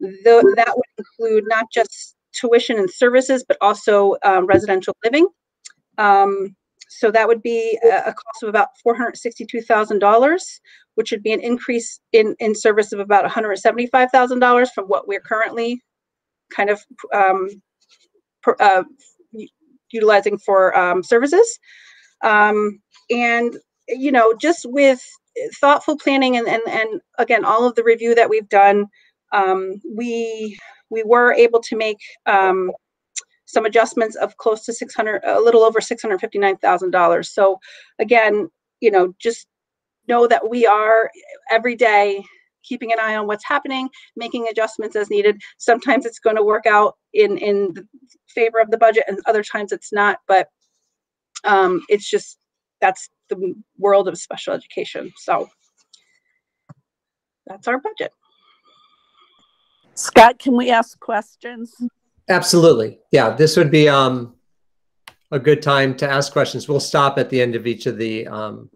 the, that would include not just tuition and services, but also um, residential living. Um, so that would be a, cost of about $462,000, which would be an increase in, in service of about $175,000 from what we're currently kind of um, per, uh, utilizing for um, services. Um, and, you know, just with thoughtful planning and, and, and again, all of the review that we've done, um, we, we were able to make um, some adjustments of close to 600, a little over $659,000. So again, you know, just know that we are every day keeping an eye on what's happening, making adjustments as needed. Sometimes it's going to work out in in favor of the budget, and other times it's not. But um, it's just that's the world of special education. So that's our budget. Scott, can we ask questions? Absolutely. Yeah, this would be um, a good time to ask questions. We'll stop at the end of each of the um,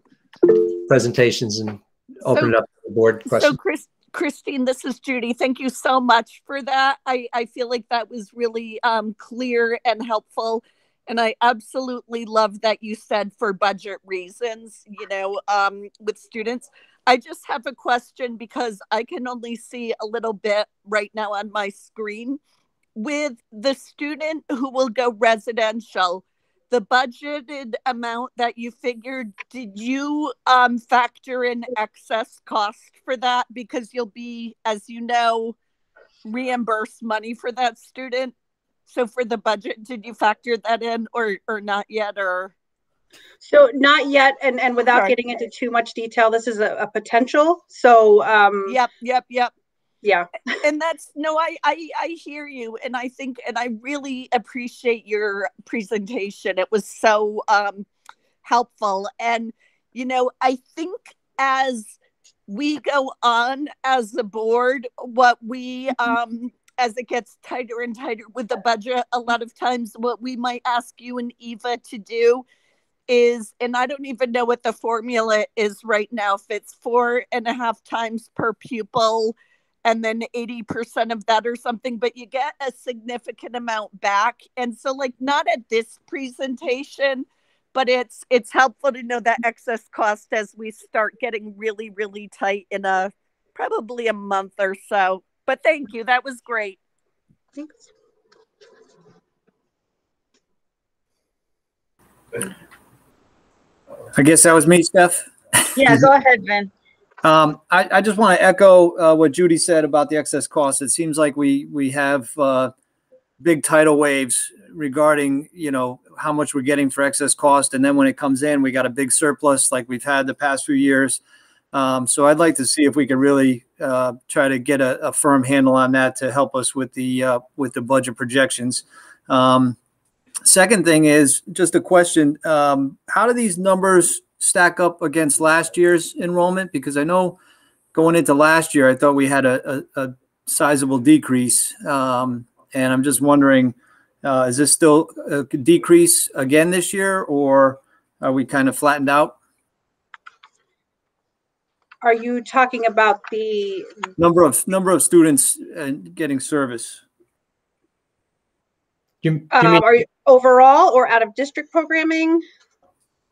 presentations and open so, it up to the board questions. So, Chris, Christine, this is Judy. Thank you so much for that. I, I feel like that was really um, clear and helpful. And I absolutely love that you said for budget reasons, you know, um, with students. I just have a question because I can only see a little bit right now on my screen. With the student who will go residential, the budgeted amount that you figured, did you um, factor in excess cost for that? Because you'll be, as you know, reimburse money for that student. So for the budget, did you factor that in or or not yet or so not yet and and without Sorry. getting into too much detail this is a, a potential. So um yep yep yep. Yeah. And that's no I, I i hear you and i think and i really appreciate your presentation. It was so um helpful. And you know i think as we go on as the board what we um as it gets tighter and tighter with the budget a lot of times what we might ask you and eva to do is and i don't even know what the formula is right now if it's four and a half times per pupil and then 80% of that or something but you get a significant amount back. And so like not at this presentation but it's it's helpful to know that excess cost as we start getting really really tight in a probably a month or so. But thank you. That was great. Thanks I guess that was me, Steph. Yeah, go ahead, Vin. Um, I, I, just want to echo uh, what Judy said about the excess costs. It seems like we we have uh, big tidal waves regarding you know how much we're getting for excess cost, and then when it comes in, we got a big surplus like we've had the past few years. Um, so I'd like to see if we can really uh, try to get a, a, firm handle on that to help us with the uh, with the budget projections. Um, second thing is just a question: um, How do these numbers stack up against last year's enrollment? Because I know going into last year, I thought we had a, a, a sizable decrease. Um, and I'm just wondering, uh, is this still a decrease again this year, or are we kind of flattened out? Are you talking about the number of number of students uh, getting service? You, you um, are you overall or out of district programming?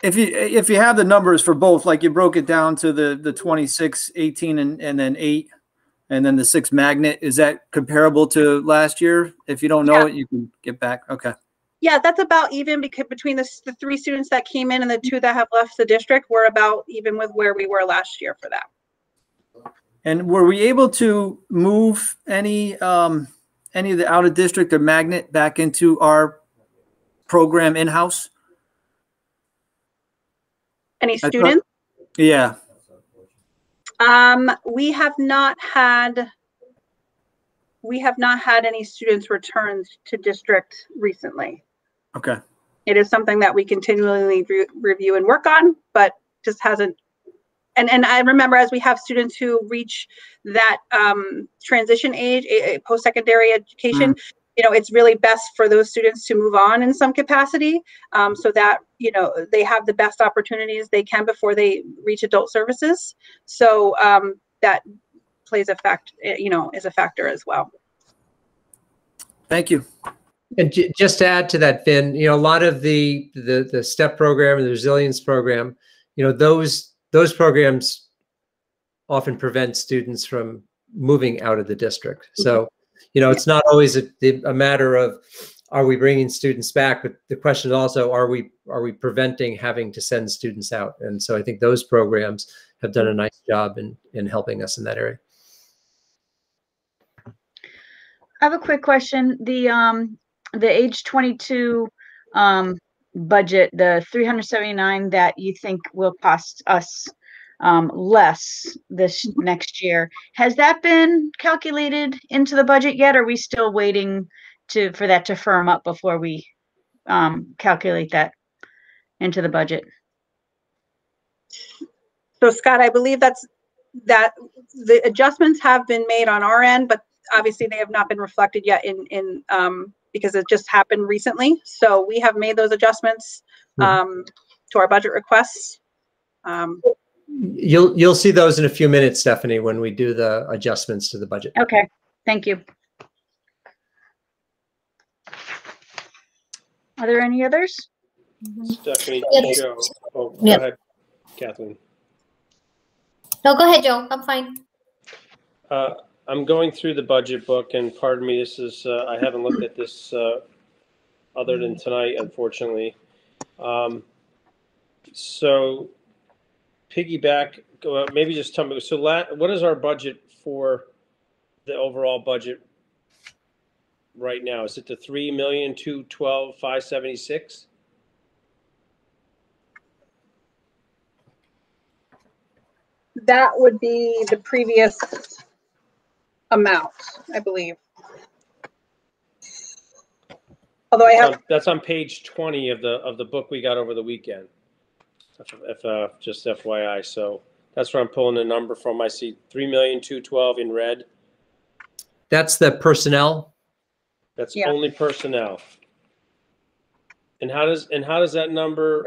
if you if you have the numbers for both like you broke it down to the the 26 18 and, and then 8 and then the 6 magnet is that comparable to last year if you don't know yeah. it you can get back okay yeah that's about even because between the, the three students that came in and the two that have left the district we're about even with where we were last year for that and were we able to move any um any of the out of district or magnet back into our program in-house any students? yeah. Um, we have not had we have not had any students returned to district recently. Okay. It is something that we continually re review and work on, but just hasn't. And and I remember as we have students who reach that um, transition age, a, a post secondary education, mm. you know it's really best for those students to move on in some capacity um, so that you know they have the best opportunities they can before they reach adult services. So um, that plays a fact you know is a factor as well. Thank you. And ju- just to add to that, Vin, you know, a lot of the, the, the STEP program and the resilience program, you know, those, those programs often prevent students from moving out of the district. So, you know, it's not always a, a matter of, are we bringing students back? But the question is also, are we, are we preventing having to send students out? And so I think those programs have done a nice job in, in helping us in that area. I have a quick question. The um the age 22 um budget, the 379 that you think will cost us um less this next year, has that been calculated into the budget yet? Or are we still waiting to for that to firm up before we um calculate that into the budget? So Scott, I believe that's, that the adjustments have been made on our end, but obviously they have not been reflected yet in, in, um, because it just happened recently. So we have made those adjustments, Mhm. um, to our budget requests. Um, You'll, you'll see those in a few minutes, Stephanie, when we do the adjustments to the budget. Okay, thank you. Are there any others? Stephanie, Yes. Joe. Oh, go Yeah. ahead, Kathleen. No, go ahead, Joe. I'm fine. Uh, I'm going through the budget book and pardon me, this is, uh, I haven't looked at this, uh, other than tonight, unfortunately. Um, so piggyback, go, maybe just tell me, so la, what is our budget for the overall budget right now? Is it the three million, two twelve, five seventy-six? that would be the previous amount, I believe. Although I have, That's on page twenty of the, of the book we got over the weekend. If, if, uh, just FYI, so that's where I'm pulling the number from. I see three million, two twelve in red. That's the personnel. That's Yeah. only personnel. And how does, and how does that number,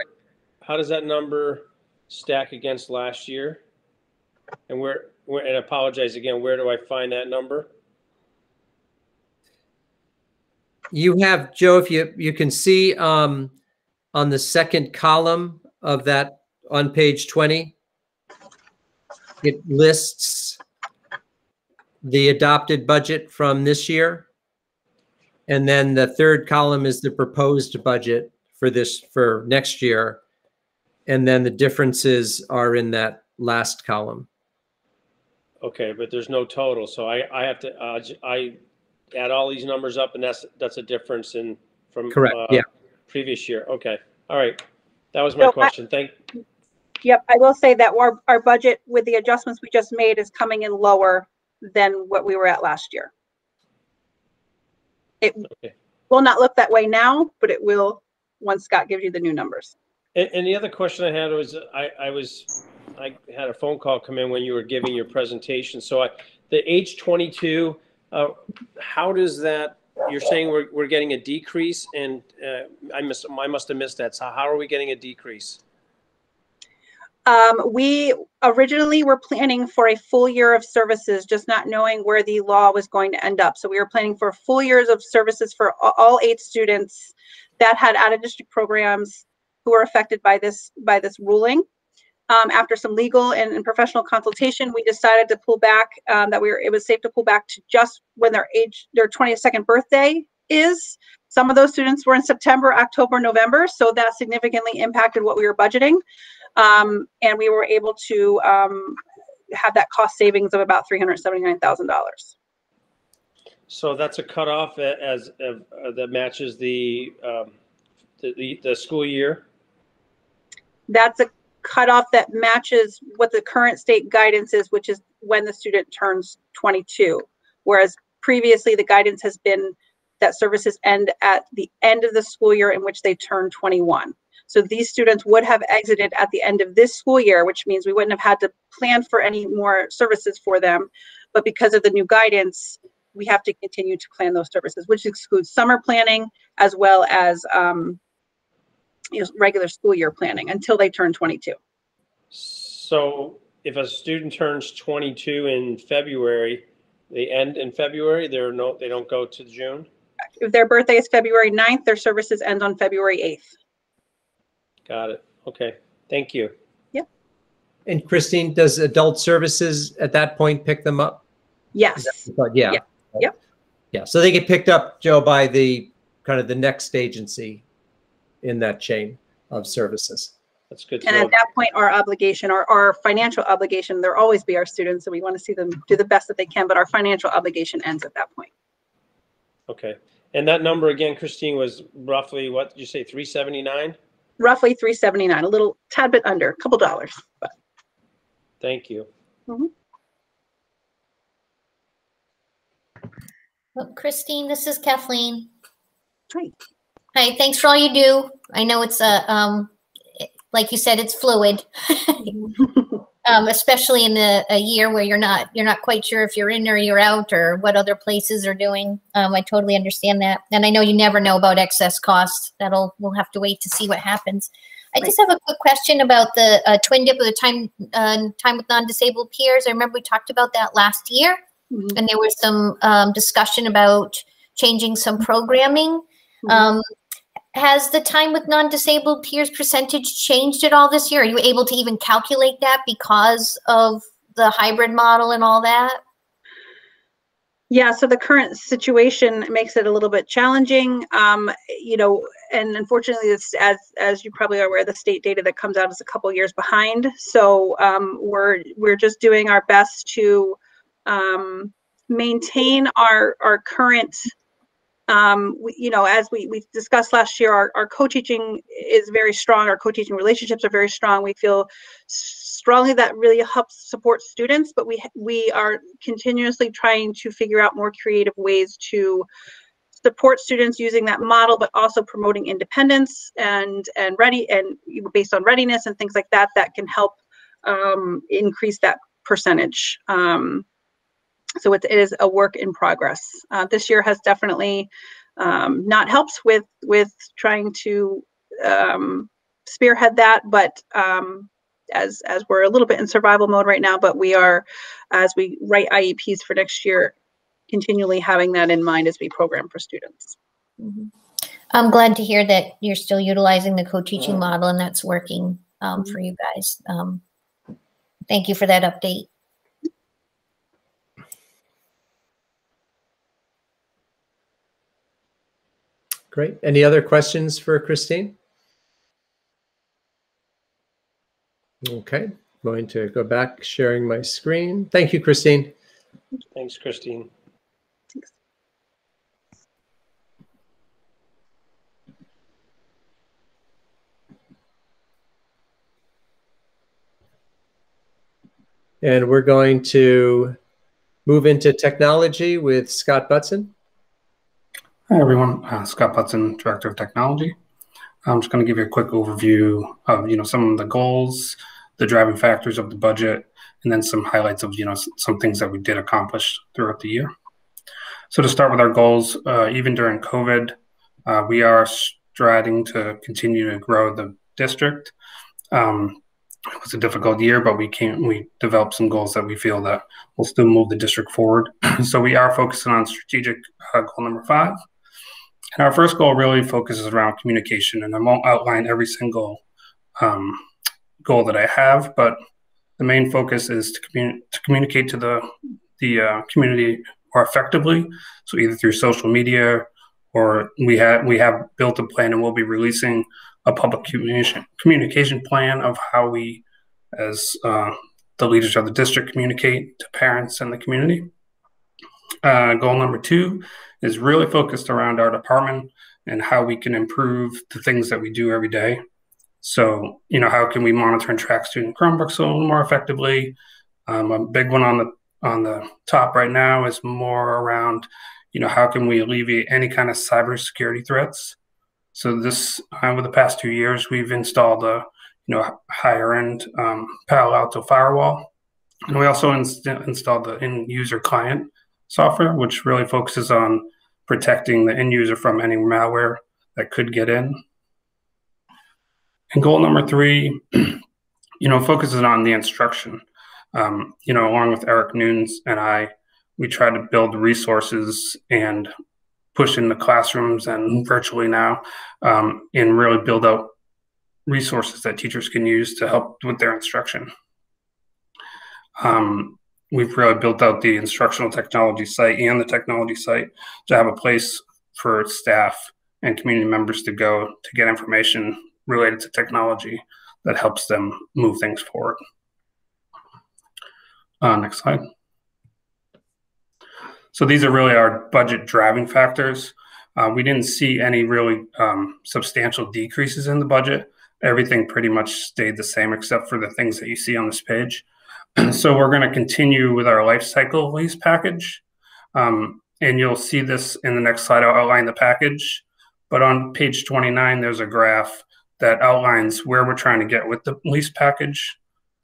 how does that number stack against last year? And where, and apologize again, where do I find that number? You have, Joe, if you, you can see um, on the second column of that on page 20, it lists the adopted budget from this year. And then the third column is the proposed budget for this, for next year. And then the differences are in that last column. Okay, but there's no total, so I, I have to, uh, j- I add all these numbers up and that's, that's a difference in, from. Correct, uh, yeah. Previous year, okay, all right. That was my So I- question, thank, yep, I will say that our, our budget with the adjustments we just made is coming in lower than what we were at last year. It Okay. will not look that way now, but it will once Scott gives you the new numbers. And, and the other question I had was, I, I was, I had a phone call come in when you were giving your presentation. So I, the age 22, uh, how does that, you're saying we're, we're getting a decrease and, uh, I missed, I must have missed that. So how are we getting a decrease? Um, we originally were planning for a full year of services, just not knowing where the law was going to end up. So we were planning for full years of services for all eight students that had out of district programs who were affected by this, by this ruling. Um, after some legal and, and professional consultation, we decided to pull back, um, that we were, it was safe to pull back to just when their age, their 22nd birthday is. Some of those students were in September, October, November, so that significantly impacted what we were budgeting. Um, and we were able to, um, have that cost savings of about three hundred seventy-nine thousand dollars. So that's a cutoff as, uh, that matches the, um, the, the, the school year? That's a cutoff that matches what the current state guidance is, which is when the student turns twenty-two. Whereas previously, the guidance has been that services end at the end of the school year in which they turn twenty-one. So these students would have exited at the end of this school year, which means we wouldn't have had to plan for any more services for them. But because of the new guidance, we have to continue to plan those services, which excludes summer planning as well as um, you know, regular school year planning until they turn 22. So if a student turns 22 in February, they end in February, they're no, they don't go to June? if their birthday is February 9th, their services end on February 8th. Got it. Okay. Thank you. Yep. And Christine, does adult services at that point pick them up? Yes. But yeah. Yeah. Yep. Yeah. So they get picked up, Joe, by the kind of the next agency in that chain of services. That's good And know. at that point, our obligation, our, our financial obligation, there'll always be our students, so we want to see them do the best that they can, but our financial obligation ends at that point. Okay. And that number again, Christine, was roughly, what did you say, 379? Roughly 379, a little tad bit under, a couple dollars. But Thank you. Mm-hmm. Well, Christine, this is Kathleen. Great. Hi, thanks for all you do. I know it's a, um, like you said, it's fluid. um, especially in a, a year where you're not you're not quite sure if you're in or you're out or what other places are doing. Um, I totally understand that, and I know you never know about excess costs. That'll we'll have to wait to see what happens. I just have a quick question about the uh, twin dip of the time uh, time with non-disabled peers. I remember we talked about that last year, Mhm. and there was some um, discussion about changing some programming. Mhm. Has the time with non-disabled peers percentage changed at all this year? Are you able to even calculate that because of the hybrid model and all that? Yeah, so the current situation makes it a little bit challenging. Um, you know, and unfortunately, it's as as you probably are aware, the state data that comes out is a couple years behind. So um, we're we're just doing our best to um, maintain our our current. Um, we, you know, as we we discussed last year, our, our co-teaching is very strong. Our co-teaching relationships are very strong. We feel strongly that really helps support students, but we we are continuously trying to figure out more creative ways to support students using that model, but also promoting independence and and ready and based on readiness and things like that that can help um, increase that percentage. Um, so it, it is a work in progress. Uh, this year has definitely um, not helped with with trying to um, spearhead that, but um, as as we're a little bit in survival mode right now, but we are as we write IEPs for next year, continually having that in mind as we program for students. Mhm. I'm glad to hear that you're still utilizing the co-teaching model and that's working um, for you guys. Um, thank you for that update. Great. Any other questions for Christine? Okay, I'm going to go back sharing my screen. Thank you, Christine. Thanks, Christine. And we're going to move into technology with Scott Butson. Hi, everyone. Uh, Scott Butson, Director of Technology. I'm just going to give you a quick overview of, you know, some of the goals, the driving factors of the budget, and then some highlights of, you know, some things that we did accomplish throughout the year. So to start with our goals, uh, even during COVID, uh, we are striding to continue to grow the district. Um, it was a difficult year, but we came, we developed some goals that we feel that will still move the district forward. so we are focusing on strategic uh, goal number five. And our first goal really focuses around communication, and I won't outline every single um, goal that I have, but the main focus is to, to communicate to the the uh, community more effectively. So either through social media, or we have we have built a plan, and we'll be releasing a public communication communication plan of how we, as uh, the leaders of the district, communicate to parents and the community. Uh, goal number two is really focused around our department and how we can improve the things that we do every day. So, you know, how can we monitor and track student Chromebooks a little more effectively? Um, a big one on the on the top right now is more around, you know, how can we alleviate any kind of cybersecurity threats? So this over the past two years, we've installed a you know higher end um, Palo Alto firewall, and we also inst- installed the end user client software, which really focuses on protecting the end user from any malware that could get in. And goal number three, you know, focuses on the instruction. Um, you know, along with Eric Nunes and I, we try to build resources and push in the classrooms and virtually now um, and really build out resources that teachers can use to help with their instruction. Um, we've really built out the instructional technology site and the technology site to have a place for staff and community members to go to get information related to technology that helps them move things forward. Uh, next slide. So these are really our budget driving factors. Uh, we didn't see any really um, substantial decreases in the budget. Everything pretty much stayed the same except for the things that you see on this page. so we're going to continue with our life cycle lease package. Um, and you'll see this in the next slide. I'll outline the package. But on page 29, there's a graph that outlines where we're trying to get with the lease package.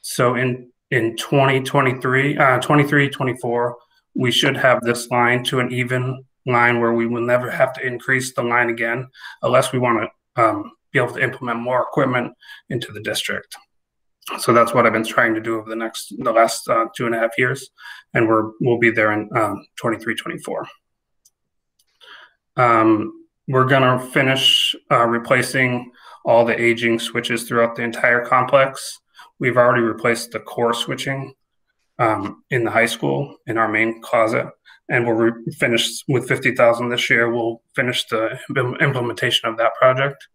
So in in 2023, uh, 23, 24, we should have this line to an even line where we will never have to increase the line again unless we want to um, be able to implement more equipment into the district. So that's what I've been trying to do over the next, the last uh, two and a half years. And we're, we'll be there in um, 23, 24. Um, we're going to finish uh, replacing all the aging switches throughout the entire complex. We've already replaced the core switching um, in the high school in our main closet, and we'll re- finish with 50,000 this year. We'll finish the implementation of that project.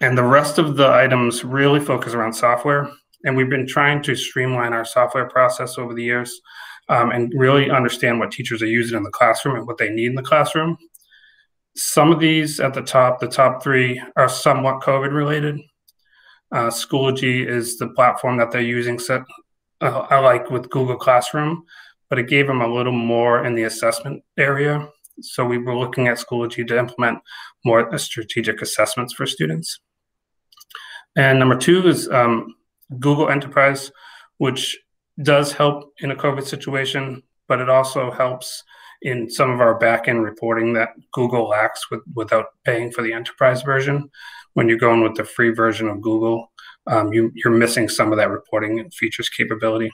And the rest of the items really focus around software. And we've been trying to streamline our software process over the years um, and really understand what teachers are using in the classroom and what they need in the classroom. Some of these at the top, the top three, are somewhat COVID related. Uh, Schoology is the platform that they're using. Set, uh, I like with Google Classroom, but it gave them a little more in the assessment area. So we were looking at Schoology to implement more strategic assessments for students. And number two is um, Google Enterprise, which does help in a COVID situation, but it also helps in some of our backend reporting that Google lacks with, without paying for the enterprise version. When you're going with the free version of Google, um, you, you're missing some of that reporting and features capability.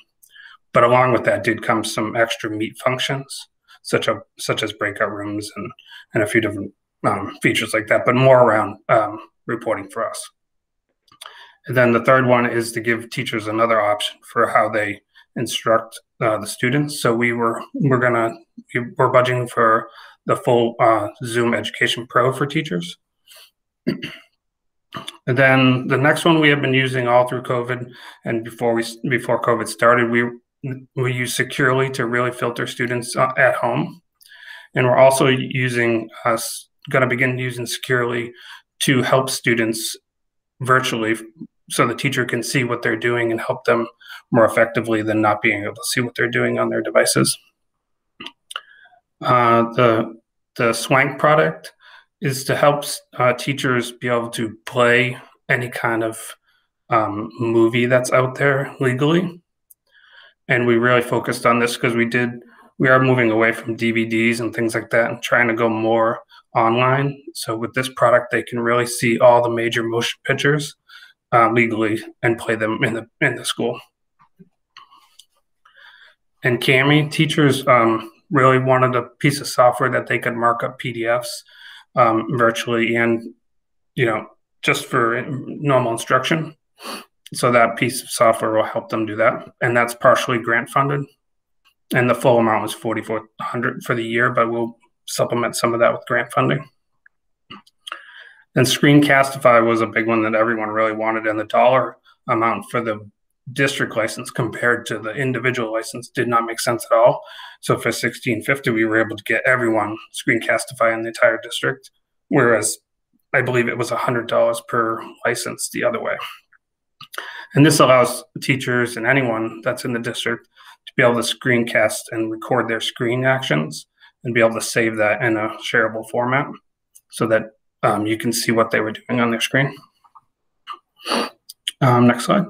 But along with that did come some extra Meet functions, such a such as breakout rooms and and a few different um, features like that, but more around um, reporting for us. And then the third one is to give teachers another option for how they instruct uh, the students. So we were we're gonna we're budgeting for the full uh, Zoom Education Pro for teachers. and then the next one we have been using all through COVID and before we before COVID started, we we use Securely to really filter students uh, at home, and we're also using us going to begin using Securely to help students virtually so the teacher can see what they're doing and help them more effectively than not being able to see what they're doing on their devices. Uh, the the Swank product is to help uh, teachers be able to play any kind of um, movie that's out there legally. And we really focused on this because we did we are moving away from DVDs and things like that and trying to go more online. So with this product, they can really see all the major motion pictures uh, legally and play them in the in the school. And Kami teachers um, really wanted a piece of software that they could mark up PDFs um, virtually and you know just for normal instruction. So that piece of software will help them do that, and that's partially grant funded. And the full amount was forty four hundred for the year, but we'll supplement some of that with grant funding. And Screencastify was a big one that everyone really wanted, and the dollar amount for the district license compared to the individual license did not make sense at all. So for 1650, we were able to get everyone Screencastify in the entire district, whereas I believe it was $100 per license the other way. And this allows teachers and anyone that's in the district to be able to screencast and record their screen actions and be able to save that in a shareable format so that um, you can see what they were doing on their screen. Um, next slide.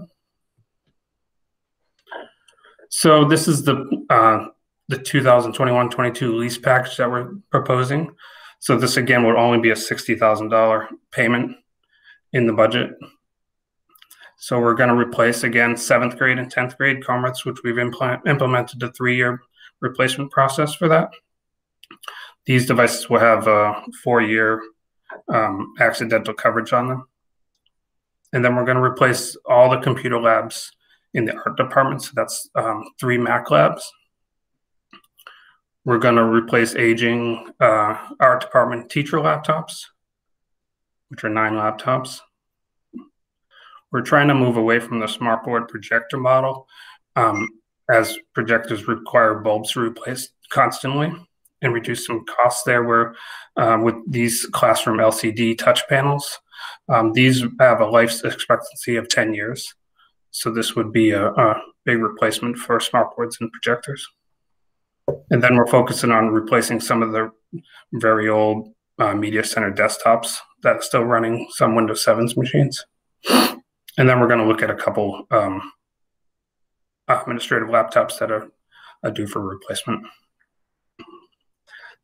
So this is the uh, the 2021-22 lease package that we're proposing. So this again would only be a $60,000 payment in the budget. So we're going to replace again seventh grade and 10th grade Comets, which we've implement, implemented a three-year replacement process for that. These devices will have a four-year um, accidental coverage on them. And then we're going to replace all the computer labs in the art department. So that's um, three Mac labs. We're going to replace aging uh, art department teacher laptops, which are nine laptops. We're trying to move away from the smartboard projector model um, as projectors require bulbs replaced constantly and reduce some costs there where um, with these classroom LCD touch panels, um, these have a life expectancy of 10 years. So this would be a, a big replacement for smartboards and projectors. And then we're focusing on replacing some of the very old uh, media center desktops that are still running some Windows 7's machines. And then we're going to look at a couple um, administrative laptops that are, are due for replacement.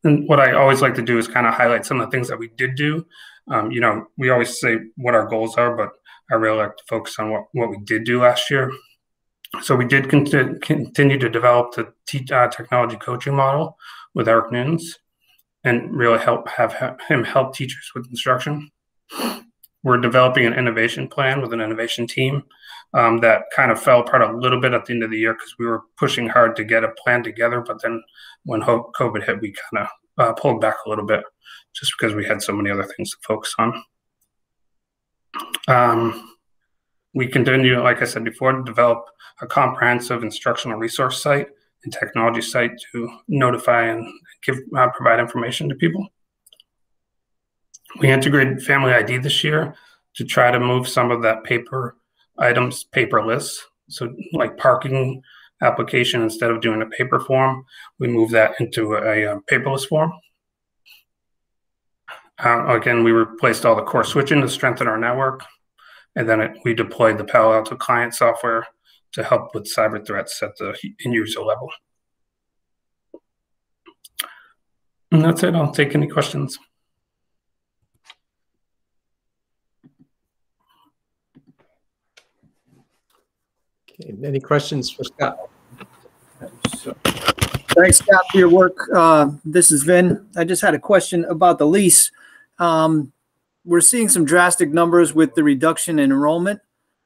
And what I always like to do is kind of highlight some of the things that we did do. Um, you know, we always say what our goals are, but I really like to focus on what, what we did do last year. So we did conti- continue to develop the uh, technology coaching model with Eric Nunes and really help have him help teachers with instruction. We're developing an innovation plan with an innovation team um, that kind of fell apart a little bit at the end of the year because we were pushing hard to get a plan together. But then when COVID hit, we kind of uh, pulled back a little bit just because we had so many other things to focus on. Um, we continue, like I said before, to develop a comprehensive instructional resource site and technology site to notify and give uh, provide information to people. We integrated Family ID this year to try to move some of that paper items paperless. So, like parking application, instead of doing a paper form, we move that into a, a paperless form. Uh, again, we replaced all the core switching to strengthen our network. And then it, we deployed the Palo Alto client software to help with cyber threats at the end user level. And that's it. I'll take any questions. Any questions for Scott? Thanks, Scott, for your work. Uh, this is Vin. I just had a question about the lease. Um, we're seeing some drastic numbers with the reduction in enrollment.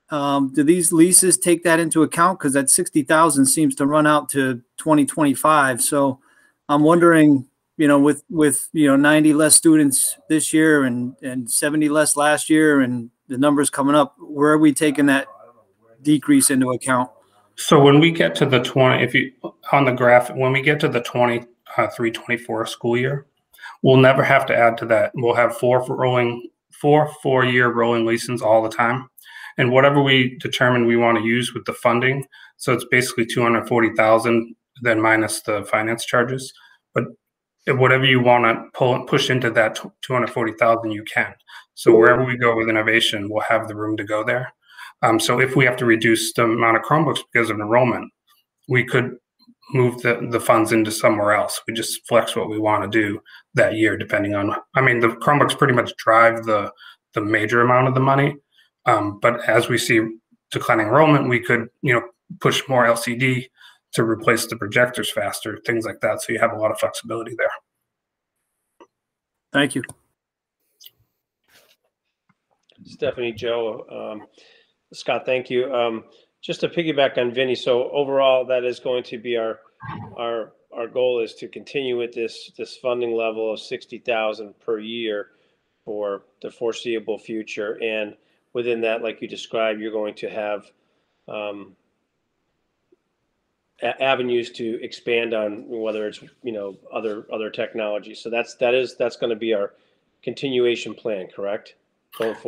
Um, do these leases take that into account? Because that 60,000 seems to run out to 2025. So I'm wondering, you know, with, with, you know, 90 less students this year and, and 70 less last year and the numbers coming up, where are we taking that decrease into account? So when we get to the 20, if you, on the graph, when we get to the 23, uh, 24 school year, we'll never have to add to that. We'll have four rolling, four four-year rolling leases all the time and whatever we determine we want to use with the funding. So it's basically 240,000 then minus the finance charges. But whatever you want to pull and push into that 240,000 you can. So wherever we go with innovation, we'll have the room to go there. Um, so if we have to reduce the amount of Chromebooks because of enrollment, we could move the, the funds into somewhere else. We just flex what we want to do that year, depending on. I mean, the Chromebooks pretty much drive the the major amount of the money, um, but as we see declining enrollment, we could, you know, push more LCD to replace the projectors faster, things like that. So you have a lot of flexibility there. Thank you. Stephanie, Joe, um, Scott, thank you. Um, just to piggyback on Vinny, so overall, that is going to be our our our goal is to continue with this this funding level of sixty thousand per year for the foreseeable future, and within that, like you described, you're going to have um, avenues to expand on whether it's you know other other technologies. So that's that is that's going to be our continuation plan, correct?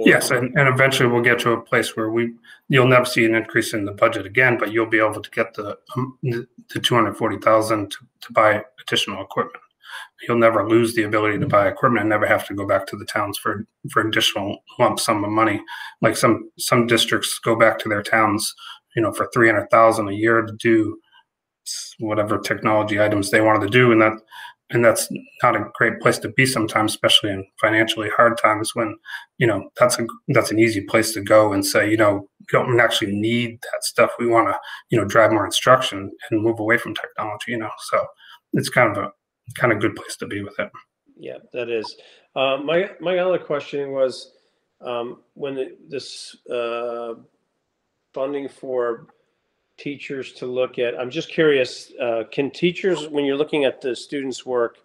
Yes, and, and eventually we'll get to a place where we you'll never see an increase in the budget again, but you'll be able to get the um, the, two hundred forty thousand to, to buy additional equipment you'll never lose the ability to buy equipment and never have to go back to the towns for for additional lump sum of money. Like some some districts go back to their towns, you know, for three hundred thousand a year to do whatever technology items they wanted to do, and that and that's not a great place to be sometimes, especially in financially hard times when you know that's a that's an easy place to go and say, you know, we don't actually need that stuff. We want to you know drive more instruction and move away from technology. You know, so it's kind of a kind of good place to be with it. Yeah, that is. Uh, my my other question was um, when the, this uh, funding for teachers to look at. I'm just curious. Uh, can teachers, when you're looking at the students' work,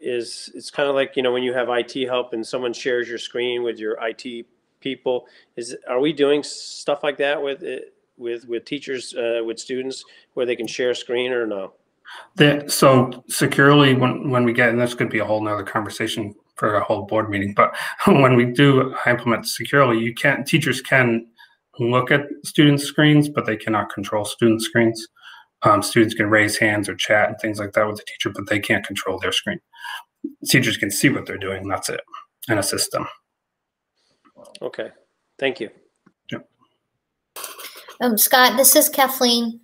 is it's kind of like you know when you have IT help and someone shares your screen with your IT people. Is are we doing stuff like that with it, with with teachers uh, with students where they can share screen or no? That so Securely when when we get and this could be a whole nother conversation for a whole board meeting, but when we do implement Securely, you can't teachers can look at students' screens, but they cannot control student screens. Um, students can raise hands or chat and things like that with the teacher, but they can't control their screen. Teachers can see what they're doing, that's it, and assist them. Okay, thank you. Yep. Um, Scott, this is Kathleen.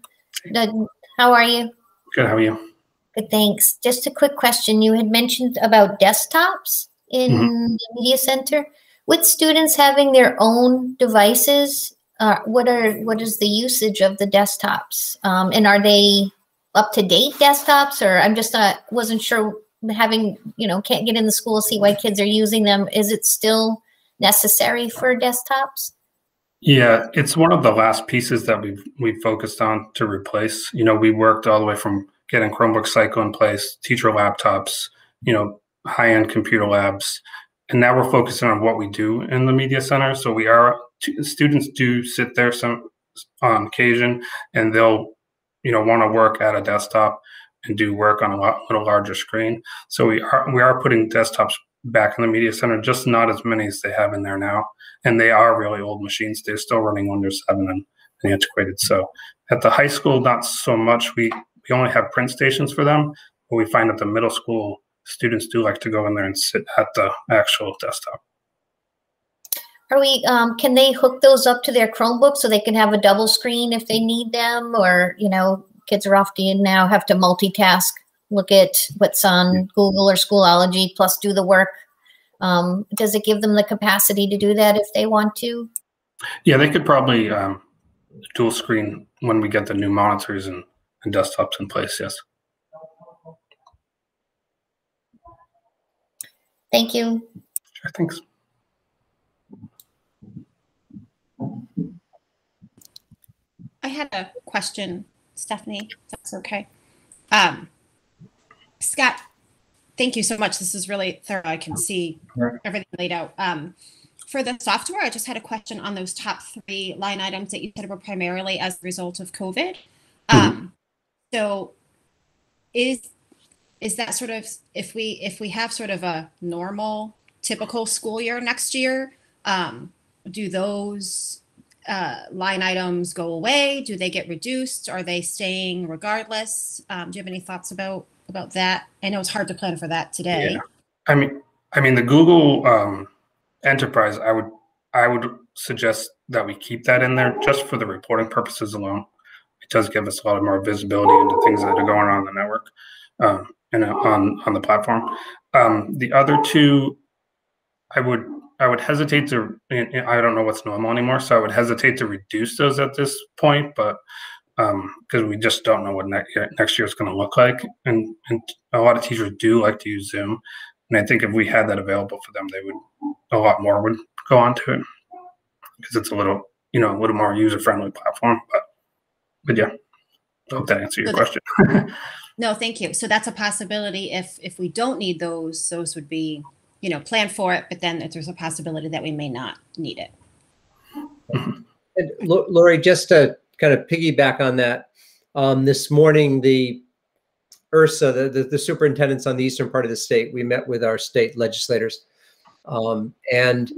How are you? Good. How are you? Good, thanks. Just a quick question. You had mentioned about desktops in Mhm. the media center. With students having their own devices, uh, what are what is the usage of the desktops? Um, and are they up to date desktops, or I'm just not wasn't sure having you know can't get in the school see why kids are using them. Is it still necessary for desktops? Yeah, it's one of the last pieces that we've we focused on to replace. You know, we worked all the way from getting Chromebook cycle in place, teacher laptops, you know, high-end computer labs, and now we're focusing on what we do in the media center. So we are students do sit there some on occasion, and they'll you know want to work at a desktop and do work on a lot, little larger screen. So we are we are putting desktops back in the media center, just not as many as they have in there now. And they are really old machines. They're still running Windows 7 and, and antiquated. So at the high school, not so much. We we only have print stations for them, but we find at the middle school students do like to go in there and sit at the actual desktop. Are we? Um, can they hook those up to their Chromebook so they can have a double screen if they need them? Or you know, kids are often now have to multitask, look at what's on Google or Schoolology, plus do the work. Um, does it give them the capacity to do that if they want to? Yeah, they could probably um, dual screen when we get the new monitors and, and desktops in place. Yes. Thank you. Sure. Thanks. I had a question, Stephanie, if that's okay. Um, Scott, thank you so much. This is really thorough. I can see everything laid out. Um, for the software, I just had a question on those top three line items that you said were primarily as a result of COVID. Um, so is is that sort of if we if we have sort of a normal typical school year next year, um, do those uh, line items go away? Do they get reduced? Are they staying regardless? Um, do you have any thoughts about about that? I know it's hard to plan for that today. Yeah. I mean, I mean the Google um, Enterprise. I would I would suggest that we keep that in there just for the reporting purposes alone. It does give us a lot of more visibility into things that are going on in the network um, and uh, on on the platform. Um, the other two, I would I would hesitate to. Eh, eh, I don't know what's normal anymore, so I would hesitate to reduce those at this point. But um, because we just don't know what next year, next year is going to look like, and and a lot of teachers do like to use Zoom, and I think if we had that available for them, they would a lot more would go onto it because it's a little you know a little more user friendly platform. But but yeah, I hope that answered your So question. No, thank you. So that's a possibility. If if we don't need those, those would be you know plan for it. But then there's a possibility that we may not need it. And Lori, just to kind of piggyback on that, um, this morning, the URSA, the, the, the superintendents on the eastern part of the state, we met with our state legislators. Um, and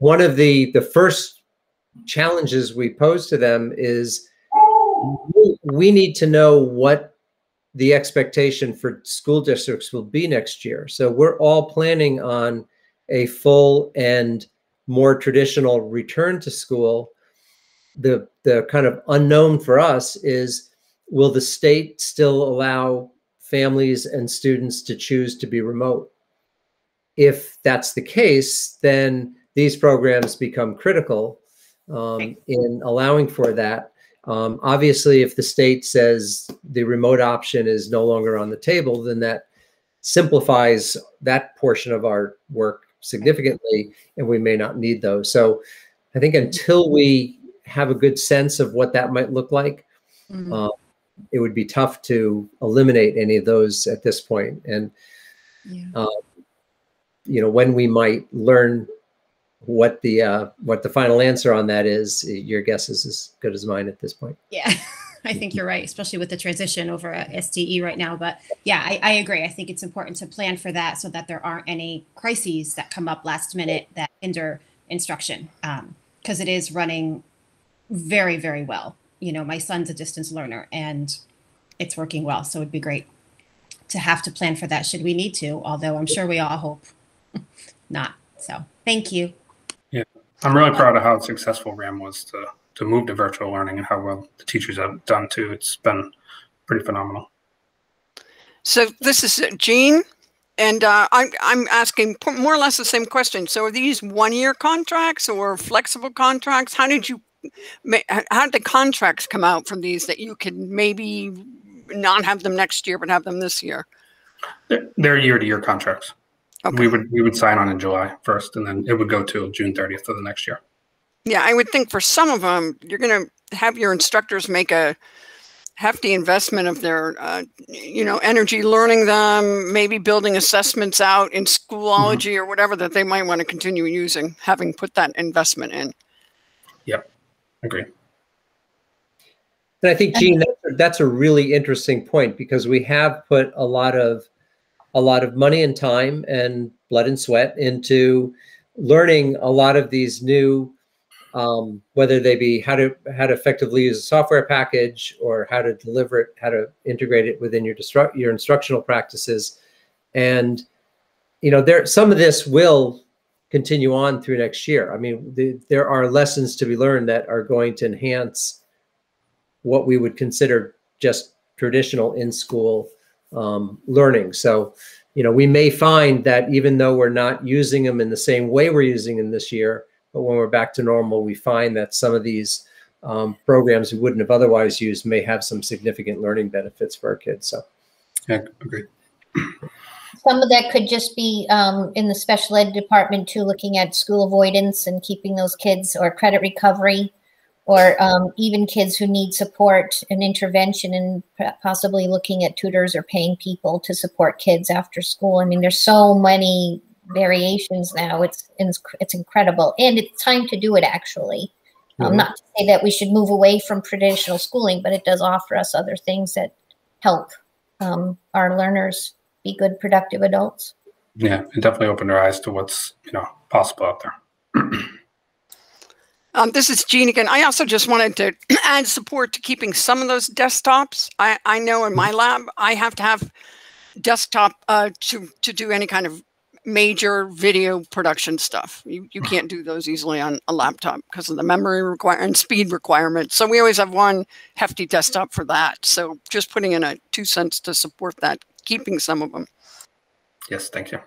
one of the, the first challenges we posed to them is we need to know what the expectation for school districts will be next year. So we're all planning on a full and more traditional return to school. The the kind of unknown for us is will the state still allow families and students to choose to be remote? If that's the case then these programs become critical um, in allowing for that um, obviously if the state says the remote option is no longer on the table then that simplifies that portion of our work significantly, and we may not need those. So I think until we have a good sense of what that might look like, Mhm. uh, it would be tough to eliminate any of those at this point. And Yeah. um, you know, when we might learn what the uh, what the final answer on that is, your guess is as good as mine at this point. Yeah, I think you're right, especially with the transition over at STE right now. But yeah, I, I agree. I think it's important to plan for that so that there aren't any crises that come up last minute that hinder instruction because it is running very, very well. You know, my son's a distance learner and it's working well. So it'd be great to have to plan for that should we need to, although I'm sure we all hope not. So thank you. I'm really proud of how successful RHAM was to to move to virtual learning and how well the teachers have done too. It's been pretty phenomenal. So this is Jean, and uh, I'm I'm asking more or less the same question. So are these one-year contracts or flexible contracts? How did you, how did the contracts come out from these that you could maybe not have them next year but have them this year? They're- They're year to year contracts. Okay. We would we would sign on in July first, and then it would go till June 30th of the next year. Yeah, I would think for some of them, you're going to have your instructors make a hefty investment of their, uh, you know, energy learning them, maybe building assessments out in Schoology or whatever that they might want to continue using, having put that investment in. Yep, agree. And I think, Gene, that's, that's a really interesting point because we have put a lot of a lot of money and time and blood and sweat into learning a lot of these new, um, whether they be how to how to effectively use a software package or how to deliver it, how to integrate it within your distru- your instructional practices, and you know there some of this will continue on through next year. I mean, the, there are lessons to be learned that are going to enhance what we would consider just traditional in school um, learning. So, you know, we may find that even though we're not using them in the same way we're using them this year, but when we're back to normal, we find that some of these um, programs we wouldn't have otherwise used may have some significant learning benefits for our kids. So, Yeah, agree. Some of that could just be um, in the special ed department too, looking at school avoidance and keeping those kids or credit recovery, or um, even kids who need support and intervention, and possibly looking at tutors or paying people to support kids after school. I mean, there's so many variations now. It's it's, it's incredible, and it's time to do it actually. Um, Mhm. not to say that we should move away from traditional schooling, but it does offer us other things that help um, our learners be good, productive adults. Yeah, it definitely opened our eyes to what's you know possible out there. Um, this is Jean again. I also just wanted to add support to keeping some of those desktops. I, I know in my lab, I have to have desktop uh, to, to do any kind of major video production stuff. You, you can't do those easily on a laptop because of the memory require and speed requirements. So we always have one hefty desktop for that. So just putting in a two cents to support that, keeping some of them. Yes, thank you.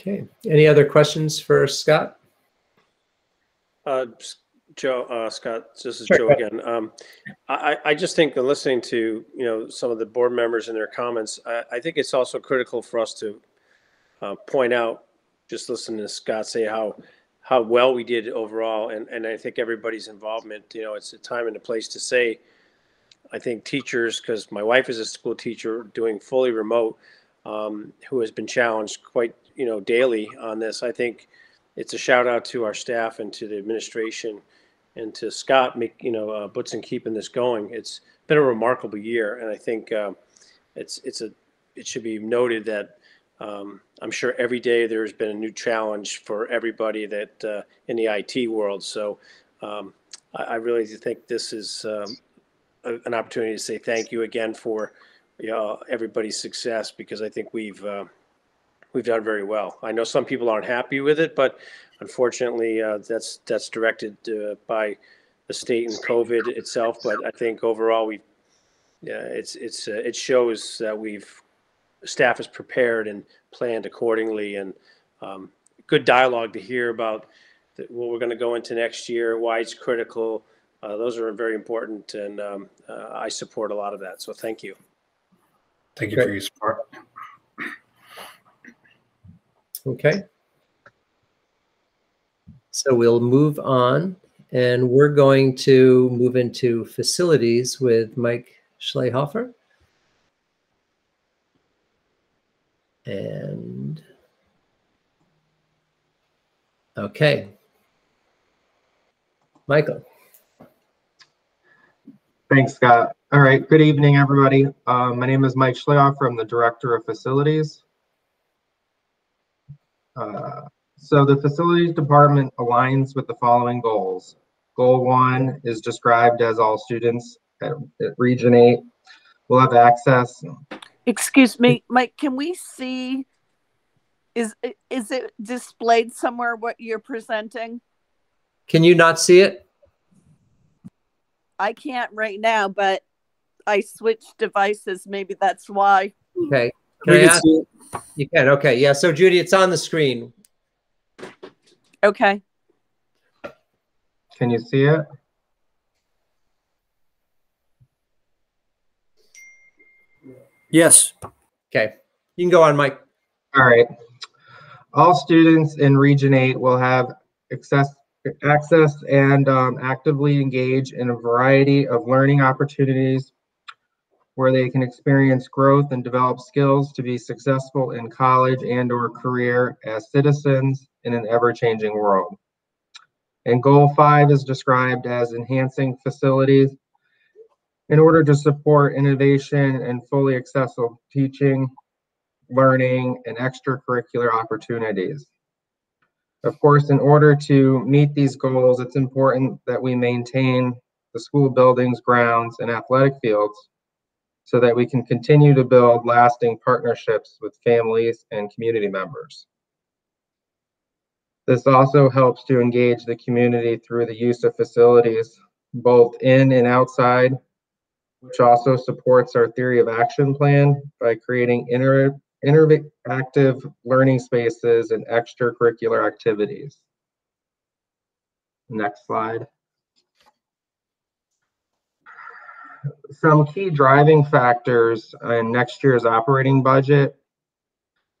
Okay. Any other questions for Scott? Uh, Joe, uh, Scott, this is Sure, Joe again. Um, I, I just think that listening to, you know, some of the board members and their comments, I, I think it's also critical for us to uh, point out, just listening to Scott say how, how well we did overall. And, and I think everybody's involvement, you know, it's a time and a place to say, I think teachers, because my wife is a school teacher doing fully remote, um, who has been challenged quite, you know, daily on this. I think it's a shout out to our staff and to the administration and to Scott, make you know, uh, Butson keeping this going. It's been a remarkable year, and I think uh, it's it's a it should be noted that um, I'm sure every day there's been a new challenge for everybody that uh, in the IT world. So um, I, I really think this is um, a, an opportunity to say thank you again for you know, everybody's success because I think we've uh, we've done very well. I know some people aren't happy with it, but unfortunately, uh, that's that's directed uh, by the state and COVID itself. But I think overall, we yeah, it's it's uh, it shows that we've staff is prepared and planned accordingly, and um, good dialogue to hear about the, what we're going to go into next year, why it's critical, uh, those are very important, and um, uh, I support a lot of that. So thank you. Thank you for your support. Okay. So we'll move on and we're going to move into facilities with Mike Schleihofer. And okay. Michael. Thanks, Scott. All right, good evening, everybody. Uh, my name is Mike Schlehoff. I'm the Director of Facilities. Uh, so the Facilities Department aligns with the following goals. Goal one is described as all students at, at Region 8 will have access. Excuse me, Mike, can we see, is, is it displayed somewhere what you're presenting? Can you not see it? I can't right now, but I switched devices. Maybe that's why. Okay. Can We I can ask? see it. You can. Okay. Yeah. So Judy, it's on the screen. Okay. Can you see it? Yes. Okay. You can go on, Mike. All right. All students in Region 8 will have access, access and um, actively engage in a variety of learning opportunities where they can experience growth and develop skills to be successful in college and or career as citizens in an ever-changing world. And goal five is described as enhancing facilities in order to support innovation and fully accessible teaching, learning, and extracurricular opportunities. Of course, in order to meet these goals, it's important that we maintain the school buildings, grounds, and athletic fields so that we can continue to build lasting partnerships with families and community members. This also helps to engage the community through the use of facilities, both in and outside, which also supports our theory of action plan by creating inter interactive learning spaces and extracurricular activities. Next slide. Some key driving factors in next year's operating budget.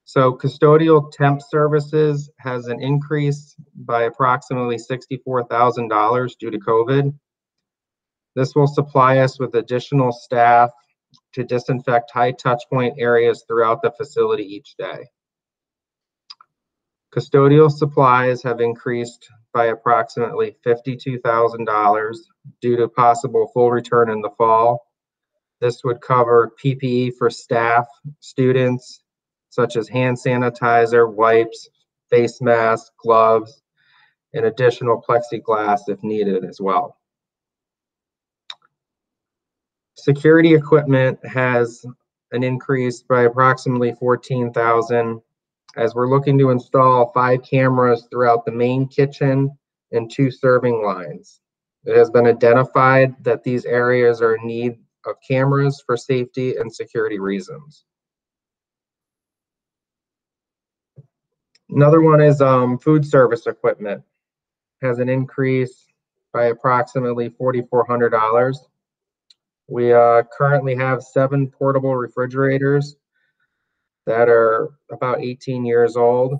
So custodial temp services has an increase by approximately $64,000 due to COVID. This will supply us with additional staff to disinfect high touch point areas throughout the facility each day. Custodial supplies have increased by approximately $52,000 due to possible full return in the fall. This would cover PPE for staff, students, such as hand sanitizer, wipes, face masks, gloves, and additional plexiglass if needed as well. Security equipment has an increase by approximately 14,000 as we're looking to install five cameras throughout the main kitchen and two serving lines. It has been identified that these areas are in need of cameras for safety and security reasons. Another one is um, food service equipment has an increase by approximately $4,400. We uh, currently have seven portable refrigerators that are about 18 years old.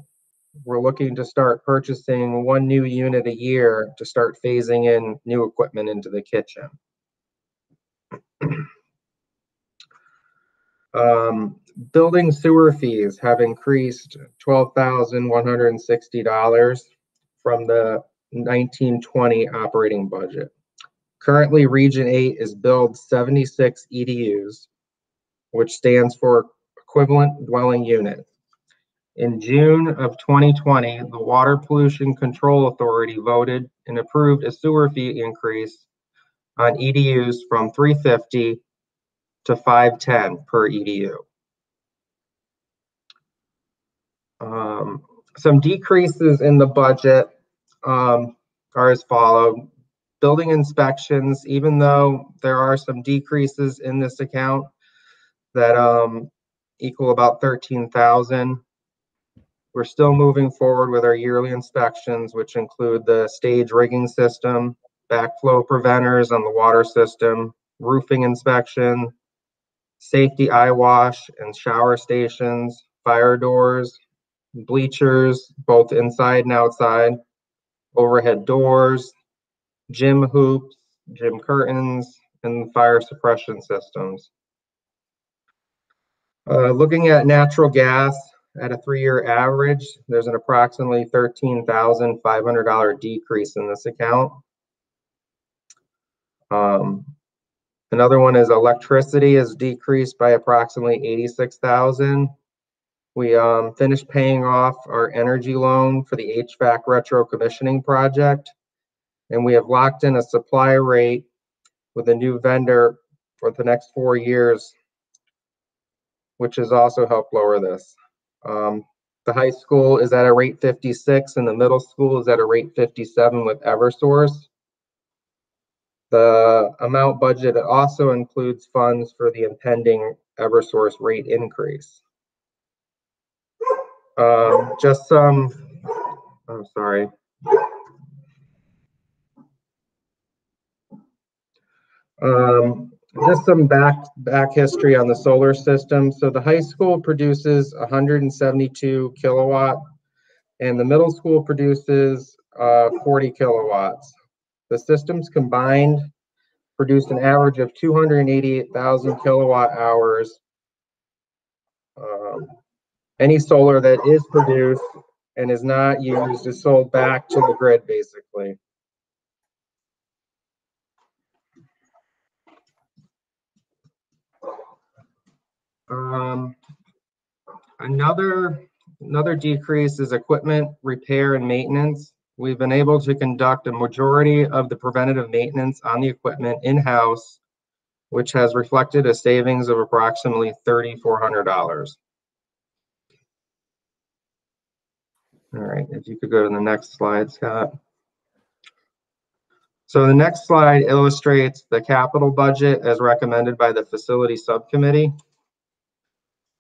We're looking to start purchasing one new unit a year to start phasing in new equipment into the kitchen. Um, building sewer fees have increased $12,160 from the 1920 operating budget. Currently, Region 8 is billed 76 EDUs, which stands for equivalent dwelling unit. In June of 2020, the Water Pollution Control Authority voted and approved a sewer fee increase on EDUs from 350 to 510 per EDU. Um, some decreases in the budget um, are as follow. Building inspections, even though there are some decreases in this account that um, equal about 13,000, we're still moving forward with our yearly inspections, which include the stage rigging system, backflow preventers on the water system, roofing inspection, safety eye wash and shower stations, fire doors, bleachers, both inside and outside, overhead doors, gym hoops, gym curtains, and fire suppression systems. Uh, looking at natural gas at a three-year average, there's an approximately $13,500 decrease in this account. Um, another one is electricity is decreased by approximately 86,000. We um, finished paying off our energy loan for the HVAC retro commissioning project. And we have locked in a supply rate with a new vendor for the next four years, which has also helped lower this. Um, the high school is at a rate 56 and the middle school is at a rate 57 with Eversource. The amount budget also includes funds for the impending Eversource rate increase. Um, just some, I'm sorry. Um, just some back back history on the solar system. So the high school produces 172 kilowatt, and the middle school produces uh, 40 kilowatts. The systems combined produced an average of 288,000 kilowatt hours. Um, any solar that is produced and is not used is sold back to the grid, basically. Um, another another decrease is equipment repair and maintenance. We've been able to conduct a majority of the preventative maintenance on the equipment in-house, which has reflected a savings of approximately $3,400. All right, if you could go to the next slide, Scott. So the next slide illustrates the capital budget as recommended by the facility subcommittee.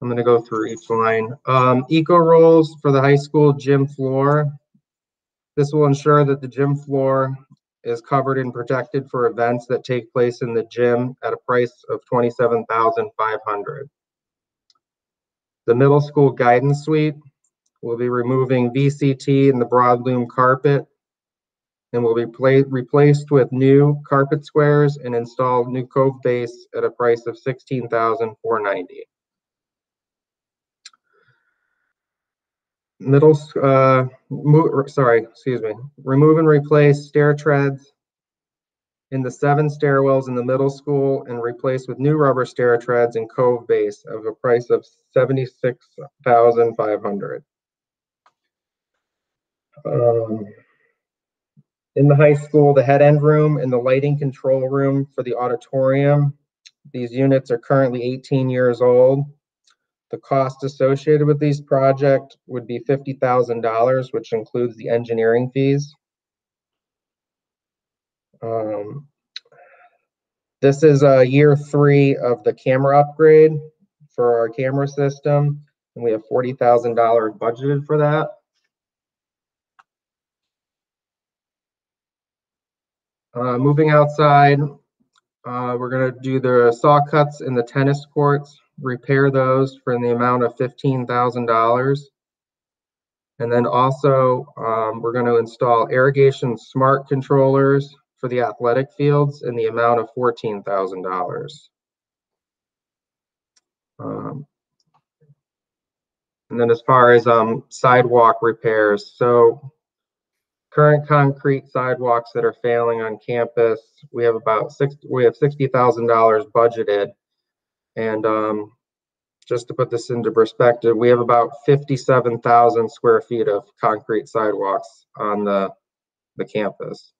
I'm going to go through each line. Um, eco rolls for the high school gym floor. This will ensure that the gym floor is covered and protected for events that take place in the gym at a price of 27500 The middle school guidance suite will be removing VCT and the broadloom carpet and will be replaced with new carpet squares and installed new cove base at a price of 16490 middle, uh, sorry, excuse me, remove and replace stair treads in the seven stairwells in the middle school and replace with new rubber stair treads and cove base of a price of 76,500. Um, in the high school, the head end room and the lighting control room for the auditorium. These units are currently 18 years old. The cost associated with these projects would be $50,000, which includes the engineering fees. Um, this is a uh, year three of the camera upgrade for our camera system, and we have $40,000 budgeted for that. Uh, moving outside, uh, we're going to do the saw cuts in the tennis courts repair those for the amount of $15,000. And then also, um, we're going to install irrigation smart controllers for the athletic fields in the amount of $14,000. Um, and then as far as um, sidewalk repairs, so current concrete sidewalks that are failing on campus, we have about six, we have $60,000 budgeted and um, just to put this into perspective, we have about 57,000 square feet of concrete sidewalks on the, the campus.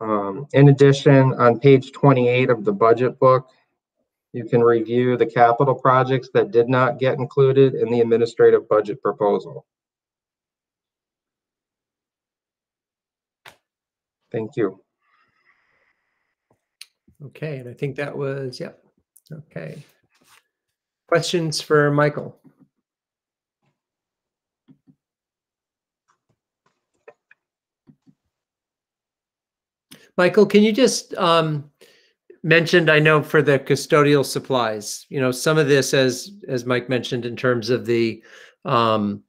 Um, in addition, on page 28 of the budget book, you can review the capital projects that did not get included in the administrative budget proposal. Thank you. Okay, and I think that was, yep, Okay. Questions for Michael? Michael, can you just um, mentioned, I know for the custodial supplies, you know, some of this, as as Mike mentioned, in terms of the um,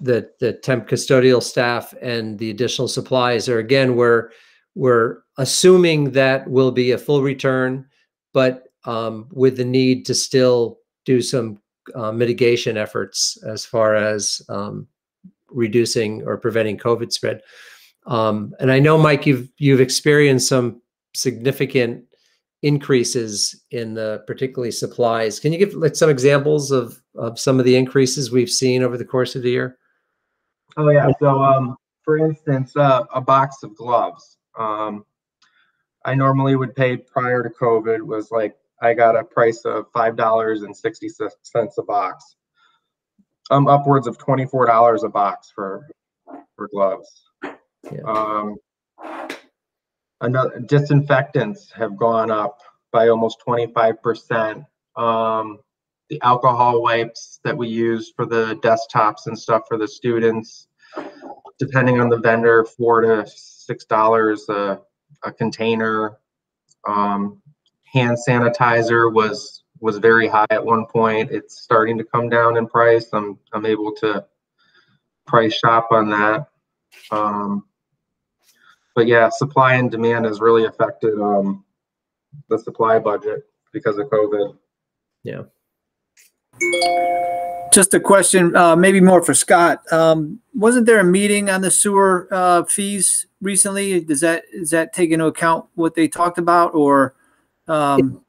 the the temp custodial staff and the additional supplies, are again we're we're assuming that will be a full return, but um, with the need to still do some uh, mitigation efforts as far as um, reducing or preventing COVID spread. Um, and I know, Mike, you've you've experienced some significant increases in the particularly supplies. Can you give like some examples of of some of the increases we've seen over the course of the year? Oh yeah. So um, for instance, uh, a box of gloves. Um, I normally would pay prior to COVID was like I got a price of five dollars and sixty cents a box. Um, upwards of twenty four dollars a box for for gloves. Yeah. Um, another disinfectants have gone up by almost 25%. Um, the alcohol wipes that we use for the desktops and stuff for the students, depending on the vendor, four to six dollars a, a container. Um, hand sanitizer was was very high at one point. It's starting to come down in price. I'm I'm able to price shop on that. Um, but yeah, supply and demand has really affected um, the supply budget because of COVID. Yeah. Just a question, uh, maybe more for Scott. Um, wasn't there a meeting on the sewer uh, fees recently? Does that is that take into account what they talked about, or um,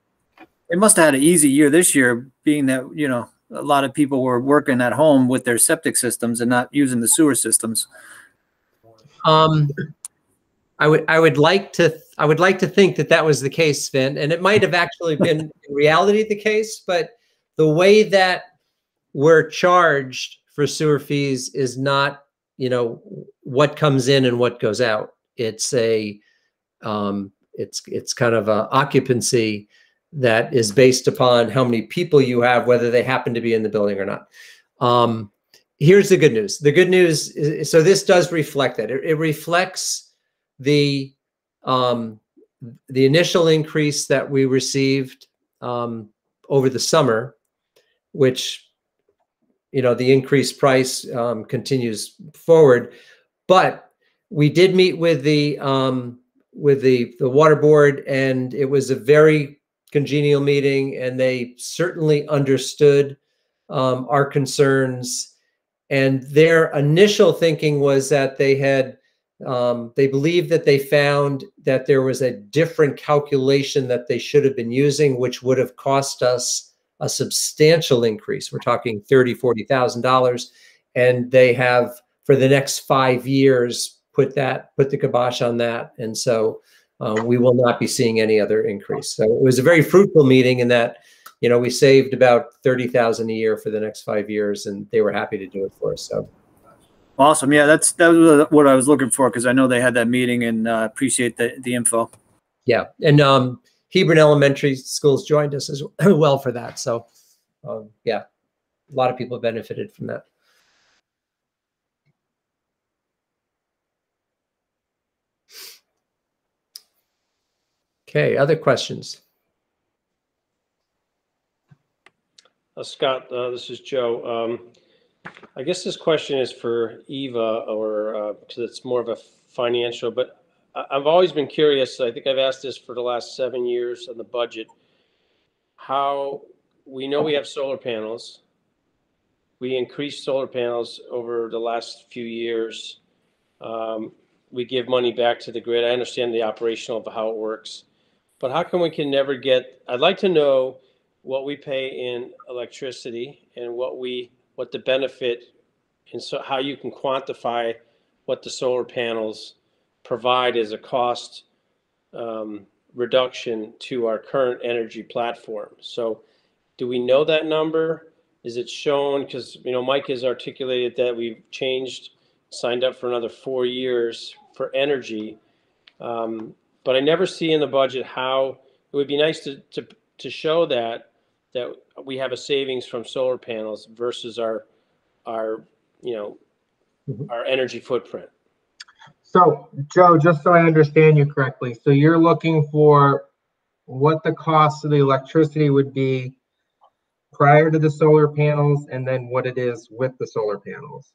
it must have had an easy year this year, being that you know a lot of people were working at home with their septic systems and not using the sewer systems. Um, I would I would like to I would like to think that that was the case, Vin, and it might have actually been in reality the case. But the way that we're charged for sewer fees is not, you know, what comes in and what goes out. It's a um, it's it's kind of a occupancy that is based upon how many people you have, whether they happen to be in the building or not. Um, here's the good news. The good news is so this does reflect that. It, it reflects the um, the initial increase that we received um, over the summer, which you know the increased price um, continues forward, but we did meet with the um, with the the water board, and it was a very congenial meeting, and they certainly understood um, our concerns. And their initial thinking was that they had um, they believed that they found that there was a different calculation that they should have been using, which would have cost us a substantial increase. We're talking thirty, forty thousand dollars, and they have for the next five years put that put the kibosh on that, and so um, we will not be seeing any other increase. So it was a very fruitful meeting in that you know we saved about thirty thousand a year for the next five years, and they were happy to do it for us. So. Awesome. Yeah, that's that was what I was looking for because I know they had that meeting and uh, appreciate the the info. Yeah, and um, Hebron Elementary Schools joined us as well for that. So, um, yeah, a lot of people benefited from that. Okay, other questions? Uh, Scott, uh, this is Joe. Um, I guess this question is for Eva, or because uh, it's more of a financial. But I, I've always been curious. I think I've asked this for the last seven years on the budget. How we know we have solar panels. We increased solar panels over the last few years. Um, we give money back to the grid. I understand the operational of how it works, but how come we can never get? I'd like to know what we pay in electricity and what we what the benefit and so how you can quantify what the solar panels provide as a cost um, reduction to our current energy platform. So do we know that number? Is it shown? Because, you know, Mike has articulated that we've changed, signed up for another four years for energy. Um, but I never see in the budget how it would be nice to, to, to show that that we have a savings from solar panels versus our our you know mm-hmm. our energy footprint So, Joe, just so I understand you correctly, so you're looking for what the cost of the electricity would be prior to the solar panels and then what it is with the solar panels?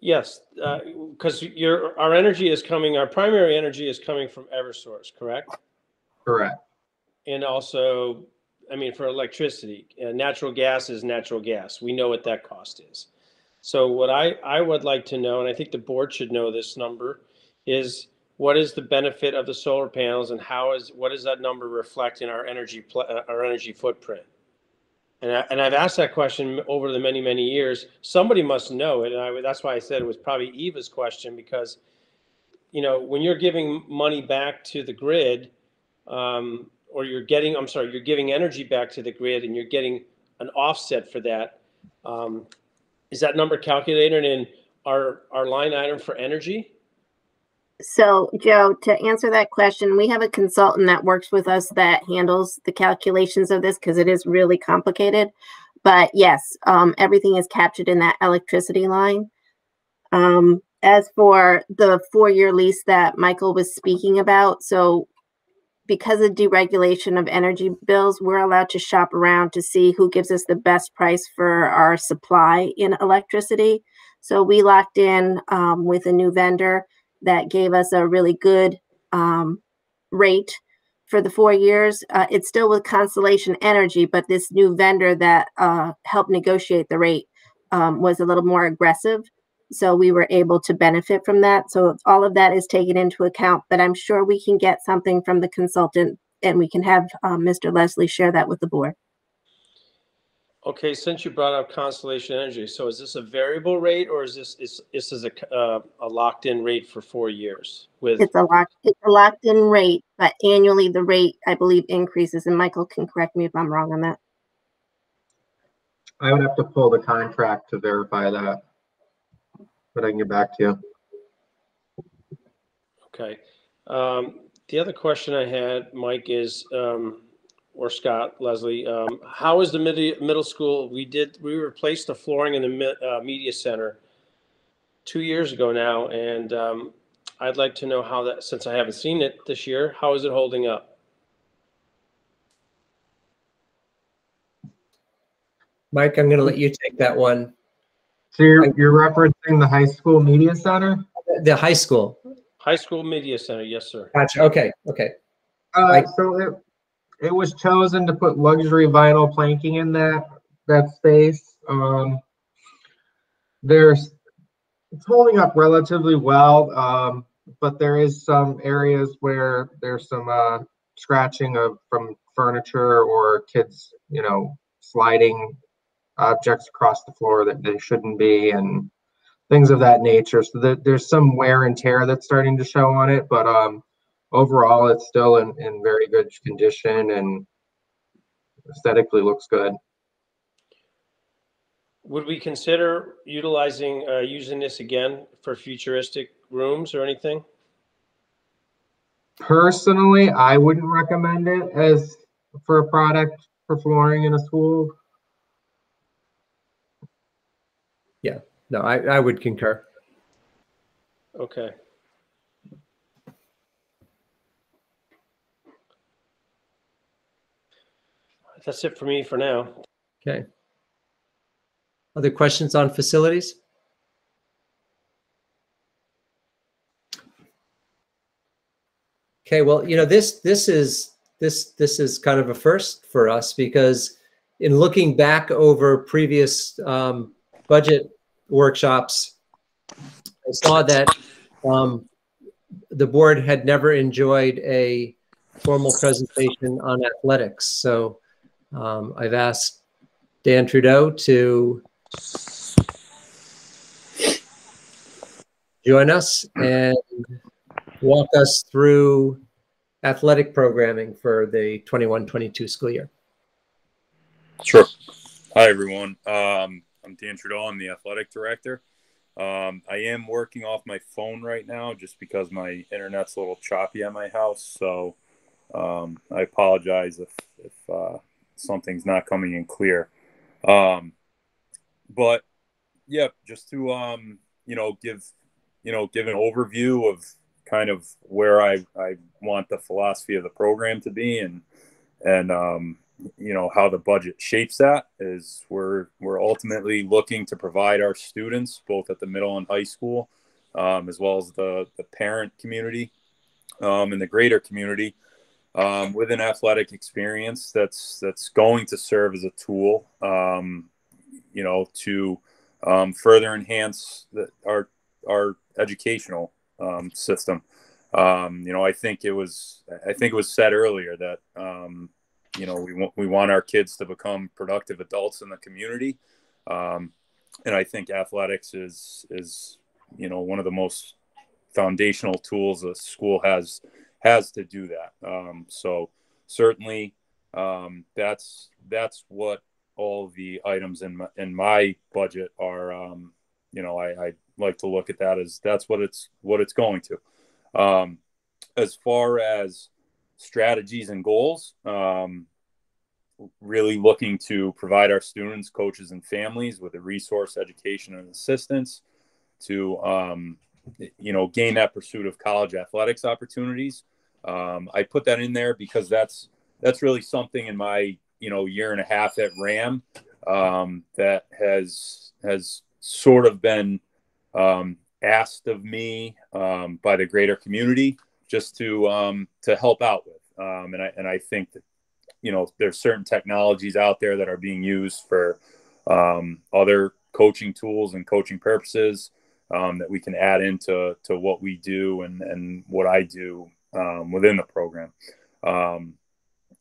Yes, because your, our energy is coming, our primary energy is coming from Eversource, correct? Correct. And also, I mean, for electricity, uh, natural gas is natural gas. We know what that cost is. So what I, I would like to know, and I think the board should know this number, is what is the benefit of the solar panels and how is, what does that number reflect in our energy, pl- uh, our energy footprint? And, I, and I've asked that question over the many, many years. Somebody must know it. And I, that's why I said it was probably Eva's question because, you know, when you're giving money back to the grid, um, or you're getting, I'm sorry, you're giving energy back to the grid and you're getting an offset for that. Um, is that number calculated in our, our line item for energy? So, Joe, to answer that question, we have a consultant that works with us that handles the calculations of this because it is really complicated. But yes, um, everything is captured in that electricity line. Um, as for the four year lease that Michael was speaking about, so because of deregulation of energy bills, we're allowed to shop around to see who gives us the best price for our supply in electricity. So we locked in um, with a new vendor that gave us a really good um, rate for the four years. Uh, it's still with Constellation Energy, but this new vendor that uh, helped negotiate the rate um, was a little more aggressive. So we were able to benefit from that. So all of that is taken into account, but I'm sure we can get something from the consultant and we can have um, Mr. Leslie share that with the board. Okay, since you brought up Constellation Energy, so is this a variable rate or is this is this is a uh, a locked in rate for four years with? It's a locked it's a locked in rate, but annually the rate I believe increases. And Michael can correct me if I'm wrong on that. I would have to pull the contract to verify that, but I can get back to you. Okay. Um, the other question I had, Mike, is um, or Scott, Leslie, um, how is the middle, middle school? We did, we replaced the flooring in the mi- uh, media center two years ago now, and um, I'd like to know how that, since I haven't seen it this year, how is it holding up? Mike, I'm going to let you take that one. So you're, you're referencing the high school media center? The high school. High school media center, yes, sir. Gotcha. Okay. Okay. Uh, so it, it was chosen to put luxury vinyl planking in that, that space. Um, there's, it's holding up relatively well, um, but there is some areas where there's some, uh, scratching of, from furniture or kids, you know, sliding objects across the floor that they shouldn't be and things of that nature. So that there's some wear and tear that's starting to show on it, but, um, overall it's still in, in very good condition and aesthetically looks good. Would we consider utilizing, uh, using this again for futuristic rooms or anything? Personally, I wouldn't recommend it as for a product for flooring in a school. Yeah. No, I, I would concur. Okay. That's it for me for now. Okay. Other questions on facilities? Okay, well, you know, this this is this this is kind of a first for us because in looking back over previous um, budget workshops, I saw that um, the board had never enjoyed a formal presentation on athletics. So um, I've asked Dan Trudeau to join us and walk us through athletic programming for the 21-22 school year. Sure. Hi, everyone. Um, I'm Dan Trudeau. I'm the athletic director. Um, I am working off my phone right now just because my internet's a little choppy at my house. So um, I apologize if, if uh, something's not coming in clear. Um, but yeah, just to um, you know give you know, give an overview of kind of where I, I want the philosophy of the program to be and, and, um, you know, how the budget shapes that is we're, we're ultimately looking to provide our students both at the middle and high school, um, as well as the, the parent community, um, and the greater community, um, with an athletic experience that's, that's going to serve as a tool, um, you know, to, um, further enhance the, our, our educational um, system. Um, you know, I think it was I think it was said earlier that um, you know we want we want our kids to become productive adults in the community, and I think athletics is is you know one of the most foundational tools a school has has to do that. Um, so certainly um, that's that's what all the items in my, in my budget are. Um, you know, I, I like to look at that as that's what it's what it's going to. Um, as far as strategies and goals, um, really looking to provide our students, coaches, and families with a resource, education, and assistance to um, you know gain that pursuit of college athletics opportunities. Um, I put that in there because that's that's really something in my you know year and a half at RHAM um, that has has sort of been um, asked of me um, by the greater community just to um, to help out with. Um, and I and I think that you know there's certain technologies out there that are being used for other coaching tools and coaching purposes um, that we can add into to what we do and and what I do um, within the program.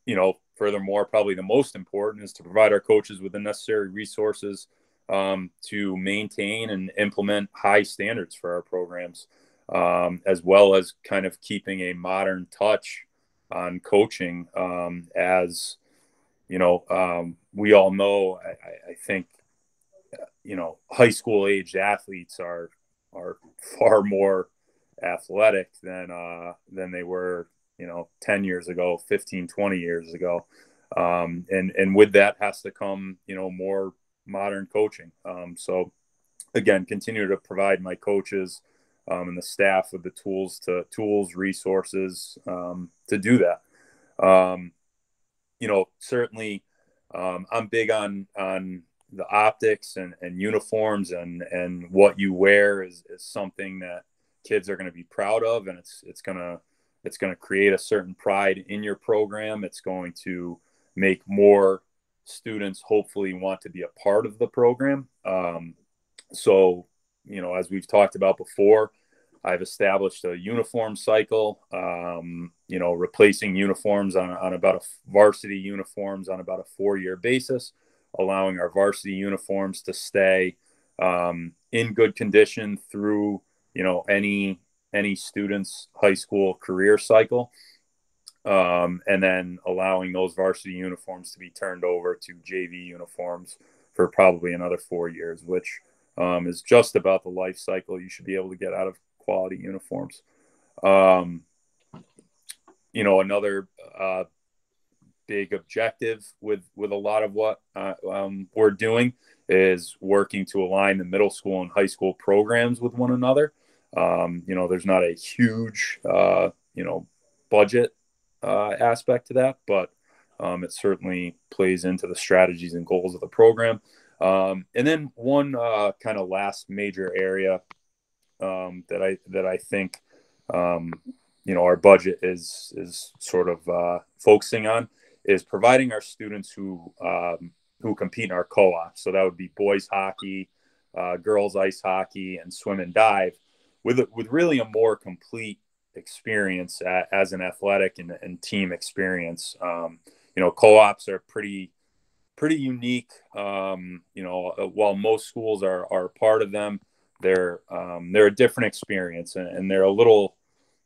you know, furthermore, probably the most important is to provide our coaches with the necessary resources um, to maintain and implement high standards for our programs, um, as well as kind of keeping a modern touch on coaching. Um, as you know, um, we all know, I, I, think, you know, high school aged athletes are are far more athletic than uh, than they were, you know, 10 years ago, 15, 20 years ago. Um, and and with that has to come, you know, more modern coaching. Um, so again, continue to provide my coaches um, and the staff with the tools to tools, resources um, to do that. Um, you know, certainly um, I'm big on on the optics and, and uniforms and and what you wear is, is something that kids are going to be proud of and it's it's going to it's going to create a certain pride in your program it's going to make more students hopefully want to be a part of the program. Um, so, you know, as we've talked about before, I've established a uniform cycle, um, you know, replacing uniforms on, on about a varsity uniforms on about a four year basis, allowing our varsity uniforms to stay um, in good condition through, you know, any any student's high school career cycle um, and then allowing those varsity uniforms to be turned over to JV uniforms for probably another four years, which um, is just about the life cycle you should be able to get out of quality uniforms. Um, you know, another uh, big objective with with a lot of what uh, um, we're doing is working to align the middle school and high school programs with one another. Um, you know, there's not a huge, uh, you know, budget uh, aspect to that, but um, it certainly plays into the strategies and goals of the program. Um, and then one uh, kind of last major area um, that I that I think um, you know our budget is is sort of uh, focusing on is providing our students who um, who compete in our co-op. So that would be boys hockey, uh, girls ice hockey, and swim and dive, with with really a more complete experience as an athletic and, and team experience. Um, you know, co-ops are pretty pretty unique. Um, you know, uh, while most schools are are part of them, they're um, they're a different experience, and, and they're a little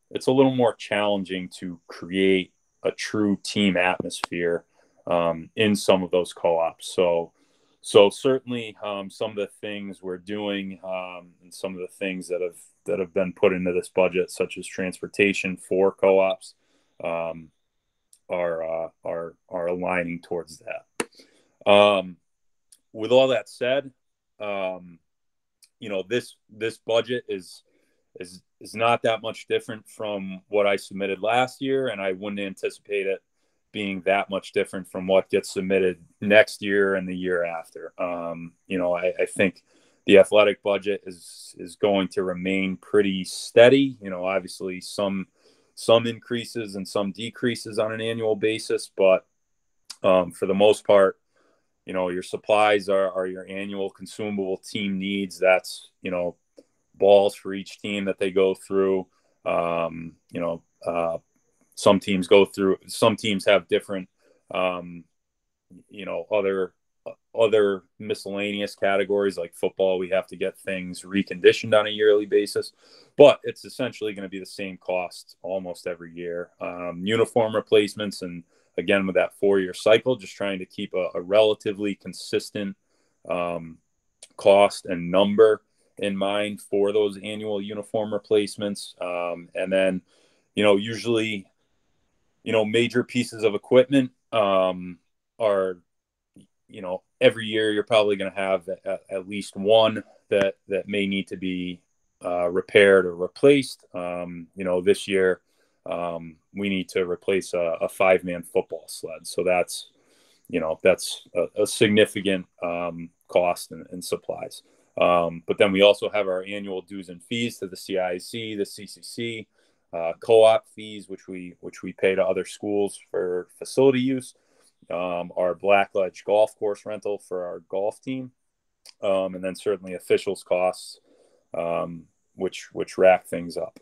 it's a little more challenging to create a true team atmosphere um, in some of those co-ops. So so certainly um, some of the things we're doing um, and some of the things that have that have been put into this budget, such as transportation for co-ops, um, are uh, are are aligning towards that. Um, with all that said, um, you know this this budget is is is not that much different from what I submitted last year, and I wouldn't anticipate it being that much different from what gets submitted next year and the year after. Um, you know, I, I, think the athletic budget is is going to remain pretty steady. You know, obviously some some increases and some decreases on an annual basis, but um, for the most part, you know, your supplies are, are your annual consumable team needs. That's you know, balls for each team that they go through. Um, you know, uh, some teams go through some teams have different um, you know other other miscellaneous categories like football we have to get things reconditioned on a yearly basis but it's essentially going to be the same cost almost every year um, uniform replacements and again with that four year cycle just trying to keep a, a relatively consistent um, cost and number in mind for those annual uniform replacements. Um, and then you know usually you know major pieces of equipment um, are you know every year you're probably going to have at, at, least one that that may need to be uh, repaired or replaced. Um, you know this year um, we need to replace a, a five man football sled. So that's you know that's a, a significant um, cost and, supplies um, but then we also have our annual dues and fees to the CIAC, the CCC, uh, co-op fees, which we which we pay to other schools for facility use, um, our Blackledge golf course rental for our golf team, um, and then certainly officials costs, um, which which rack things up,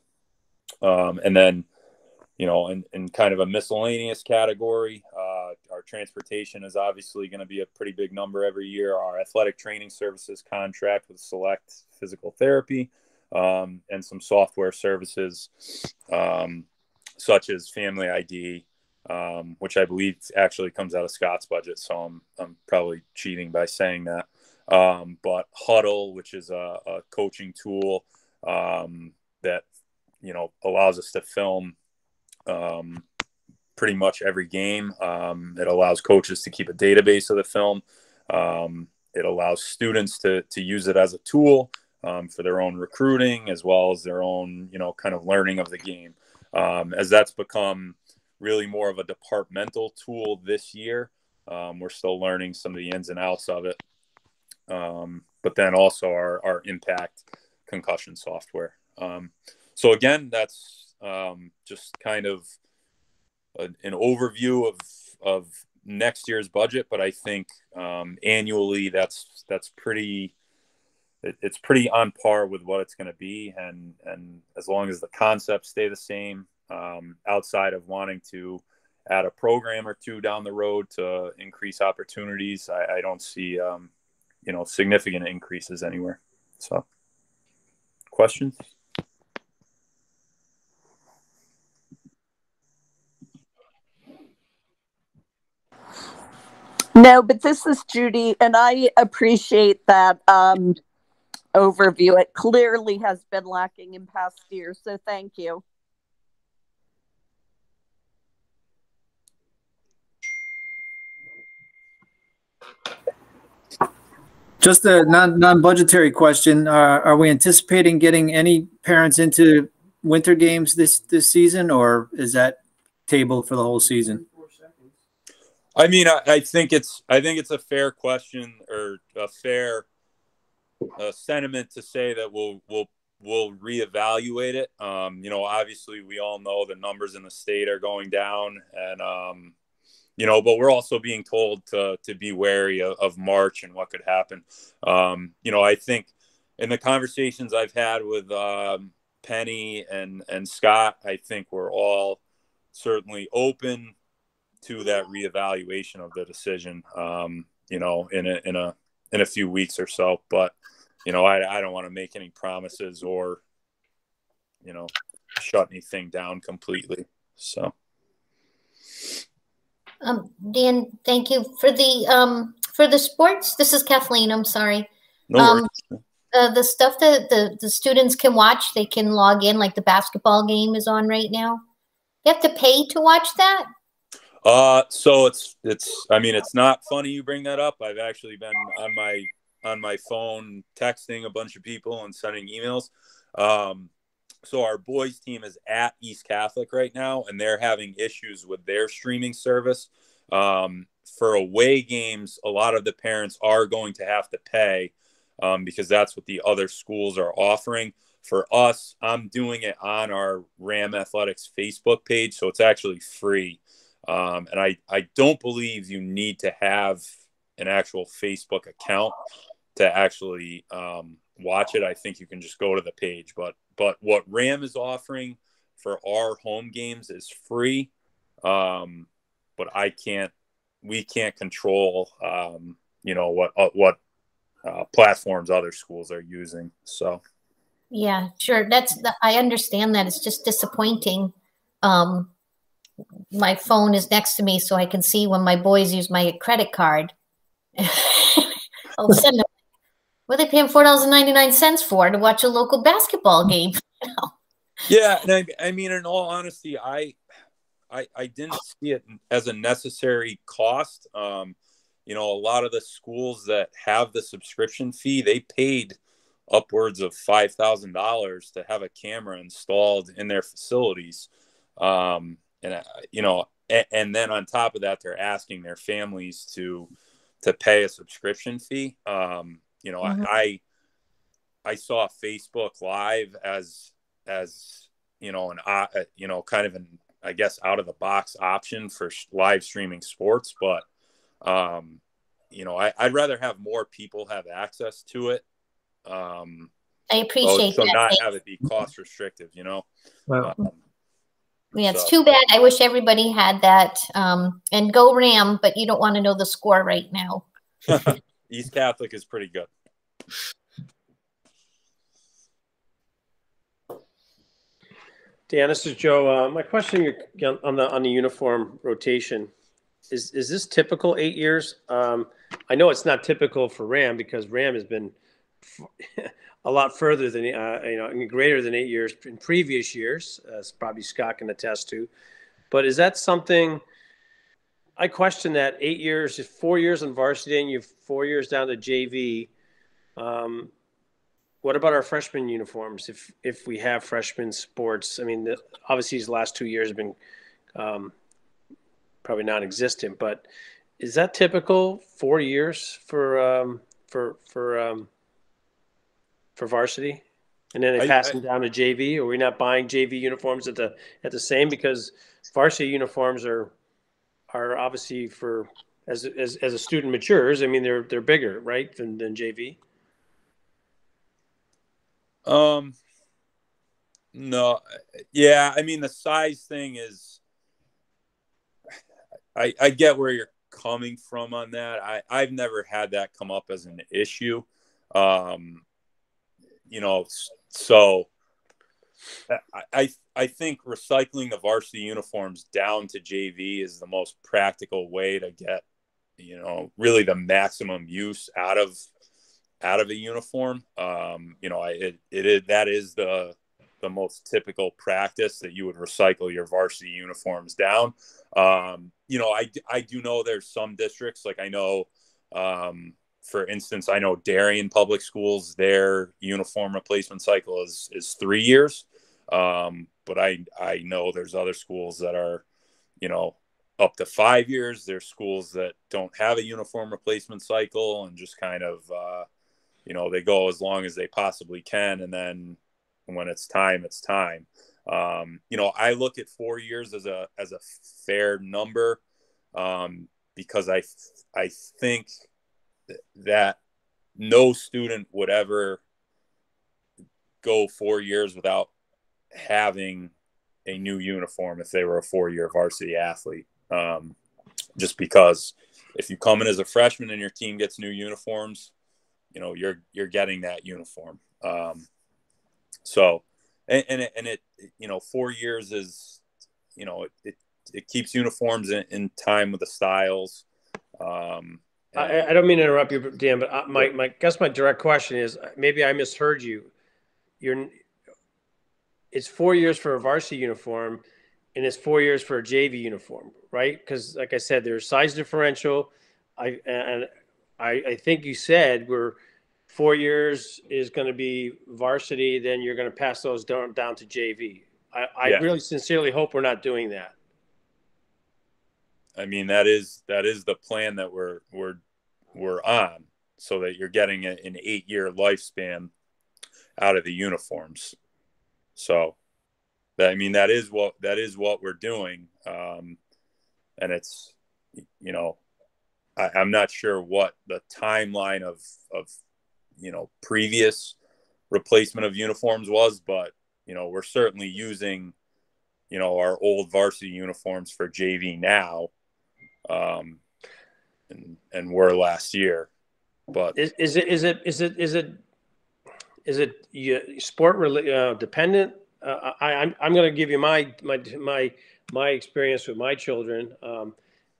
um, and then you know in, in kind of a miscellaneous category uh, our transportation is obviously going to be a pretty big number every year our athletic training services contract with select physical therapy um, and some software services um, such as Family ID, um, which I believe actually comes out of Scott's budget. So I'm, I'm probably cheating by saying that. Um, but Hudl, which is a, a coaching tool um, that you know allows us to film um, pretty much every game. it allows coaches to keep a database of the film. it allows students to, to use it as a tool um, for their own recruiting as well as their own, you know, kind of learning of the game. Um, as that's become really more of a departmental tool this year, um, we're still learning some of the ins and outs of it. Um, but then also our, our ImPACT concussion software. Um, so again, that's um, just kind of a, an overview of, of next year's budget, but I think annually that's that's pretty it, it's pretty on par with what it's going to be, and and as long as the concepts stay the same, um, outside of wanting to add a program or two down the road to increase opportunities, I, I don't see um, you know significant increases anywhere. So, questions. No, but this is Judy, and I appreciate that. Um, overview. It clearly has been lacking in past years. So thank you. Just a non non budgetary question. Uh, are we anticipating getting any parents into winter games this this season, or is that tabled for the whole season? I mean, I, I think it's I think it's a fair question or a fair a sentiment to say that we'll we'll we'll reevaluate it. Um, you know, obviously we all know the numbers in the state are going down, and um, you know, but we're also being told to to be wary of, of March and what could happen. Um, you know, I think in the conversations I've had with um, Penny and and Scott, I think we're all certainly open to that reevaluation of the decision. Um, you know, in a in a in a few weeks or so. But you know, I, I don't want to make any promises or you know shut anything down completely. So. Um, Dan, thank you for the um for the sports. This is Kathleen. I'm sorry. No um, uh, the stuff that the the students can watch, they can log in. Like the basketball game is on right now. You have to pay to watch that. Uh, so it's it's. I mean, it's not funny you bring that up. I've actually been on my on my phone texting a bunch of people and sending emails. Um, so our boys team is at East Catholic right now, and they're having issues with their streaming service. Um, for away games, a lot of the parents are going to have to pay um, because that's what the other schools are offering. For us, I'm doing it on our RHAM Athletics Facebook page, so it's actually free. Um, and I, I don't believe you need to have an actual Facebook account to actually um, watch it. I think you can just go to the page. But but what RHAM is offering for our home games is free. Um, but I can't. We can't control. Um, you know what uh, what uh, platforms other schools are using. So. Yeah, sure. That's the, I understand that. It's just disappointing. Um, my phone is next to me, so I can see when my boys use my credit card. Of a sudden, what they paying four dollars and ninety nine cents for to watch a local basketball game? yeah, I, I, mean, in all honesty, I, I, I didn't see it as a necessary cost. Um, you know, a lot of the schools that have the subscription fee, they paid upwards of five thousand dollars to have a camera installed in their facilities. Um, and uh, you know, and, and, then on top of that, they're asking their families to to pay a subscription fee. Um, you know, mm-hmm. I, I saw Facebook Live as as you know an uh, you know kind of an I guess out of the box option for live streaming sports, but um, you know I, would rather have more people have access to it. Um, I appreciate so, so not have it be cost restrictive. You know. Well, um, yeah, it's so. too bad. I wish everybody had that. Um, and go RHAM, but you don't want to know the score right now. East Catholic is pretty good. Dan, this is Joe. Uh, my question on the on the uniform rotation is: Is this typical eight years? Um, I know it's not typical for RHAM because RHAM has been a lot further than uh, you know, greater than eight years in previous years. As probably Scott can attest to. But is that something? I question that eight years, four years in varsity, and you four years down to JV. Um, what about our freshman uniforms? If if we have freshman sports, I mean, the, obviously these last two years have been um, probably non-existent, but is that typical? Four years for um, for for um, for varsity, and then they pass I, them down to JV. Are we not buying JV uniforms at the at the same because varsity uniforms are are obviously for as as as a student matures. I mean, they're they're bigger, right, than than JV. Um, no, yeah, I mean the size thing is, I I get where you're coming from on that. I I've never had that come up as an issue. Um, you know, so I, I think recycling the varsity uniforms down to JV is the most practical way to get, you know, really the maximum use out of out of a uniform. Um, you know, I, it, it is that is the the most typical practice that you would recycle your varsity uniforms down. Um, you know, I, I do know there's some districts like I know, um, for instance, I know Darien Public Schools, their uniform replacement cycle is is three years. Um, but I I know there's other schools that are, you know, up to five years. There's schools that don't have a uniform replacement cycle and just kind of uh, you know they go as long as they possibly can and then when it's time it's time um, you know i look at four years as a as a fair number um, because i i think that no student would ever go four years without having a new uniform if they were a four year varsity athlete. Um, just because if you come in as a freshman and your team gets new uniforms you know you're you're getting that uniform. Um, so and and it, and it, you know four years is you know it it, it keeps uniforms in, in, time with the styles. Um, I, I, don't mean to interrupt you dan but my, my guess my direct question is uh, maybe i misheard you you're it's four years for a varsity uniform and it's four years for a jv uniform right because like i said there's size differential i and I, I think you said we're four years is going to be varsity, then you're going to pass those down, down to JV. I, I Yeah. really sincerely hope we're not doing that. I mean, that is that is the plan that we're we're we're on, so that you're getting a, an eight year lifespan out of the uniforms. So, that I mean, that is what that is what we're doing, um, and it's you know, I, I'm not sure what the timeline of of you know previous replacement of uniforms was, but you know, we're certainly using you know our old varsity uniforms for JV now um, and and were last year. But Is, is it is it is it is it is it sport uh, dependent? Uh, I, I'm I'm going to give you my my my my experience with my children. Um,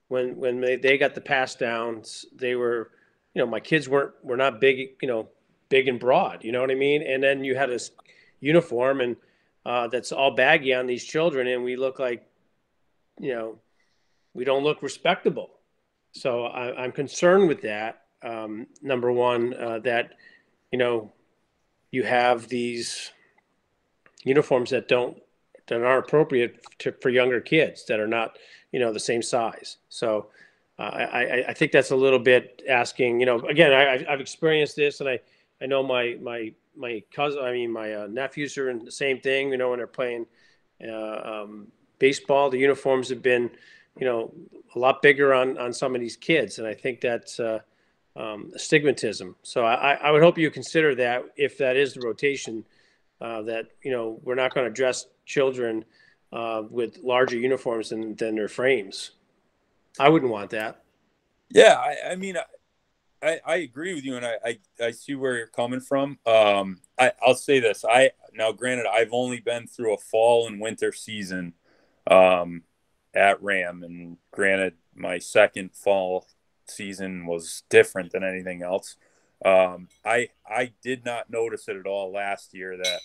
when when they, they got the pass downs, they were, you know, my kids weren't were not big, you know, big and broad. You know what I mean? And then you had this uniform and uh, that's all baggy on these children, and we look like, you know, we don't look respectable. So I, I'm concerned with that. Um, number one, uh, that you know, you have these uniforms that don't that aren't appropriate to, for younger kids that are not you know the same size. So uh, I, I think that's a little bit asking. You know, again, I, I've- I've experienced this, and I I know my my my cousin, I mean my uh, nephews are in the same thing. You know, when they're playing uh, um, baseball, the uniforms have been you know a lot bigger on on some of these kids, and I think that's. Uh, um, stigmatism. So I, I would hope you consider that if that is the rotation, uh, that you know we're not going to dress children uh, with larger uniforms than, than their frames. I wouldn't want that. yeah, I, I mean, I, I agree with you, and I, I, I see where you're coming from. Um, I, I'll say this: I now, granted, I've only been through a fall and winter season um, at RHAM, and granted, my second fall season was different than anything else. Um, I I did not notice it at all last year that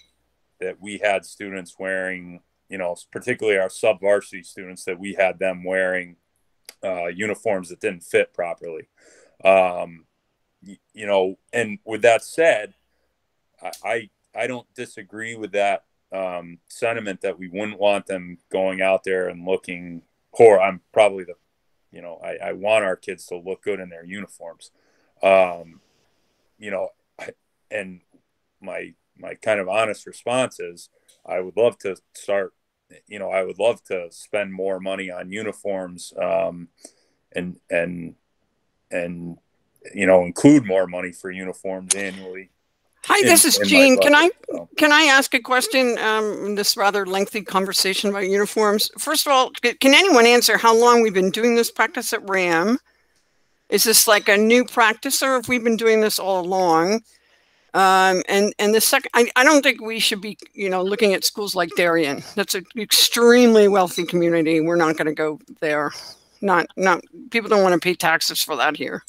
that we had students wearing, you know, particularly our sub varsity students, that we had them wearing uh, uniforms that didn't fit properly. Um, y- you know, and with that said, I I, I don't disagree with that um, sentiment that we wouldn't want them going out there and looking poor. I'm probably the you know I, I want our kids to look good in their uniforms um, you know I, and my my kind of honest response is i would love to start you know i would love to spend more money on uniforms um, and and and you know include more money for uniforms annually Hi, in- this is Jean. Can I so. can I ask a question? Um, in this rather lengthy conversation about uniforms. First of all, can anyone answer how long we've been doing this practice at RHAM? Is this like a new practice, or have we been doing this all along? Um, and and the second, I, I don't think we should be, you know, looking at schools like Darien. That's an extremely wealthy community. We're not going to go there. Not not people don't want to pay taxes for that here.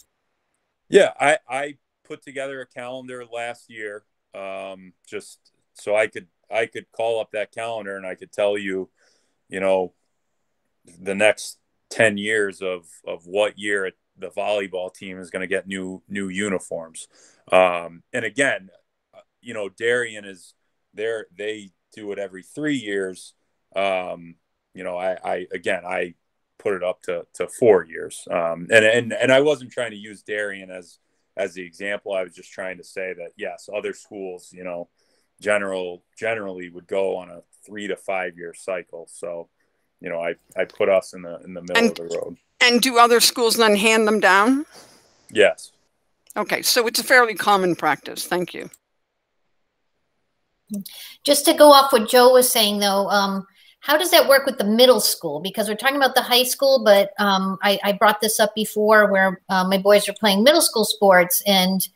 Yeah, I I put together a calendar last year, um, just so I could I could call up that calendar and I could tell you, you know, the next ten years of of what year the volleyball team is going to get new new uniforms. Um, and again, uh, you know, Darien is there. They do it every three years. Um, you know, I, I again I put it up to, to four years. Um, and, and, and I wasn't trying to use Darien as, as the example. I was just trying to say that yes, other schools, you know, general generally would go on a three to five year cycle. So, you know, I, I put us in the, in the middle And- of the road. And do other schools then hand them down? Yes. Okay, so it's a fairly common practice. Thank you. Just to go off what Joe was saying, though, um, how does that work with the middle school? Because we're talking about the high school, but um, I, I brought this up before where uh, my boys are playing middle school sports, and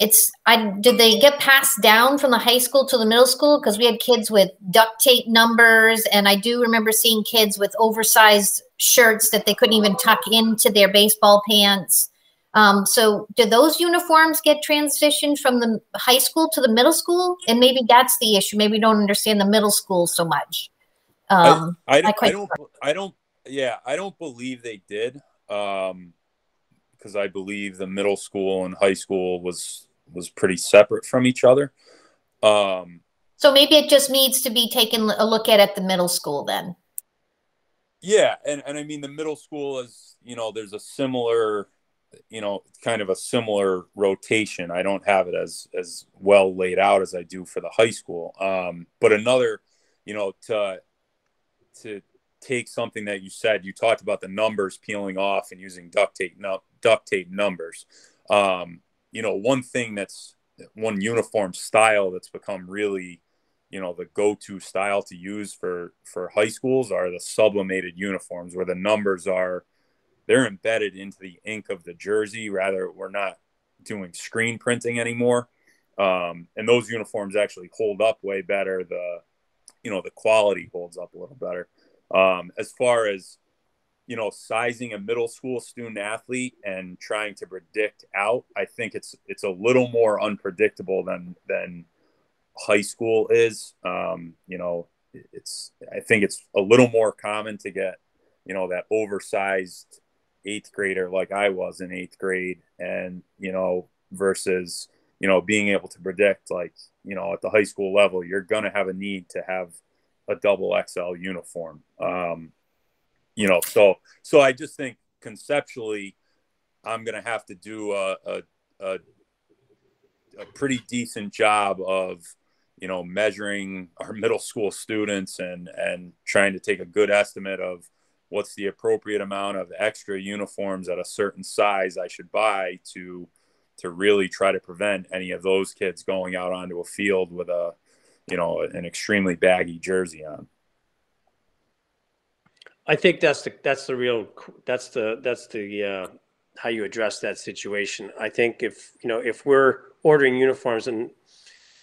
it's I did they get passed down from the high school to the middle school? Because we had kids with duct tape numbers, and I do remember seeing kids with oversized shirts that they couldn't even tuck into their baseball pants. Um, so do those uniforms get transitioned from the high school to the middle school? And maybe that's the issue. Maybe we don't understand the middle school so much. Um, I, I, don't, I quite don't, I don't, yeah, I don't believe they did. Um, because I believe the middle school and high school was was pretty separate from each other. Um, So maybe it just needs to be taken a look at at the middle school then. Yeah, and, and I mean the middle school is, you know, there's a similar, you know, kind of a similar rotation. I don't have it as as well laid out as I do for the high school. Um, but another, you know, to to take something that you said, you talked about the numbers peeling off and using duct tape duct tape numbers. Um, you know, one thing that's one uniform style that's become really you know the go-to style to use for for high schools are the sublimated uniforms where the numbers are they're embedded into the ink of the jersey rather we're not doing screen printing anymore. Um, and those uniforms actually hold up way better. The you know the quality holds up a little better um, as far as you know sizing a middle school student athlete and trying to predict out i think it's it's a little more unpredictable than than high school is. Um, you know, it's I think it's a little more common to get, you know, that oversized eighth grader like I was in eighth grade, and you know, versus you know being able to predict like you know at the high school level, you're gonna have a need to have a double XL uniform. Um, you know, so so I just think conceptually, I'm gonna have to do a, a, a a pretty decent job of you know measuring our middle school students and and trying to take a good estimate of what's the appropriate amount of extra uniforms at a certain size I should buy to to really try to prevent any of those kids going out onto a field with a you know an extremely baggy jersey on. I think that's the that's the real that's the that's the uh, how you address that situation. I think if you know if we're ordering uniforms and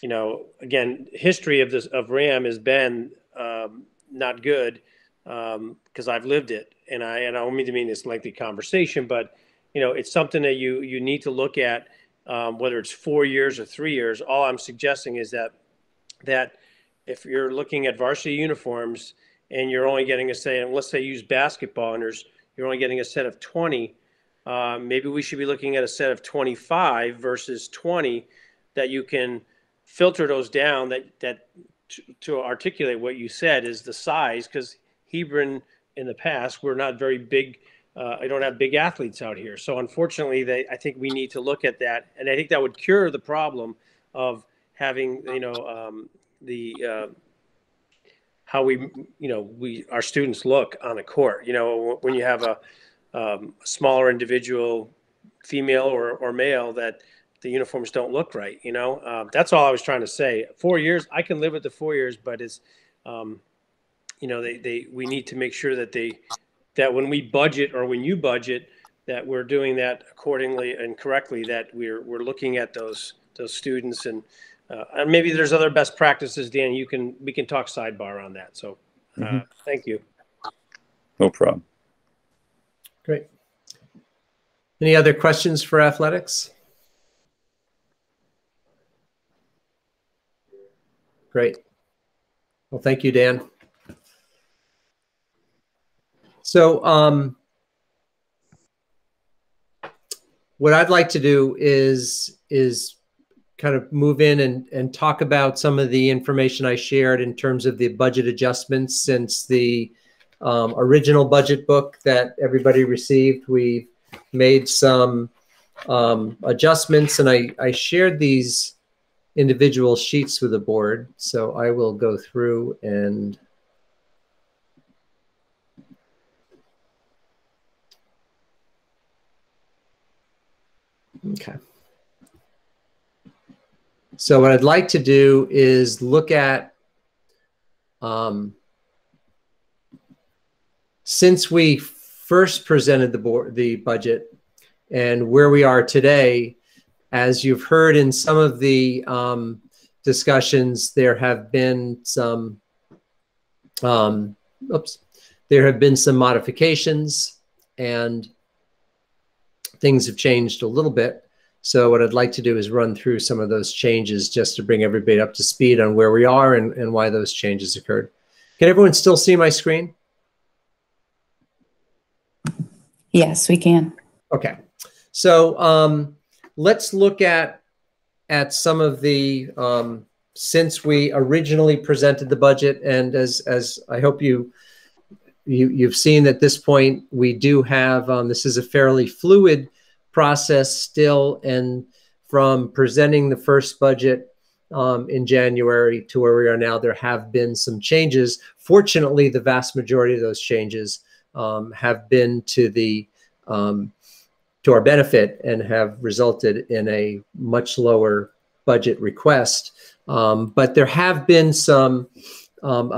you know again history of this of RHAM has been um, not good because um, I've lived it and I and I don't mean to mean this lengthy conversation, but you know it's something that you you need to look at um, whether it's four years or three years. All I'm suggesting is that that if you're looking at varsity uniforms and you're only getting a say, and let's say use basketball and there's you're only getting a set of 20 uh, maybe we should be looking at a set of 25 versus 20 that you can filter those down that that to, to articulate what you said is the size because Hebron in the past we're not very big uh, I don't have big athletes out here so unfortunately they I think we need to look at that and I think that would cure the problem of having you know um, the uh, how we you know we our students look on the court you know when you have a um, smaller individual, female or, or male, that the uniforms don't look right. You know, um, that's all I was trying to say. Four years, I can live with the four years, but it's, um, you know, they, they we need to make sure that they that when we budget or when you budget that we're doing that accordingly and correctly. That we're we're looking at those those students and uh, and maybe there's other best practices. Dan, you can we can talk sidebar on that. So, uh, Mhm. thank you. No problem. Great. Any other questions for athletics? Great. Well, thank you, Dan. So, um, what I'd like to do is is kind of move in and, and talk about some of the information I shared in terms of the budget adjustments since the um, original budget book that everybody received. We made some um, adjustments, and I, I shared these individual sheets with the board. So I will go through and okay. So what I'd like to do is look at um, since we first presented the board the budget and where we are today, as you've heard in some of the um, discussions, there have been some um, oops, there have been some modifications and things have changed a little bit. So what I'd like to do is run through some of those changes just to bring everybody up to speed on where we are and, and why those changes occurred. Can everyone still see my screen? Yes, we can. Okay. So um, let's look at at some of the um, since we originally presented the budget, and as as I hope you you you've seen at this point, we do have um, this is a fairly fluid process still, and from presenting the first budget um, in January to where we are now, there have been some changes. Fortunately, the vast majority of those changes um, have been to the um, to our benefit and have resulted in a much lower budget request. Um, but there have been some um,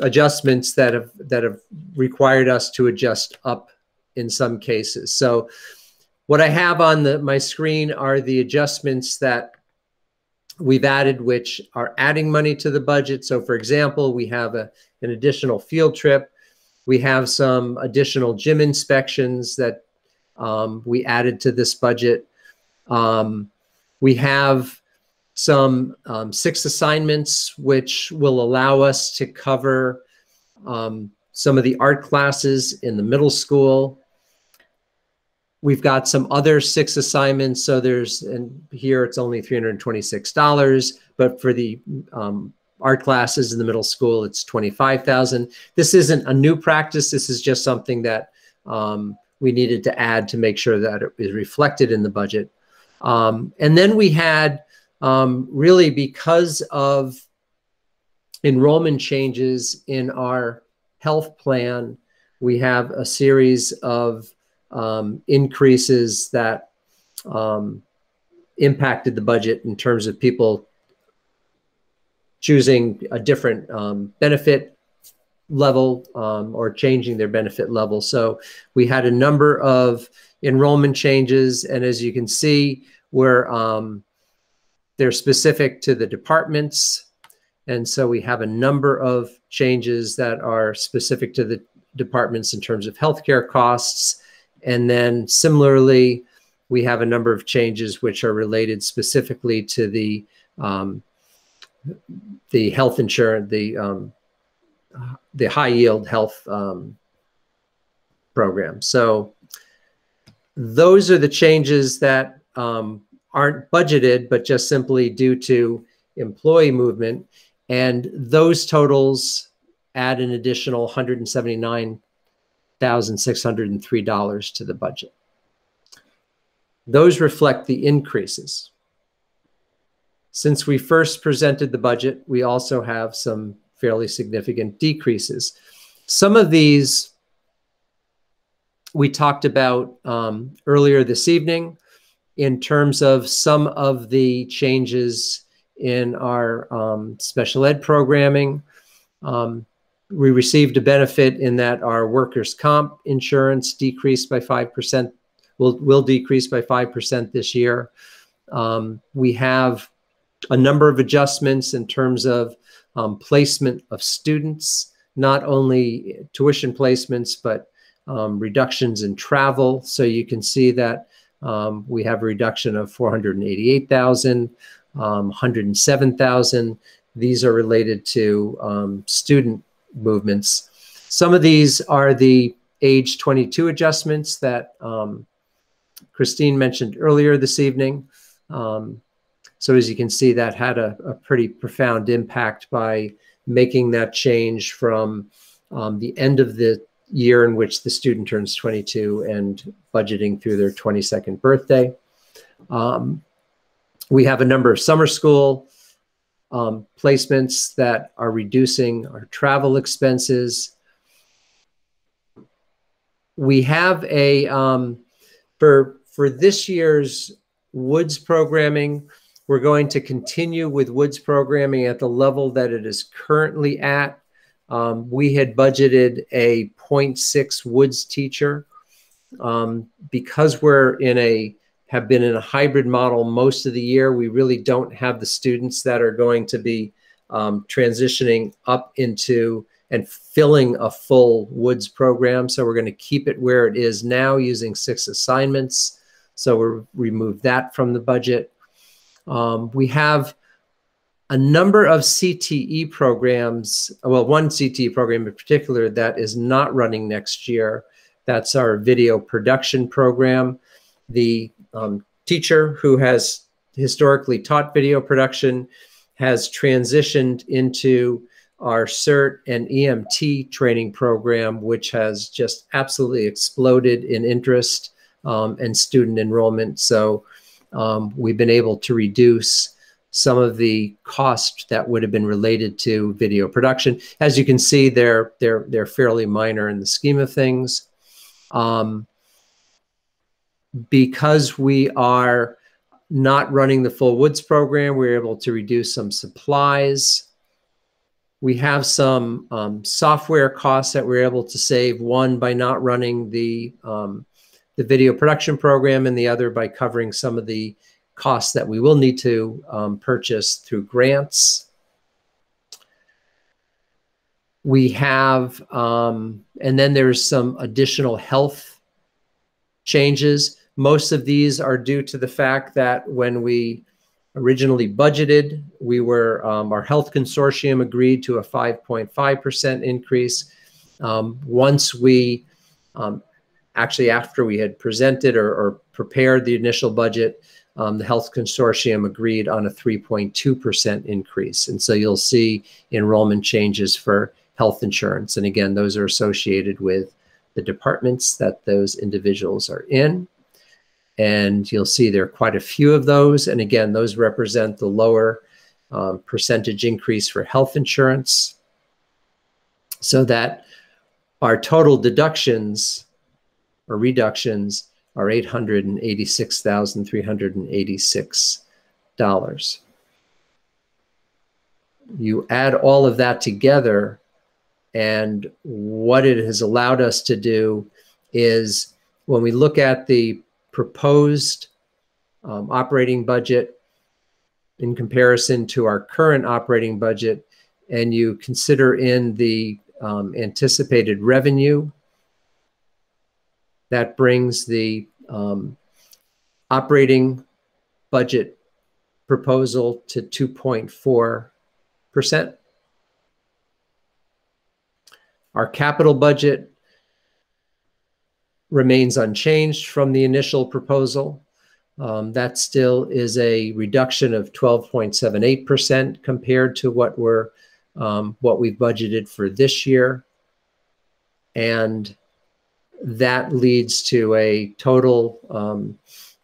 adjustments that have that have required us to adjust up in some cases. So what I have on the, my screen are the adjustments that we've added, which are adding money to the budget. So for example, we have a, an additional field trip. We have some additional gym inspections that um, we added to this budget. Um, we have some um, six assignments, which will allow us to cover um, some of the art classes in the middle school. We've got some other six assignments. So there's, and here it's only $326, but for the um, art classes in the middle school, it's 25,000. This isn't a new practice. This is just something that um, we needed to add to make sure that it is reflected in the budget. Um, and then we had um, really because of enrollment changes in our health plan, we have a series of um, increases that um, impacted the budget in terms of people choosing a different um, benefit level um, or changing their benefit level. So we had a number of enrollment changes. And as you can see, we're um, they're specific to the departments. And so we have a number of changes that are specific to the departments in terms of healthcare costs. And then similarly, we have a number of changes which are related specifically to the um, the health insurance, the um, the high yield health um, program. So those are the changes that um, aren't budgeted, but just simply due to employee movement. And those totals add an additional $179,603 to the budget. Those reflect the increases. Since we first presented the budget, we also have some fairly significant decreases. Some of these we talked about um, earlier this evening in terms of some of the changes in our um, special ed programming. Um, we received a benefit in that our workers' comp insurance decreased by 5%, will, will decrease by 5% this year. Um, we have a number of adjustments in terms of um, placement of students, not only tuition placements, but um, reductions in travel. So you can see that um, we have a reduction of 488,000, um, 107,000. These are related to um, student movements. Some of these are the age 22 adjustments that um, Christine mentioned earlier this evening. Um, so as you can see, that had a, a, pretty profound impact by making that change from um, the end of the year in which the student turns 22 and budgeting through their 22nd birthday. Um, we have a number of summer school um, placements that are reducing our travel expenses. We have a, um, for, for this year's WOODS programming, we're going to continue with WOODS programming at the level that it is currently at. Um, we had budgeted a 0.6 Woods teacher. Um, because we're in a have been in a hybrid model most of the year, we really don't have the students that are going to be um, transitioning up into and filling a full Woods program. So we're going to keep it where it is now using six assignments. So we'll remove that from the budget. Um, we have a number of CTE programs, well, one CTE program in particular that is not running next year. That's our video production program. The um, teacher who has historically taught video production has transitioned into our CERT and EMT training program, which has just absolutely exploded in interest um, and student enrollment. So um, we've been able to reduce some of the cost that would have been related to video production. As you can see, they're they're they're fairly minor in the scheme of things. Um, because we are not running the full woods program, we're able to reduce some supplies. We have some um, software costs that we're able to save. One by not running the um, the video production program, and the other by covering some of the costs that we will need to um, purchase through grants. We have, um, and then there's some additional health changes. Most of these are due to the fact that when we originally budgeted, we were, um, our health consortium agreed to a 5.5% increase. Um, once we, um, actually after we had presented or, or prepared the initial budget, um, the health consortium agreed on a 3.2% increase. And so you'll see enrollment changes for health insurance. And again, those are associated with the departments that those individuals are in. And you'll see there are quite a few of those. And again, those represent the lower um, percentage increase for health insurance so that our total deductions or reductions are $886,386. You add all of that together, and what it has allowed us to do is when we look at the proposed um, operating budget in comparison to our current operating budget, and you consider in the um, anticipated revenue that brings the um, operating budget proposal to 2.4%. Our capital budget remains unchanged from the initial proposal. Um, that still is a reduction of 12.78% compared to what we're um, what we've budgeted for this year. And that leads to a total um,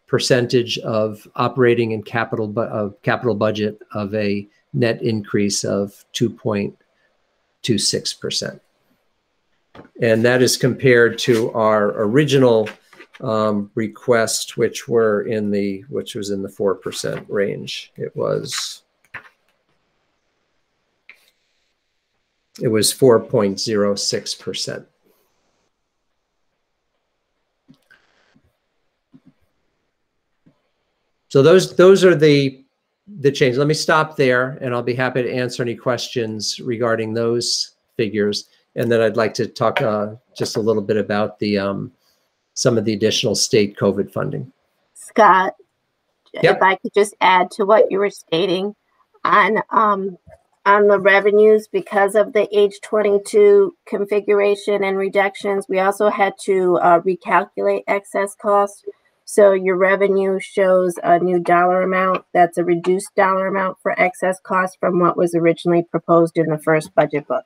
percentage of operating and capital bu- of capital budget of a net increase of 2.26%. And that is compared to our original um, request, which were in the which was in the 4% range. It was it was 4.06%. So those those are the the changes. Let me stop there, and I'll be happy to answer any questions regarding those figures. And then I'd like to talk uh, just a little bit about the um, some of the additional state COVID funding. Scott, Yep. if I could just add to what you were stating on um, on the revenues because of the age 22 configuration and reductions, we also had to uh, recalculate excess costs. So your revenue shows a new dollar amount that's a reduced dollar amount for excess costs from what was originally proposed in the first budget book.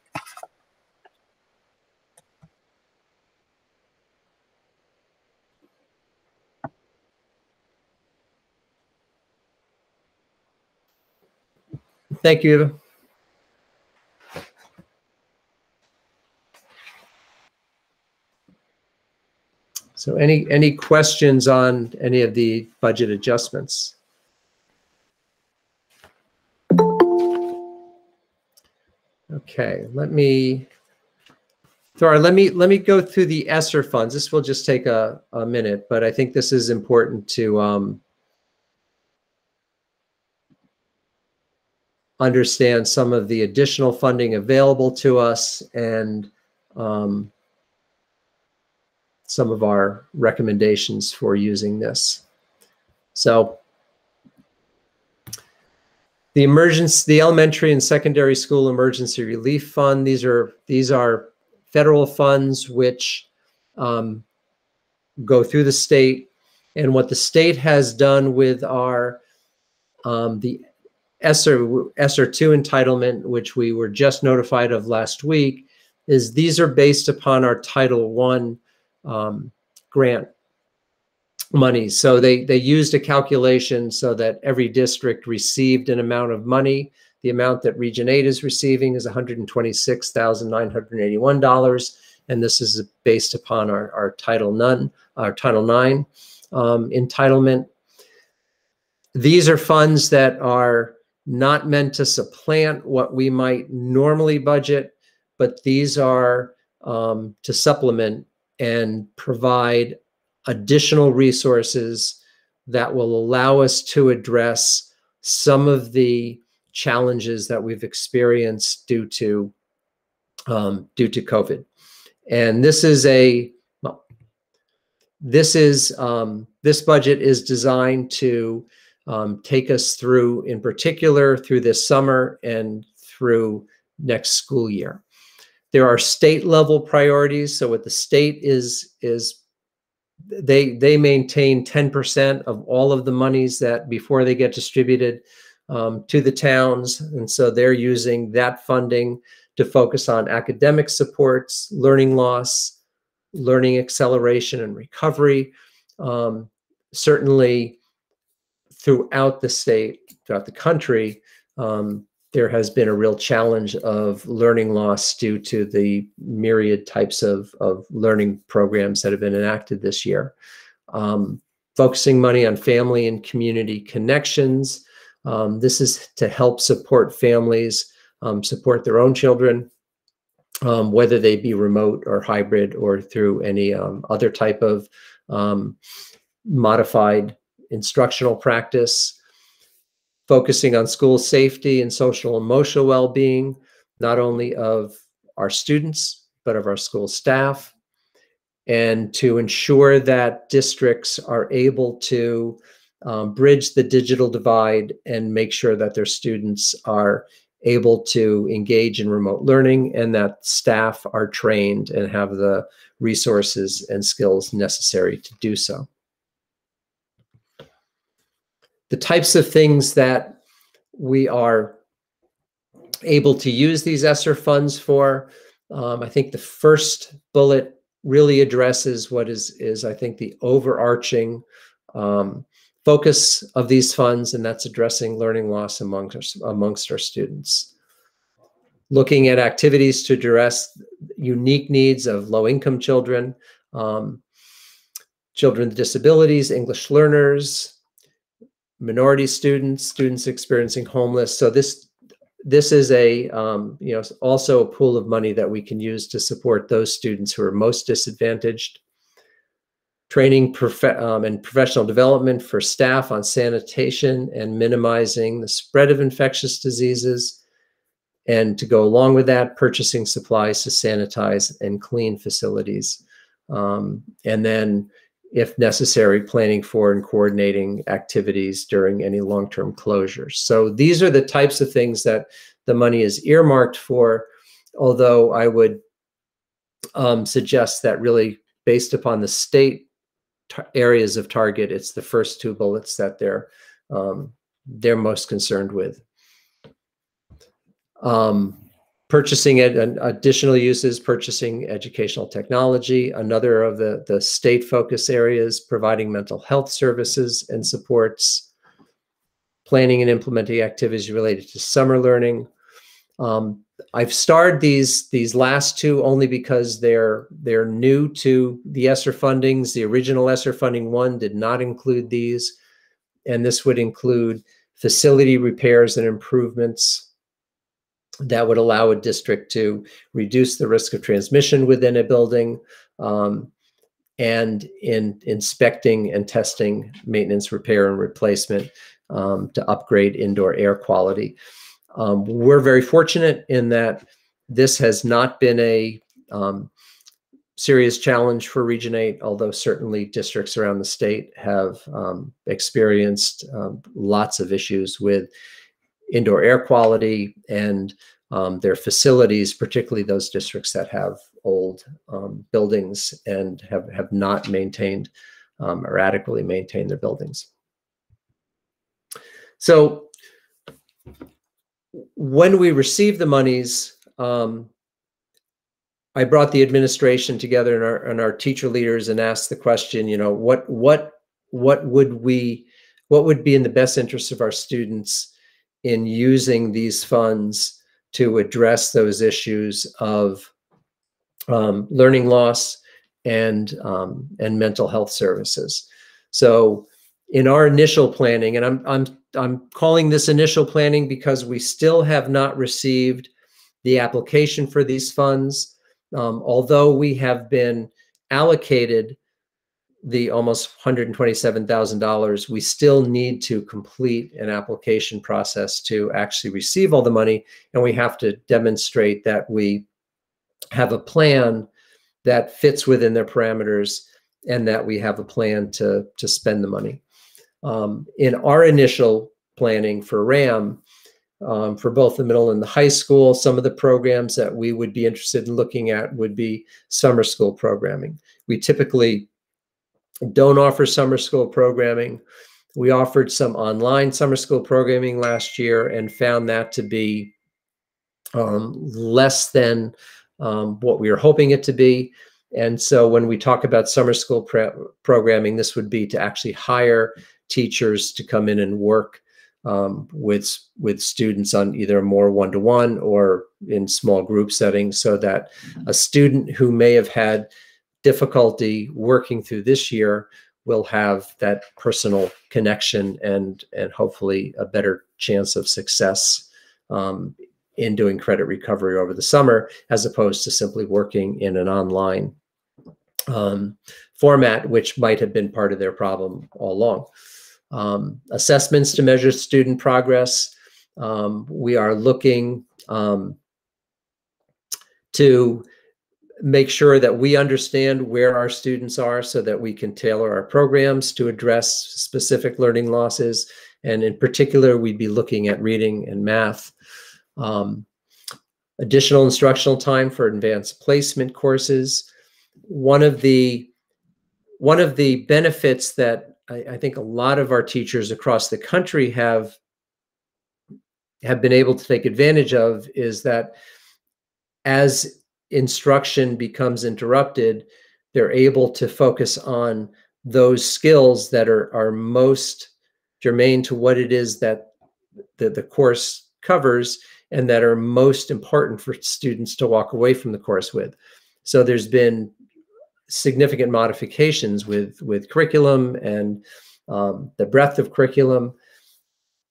Thank you, Eva. So any any questions on any of the budget adjustments? Okay, let me, Thora, let me let me go through the ESSER funds. This will just take a, a minute, but I think this is important to um, understand some of the additional funding available to us and um, some of our recommendations for using this. So the emergency, the elementary and secondary school emergency relief fund. These are these are federal funds which um, go through the state, and what the state has done with our um, the ESSER, ESSER 2 entitlement, which we were just notified of last week, is these are based upon our Title I um, grant money. So they, they used a calculation so that every district received an amount of money. The amount that Region 8 is receiving is $126,981. And this is based upon our, our Title None, our Title IX um, entitlement. These are funds that are not meant to supplant what we might normally budget, but these are um, to supplement and provide additional resources that will allow us to address some of the challenges that we've experienced due to um, due to COVID. And this is a well, this is um, this budget is designed to um, take us through, in particular, through this summer and through next school year. There are state level priorities. So what the state is is they they maintain 10% of all of the monies that before they get distributed um, to the towns. And so they're using that funding to focus on academic supports, learning loss, learning acceleration and recovery. Um, certainly throughout the state, throughout the country, um, there has been a real challenge of learning loss due to the myriad types of, of learning programs that have been enacted this year. Um, focusing money on family and community connections. Um, this is to help support families, um, support their own children, um, whether they be remote or hybrid or through any um, other type of um, modified instructional practice focusing on school safety and social emotional well-being, not only of our students, but of our school staff, and to ensure that districts are able to um, bridge the digital divide and make sure that their students are able to engage in remote learning and that staff are trained and have the resources and skills necessary to do so the types of things that we are able to use these ESSER funds for. Um, I think the first bullet really addresses what is, is I think, the overarching um, focus of these funds, and that's addressing learning loss amongst, amongst our students. Looking at activities to address unique needs of low-income children, um, children with disabilities, English learners, minority students, students experiencing homeless. So this this is a um, you know also a pool of money that we can use to support those students who are most disadvantaged. Training prof um, and professional development for staff on sanitation and minimizing the spread of infectious diseases. And to go along with that, purchasing supplies to sanitize and clean facilities. Um, and then if necessary, planning for and coordinating activities during any long-term closures. So these are the types of things that the money is earmarked for, although I would um, suggest that really based upon the state areas of target, it's the first two bullets that they're um, they're most concerned with. Um, purchasing ed, additional uses, purchasing educational technology. Another of the, the state focus areas, providing mental health services and supports, planning and implementing activities related to summer learning. Um, I've starred these these last two only because they're they're new to the ESSER fundings. The original ESSER funding one did not include these, and this would include facility repairs and improvements, that would allow a district to reduce the risk of transmission within a building um, and in inspecting and testing maintenance, repair, and replacement um, to upgrade indoor air quality. Um, we're very fortunate in that this has not been a um, serious challenge for Region 8, although certainly districts around the state have um, experienced um, lots of issues with indoor air quality and um, their facilities, particularly those districts that have old um, buildings and have, have not maintained um, or adequately maintained their buildings. so when we received the monies, um, I brought the administration together and our and our teacher leaders and asked the question, you know, what what what would we what would be in the best interest of our students in using these funds to address those issues of um, learning loss and um, and mental health services. So in our initial planning, and I'm I'm I'm calling this initial planning because we still have not received the application for these funds. Um, although we have been allocated the almost $127,000, we still need to complete an application process to actually receive all the money. And we have to demonstrate that we have a plan that fits within their parameters and that we have a plan to, to spend the money. Um, in our initial planning for RHAM, um, for both the middle and the high school, some of the programs that we would be interested in looking at would be summer school programming. We typically don't offer summer school programming. We offered some online summer school programming last year and found that to be um, less than um, what we were hoping it to be. And so when we talk about summer school programming, this would be to actually hire teachers to come in and work um, with with students on either more one-to-one or in small group settings so that a student who may have had difficulty working through this year will have that personal connection and and hopefully a better chance of success um, in doing credit recovery over the summer as opposed to simply working in an online um, format which might have been part of their problem all along um, assessments to measure student progress. Um, we are looking um, to make sure that we understand where our students are so that we can tailor our programs to address specific learning losses. And in particular, we'd be looking at reading and math. Um, additional instructional time for advanced placement courses. One of the one of the benefits that I, I think a lot of our teachers across the country have have been able to take advantage of is that as instruction becomes interrupted, they're able to focus on those skills that are, are most germane to what it is that the, the course covers and that are most important for students to walk away from the course with. So there's been significant modifications with with curriculum and um, the breadth of curriculum.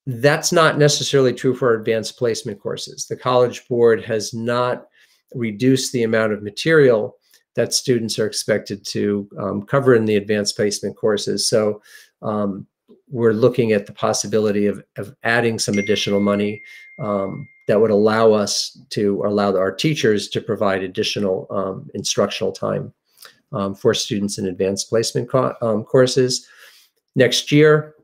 That's not necessarily true for advanced placement courses. The College Board has not reduced the amount of material that students are expected to um, cover in the advanced placement courses. So um, we're looking at the possibility of, of adding some additional money um, that would allow us to allow our teachers to provide additional um, instructional time um, for students in advanced placement co um, courses. Next year,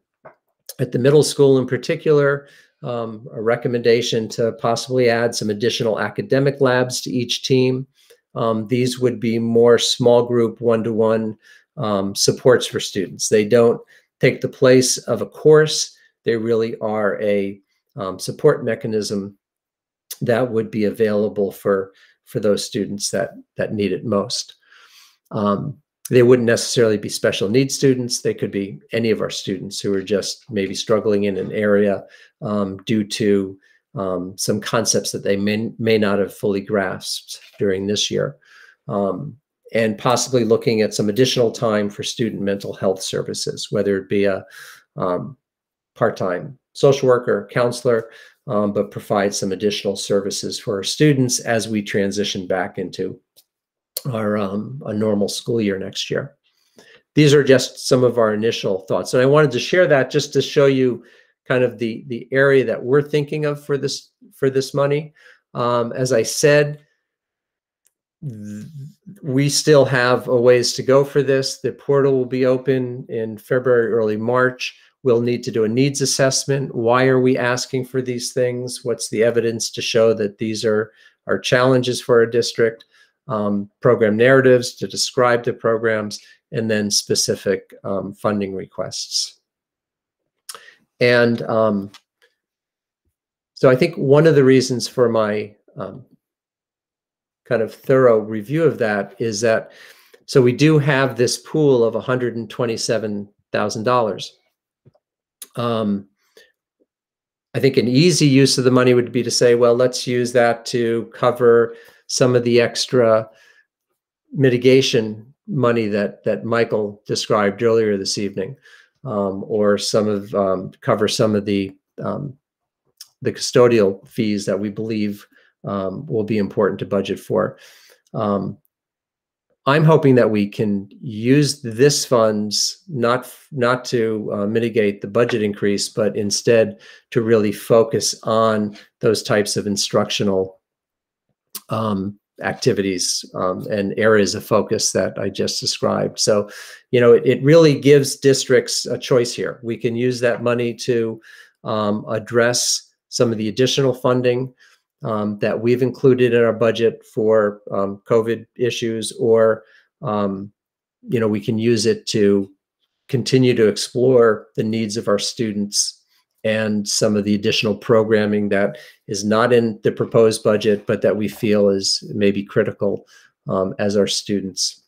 at the middle school in particular, um, a recommendation to possibly add some additional academic labs to each team. Um, these would be more small group one-to-one um, supports for students. They don't take the place of a course. They really are a um, support mechanism that would be available for for those students that that need it most. Um, they wouldn't necessarily be special needs students. They could be any of our students who are just maybe struggling in an area um, due to um, some concepts that they may, may not have fully grasped during this year. Um, and possibly looking at some additional time for student mental health services, whether it be a um, part-time social worker, counselor, um, but provide some additional services for our students as we transition back into our um, a normal school year next year. These are just some of our initial thoughts, and I wanted to share that just to show you kind of the the area that we're thinking of for this for this money. Um, as I said, we still have a ways to go for this. The portal will be open in February, early March. We'll need to do a needs assessment. Why are we asking for these things? What's the evidence to show that these are, are challenges for a district? um, program narratives to describe the programs, and then specific um, funding requests. And um, so I think one of the reasons for my um, kind of thorough review of that is that so we do have this pool of $127,000. Um, I think an easy use of the money would be to say, well, let's use that to cover some of the extra mitigation money that that Michael described earlier this evening, um, or some of um, cover some of the um, the custodial fees that we believe um, will be important to budget for. Um, I'm hoping that we can use this funds not not to uh, mitigate the budget increase, but instead to really focus on those types of instructional um, activities um, and areas of focus that I just described. So, you know, it, it, really gives districts a choice here. We can use that money to um, address some of the additional funding um, that we've included in our budget for um, COVID issues, or um, you know, we can use it to continue to explore the needs of our students and some of the additional programming that is not in the proposed budget, but that we feel is maybe critical um, as our students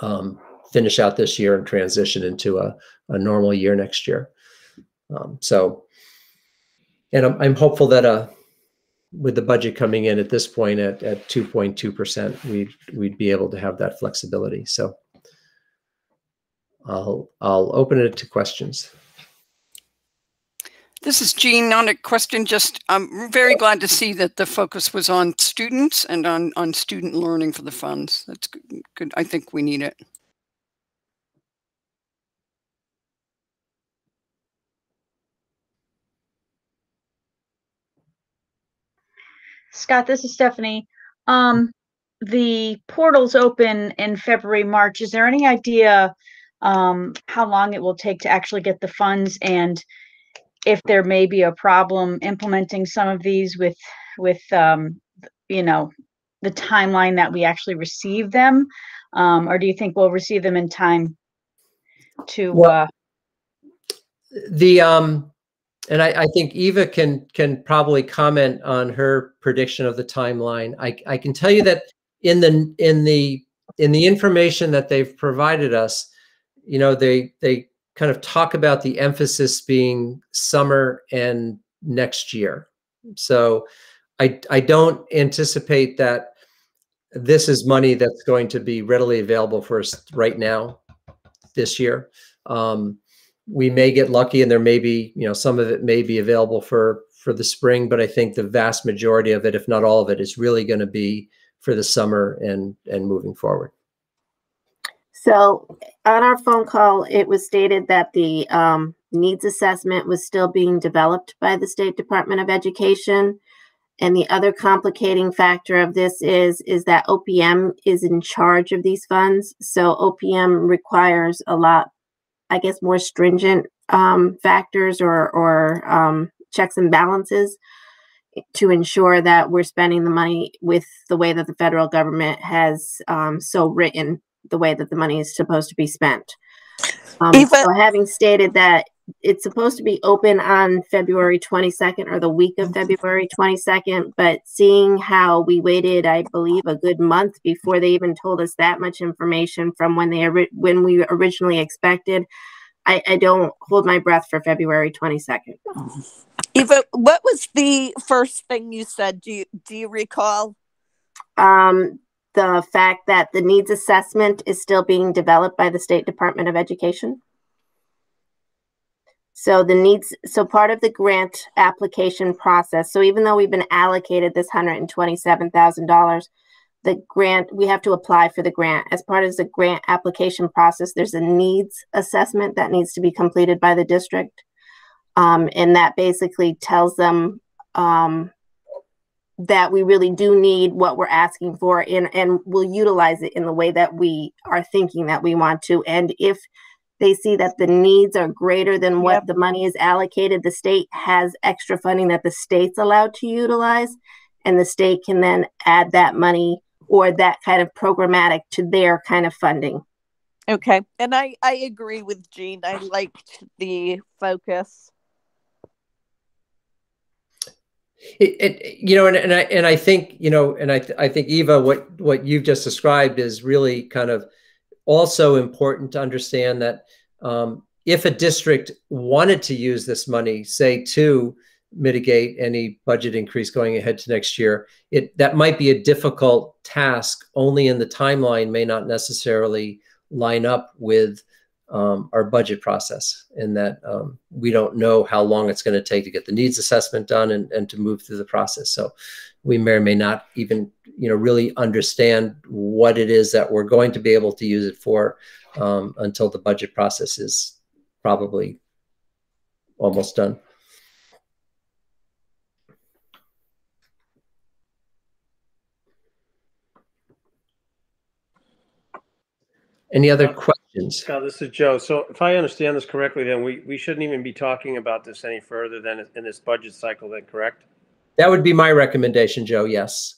um, finish out this year and transition into a, a normal year next year. Um, so, and I'm, I'm hopeful that uh, with the budget coming in at this point at, at 2.2%, we'd, we'd be able to have that flexibility. So I'll, I'll open it to questions. This is Jean. Not a question. Just I'm very glad to see that the focus was on students and on on student learning for the funds. That's good. good. I think we need it. Scott, this is Stephanie. Um, the portals open in February, March. Is there any idea um, how long it will take to actually get the funds and if there may be a problem implementing some of these with with um, you know the timeline that we actually receive them, um, or do you think we'll receive them in time to? Well, uh, the um, and I, I, think Eva can can probably comment on her prediction of the timeline. I, I can tell you that in the in the in the information that they've provided us, you know, they they kind of talk about the emphasis being summer and next year. So I I don't anticipate that this is money that's going to be readily available for us right now this year. Um, we may get lucky and there may be, you know, some of it may be available for for the spring, but I think the vast majority of it, if not all of it, is really going to be for the summer and and moving forward. So on our phone call, it was stated that the um, needs assessment was still being developed by the State Department of Education. And the other complicating factor of this is is that OPM is in charge of these funds. So OPM requires a lot I guess, more stringent um, factors or, or um, checks and balances to ensure that we're spending the money with the way that the federal government has um, so written the way that the money is supposed to be spent. Um, Eva- so having stated that it's supposed to be open on February 22nd or the week of February 22nd, but seeing how we waited, I believe, a good month before they even told us that much information from when they when we originally expected, I, I don't hold my breath for February 22nd. Eva, what was the first thing you said? Do you do you recall? Um, the fact that the needs assessment is still being developed by the State Department of Education. So the needs, so part of the grant application process. So even though we've been allocated this $127,000, the grant, we have to apply for the grant. As part of the grant application process, there's a needs assessment that needs to be completed by the district. Um, and that basically tells them um, that we really do need what we're asking for and, and we'll utilize it in the way that we are thinking that we want to. And if they see that the needs are greater than what yep. the money is allocated. The state has extra funding that the state's allowed to utilize, and the state can then add that money or that kind of programmatic to their kind of funding. Okay. And I, I agree with Jean. I liked the focus It, it, you know, and, and I and I think you know, and I th- I think Eva, what what you've just described is really kind of also important to understand that um, if a district wanted to use this money, say to mitigate any budget increase going ahead to next year, it that might be a difficult task. Only in the timeline may not necessarily line up with um, our budget process in that um, we don't know how long it's going to take to get the needs assessment done and, and to move through the process. So we may or may not even, you know, really understand what it is that we're going to be able to use it for um, until the budget process is probably almost done. Any other questions? Scott, this is Joe. So if I understand this correctly, then we, we shouldn't even be talking about this any further than in this budget cycle, then, correct? That would be my recommendation, Joe, yes.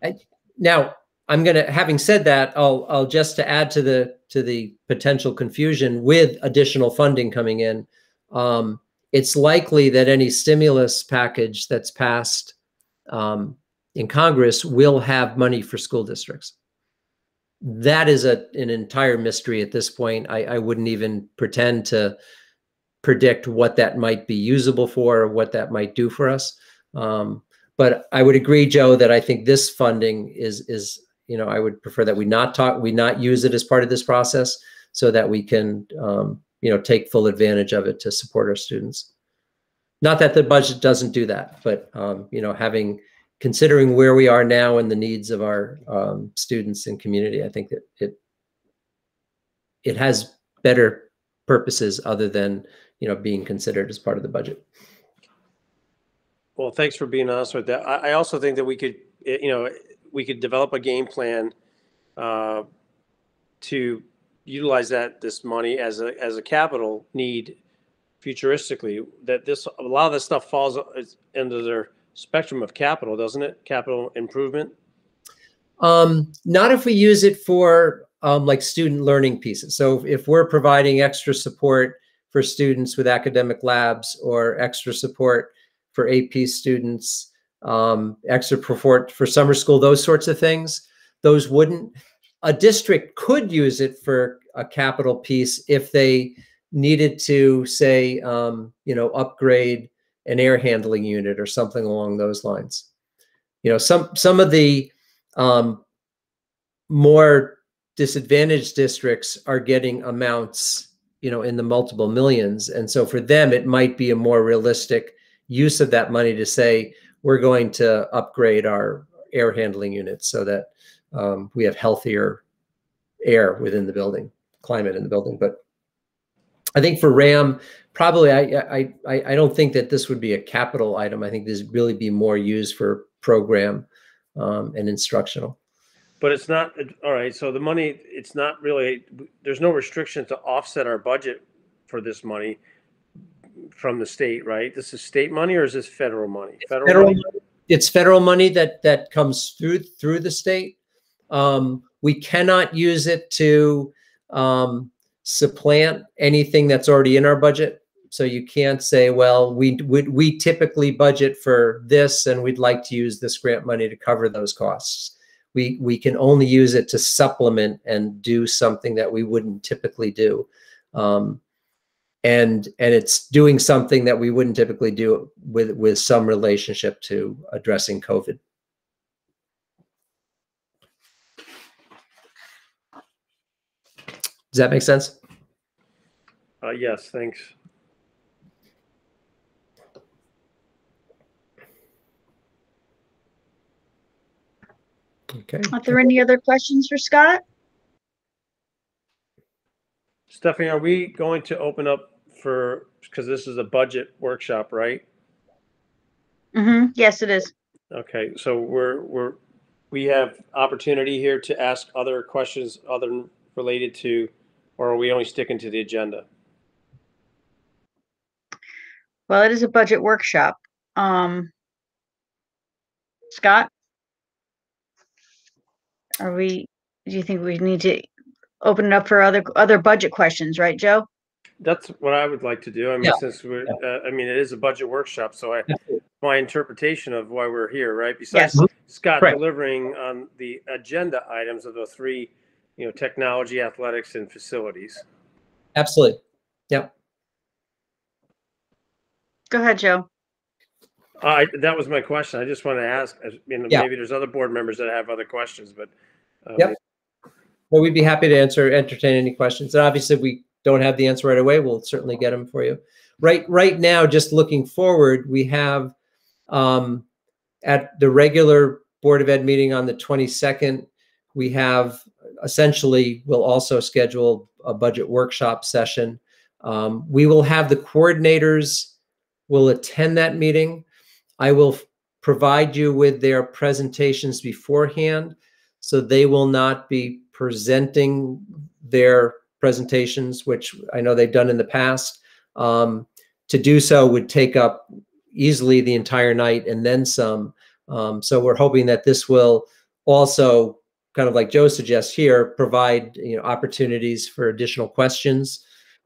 And now, I'm going to, having said that, I'll, I'll just to add to the, to the potential confusion with additional funding coming in, um, it's likely that any stimulus package that's passed um, in Congress will have money for school districts that is a, an entire mystery at this point. I, I wouldn't even pretend to predict what that might be usable for or what that might do for us. Um, but I would agree, Joe, that I think this funding is is you know I would prefer that we not talk we not use it as part of this process so that we can um, you know take full advantage of it to support our students. Not that the budget doesn't do that, but um, you know having considering where we are now and the needs of our um, students and community, I think that it it has better purposes other than you know being considered as part of the budget. Well, thanks for being honest with that. I, I also think that we could, eh, you know, we could develop a game plan uh, to utilize that this money as a as a capital need futuristically. That this a lot of this stuff falls into their spectrum of capital, doesn't it? Capital improvement. Um, not if we use it for um, like student learning pieces. So if we're providing extra support for students with academic labs or extra support for AP students, um, extra support for summer school, those sorts of things, those wouldn't. A district could use it for a capital piece if they needed to say, um, you know, upgrade an air handling unit or something along those lines. You know, some some of the um, more disadvantaged districts are getting amounts, you know, in the multiple millions, and so for them, it might be a more realistic use of that money to say we're going to upgrade our air handling units so that um, we have healthier air within the building, climate in the building. But I think for RHAM, probably I, I I don't think that this would be a capital item. I think this would really be more used for program um, and instructional. But it's not all right. So the money, it's not really. There's no restriction to offset our budget for this money from the state, right? This is state money or is this federal money? Federal, federal money? It's federal money that that comes through through the state. Um, we cannot use it to um, supplant anything that's already in our budget. So you can't say, well, we, we, we typically budget for this and we'd like to use this grant money to cover those costs. We, we can only use it to supplement and do something that we wouldn't typically do. Um, and and it's doing something that we wouldn't typically do with with some relationship to addressing COVID. Does that make sense? Uh, yes, thanks. Okay. Are there any other questions for Scott? Stephanie, are we going to open up for, because this is a budget workshop, right? Mm-hmm. Yes, it is. Okay, so we're, we're, we have opportunity here to ask other questions other related to, or are we only sticking to the agenda? Well, it is a budget workshop. Um, Scott? Are we, do you think we need to open it up for other, other budget questions, right, Joe? That's what I would like to do. I mean, Yeah. since we're, uh, I mean, it is a budget workshop, so I, my interpretation of why we're here, right? Besides Yes. Scott Correct. delivering on the agenda items of the three, you know, technology, athletics, and facilities. Absolutely. Yep. Go ahead, Joe. I, that was my question. I just want to ask, as- you know, Yeah. maybe there's other board members that have other questions, but. um, Yep. Well, we'd be happy to answer, entertain any questions. And obviously, if we don't have the answer right away, we'll certainly get them for you. Right, right now, just looking forward, we have um, at the regular Board of Ed meeting on the 22nd, we have essentially, we'll also schedule a budget workshop session. Um, we will have the coordinators will attend that meeting. I will provide you with their presentations beforehand. So they will not be presenting their presentations, which I know they've done in the past. Um, to do so would take up easily the entire night and then some. Um, so we're hoping that this will also, kind of like Joe suggests here, provide you know opportunities for additional questions.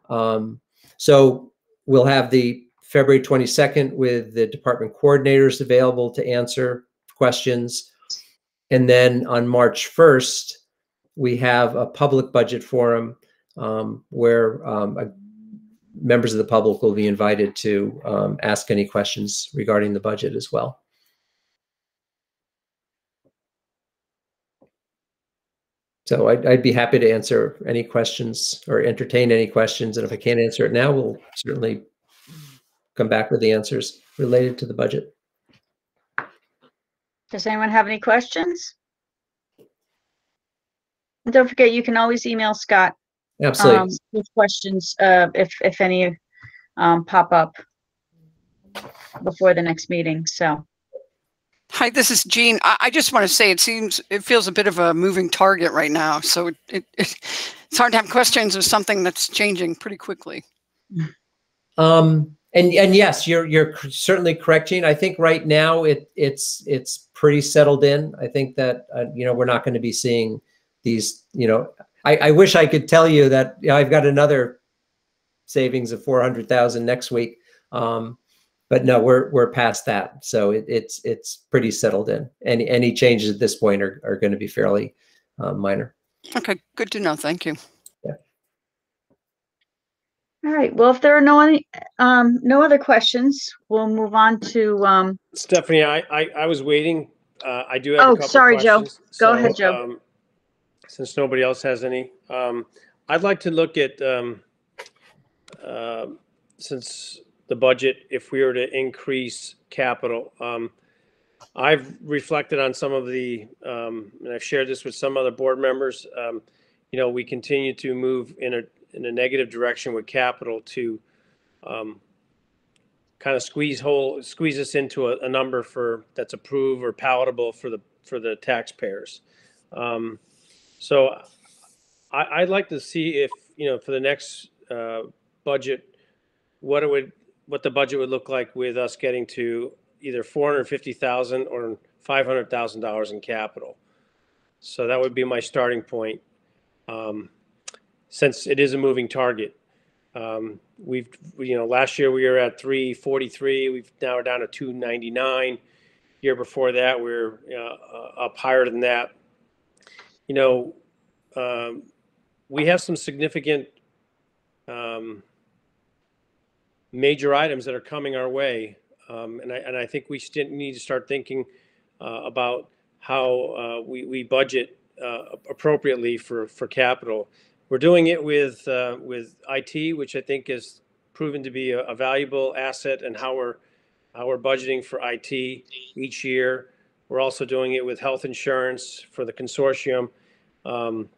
Um, so we'll have the February 22nd with the department coordinators available to answer questions. And then on March 1st, we have a public budget forum um, where um, a- members of the public will be invited to um, ask any questions regarding the budget as well. So I'd, I'd be happy to answer any questions or entertain any questions. And if I can't answer it now, we'll certainly come back with the answers related to the budget. Does anyone have any questions? And Don't forget, you can always email Scott Absolutely. um, with questions, uh, if, if any, um, pop up before the next meeting, so. Hi, this is Jean. I, I just want to say it seems it feels a bit of a moving target right now. So it, it, it's hard to have questions of something that's changing pretty quickly. Um, and and yes, you're you're certainly correct, Jean. I think right now it it's it's pretty settled in. I think that uh, you know we're not going to be seeing these. You know, I, I wish I could tell you that you know, I've got another savings of four hundred thousand next week. Um, but no, we're we're past that. So it, it's it's pretty settled in. Any any changes at this point are are going to be fairly uh, minor. Okay, good to know. Thank you. Yeah. All right, well, if there are no any, um, no other questions, we'll move on to, um, Stephanie, I, I, I was waiting. Uh, I do have a Oh, couple sorry, Joe. Go So, ahead, Joe. um, Since nobody else has any, um, I'd like to look at, um, um, since the budget, if we were to increase capital, um, I've reflected on some of the, um, and I've shared this with some other board members. Um, you know, we continue to move in a, in a negative direction with capital to, um, kind of squeeze whole, squeeze us into a, a number for, that's approved or palatable for the, for the taxpayers. Um, so I, I'd like to see if, you know, for the next, uh, budget, what it would, what the budget would look like with us getting to either four hundred fifty thousand or five hundred thousand dollars in capital. So that would be my starting point. Um, since it is a moving target. Um, we've, we- you know, last year we were at three forty-three, we've now we're down to two ninety-nine. Year before that, we we're, uh, up higher than that. You know, um, we have some significant, um, major items that are coming our way. Um, and I, and I think we need to start thinking, uh, about how, uh, we, we budget, uh, appropriately for, for capital. We're doing it with, uh, with IT, which I think is proven to be a, a valuable asset and how we're, how we're budgeting for IT each year. We're also doing it with health insurance for the consortium. Um,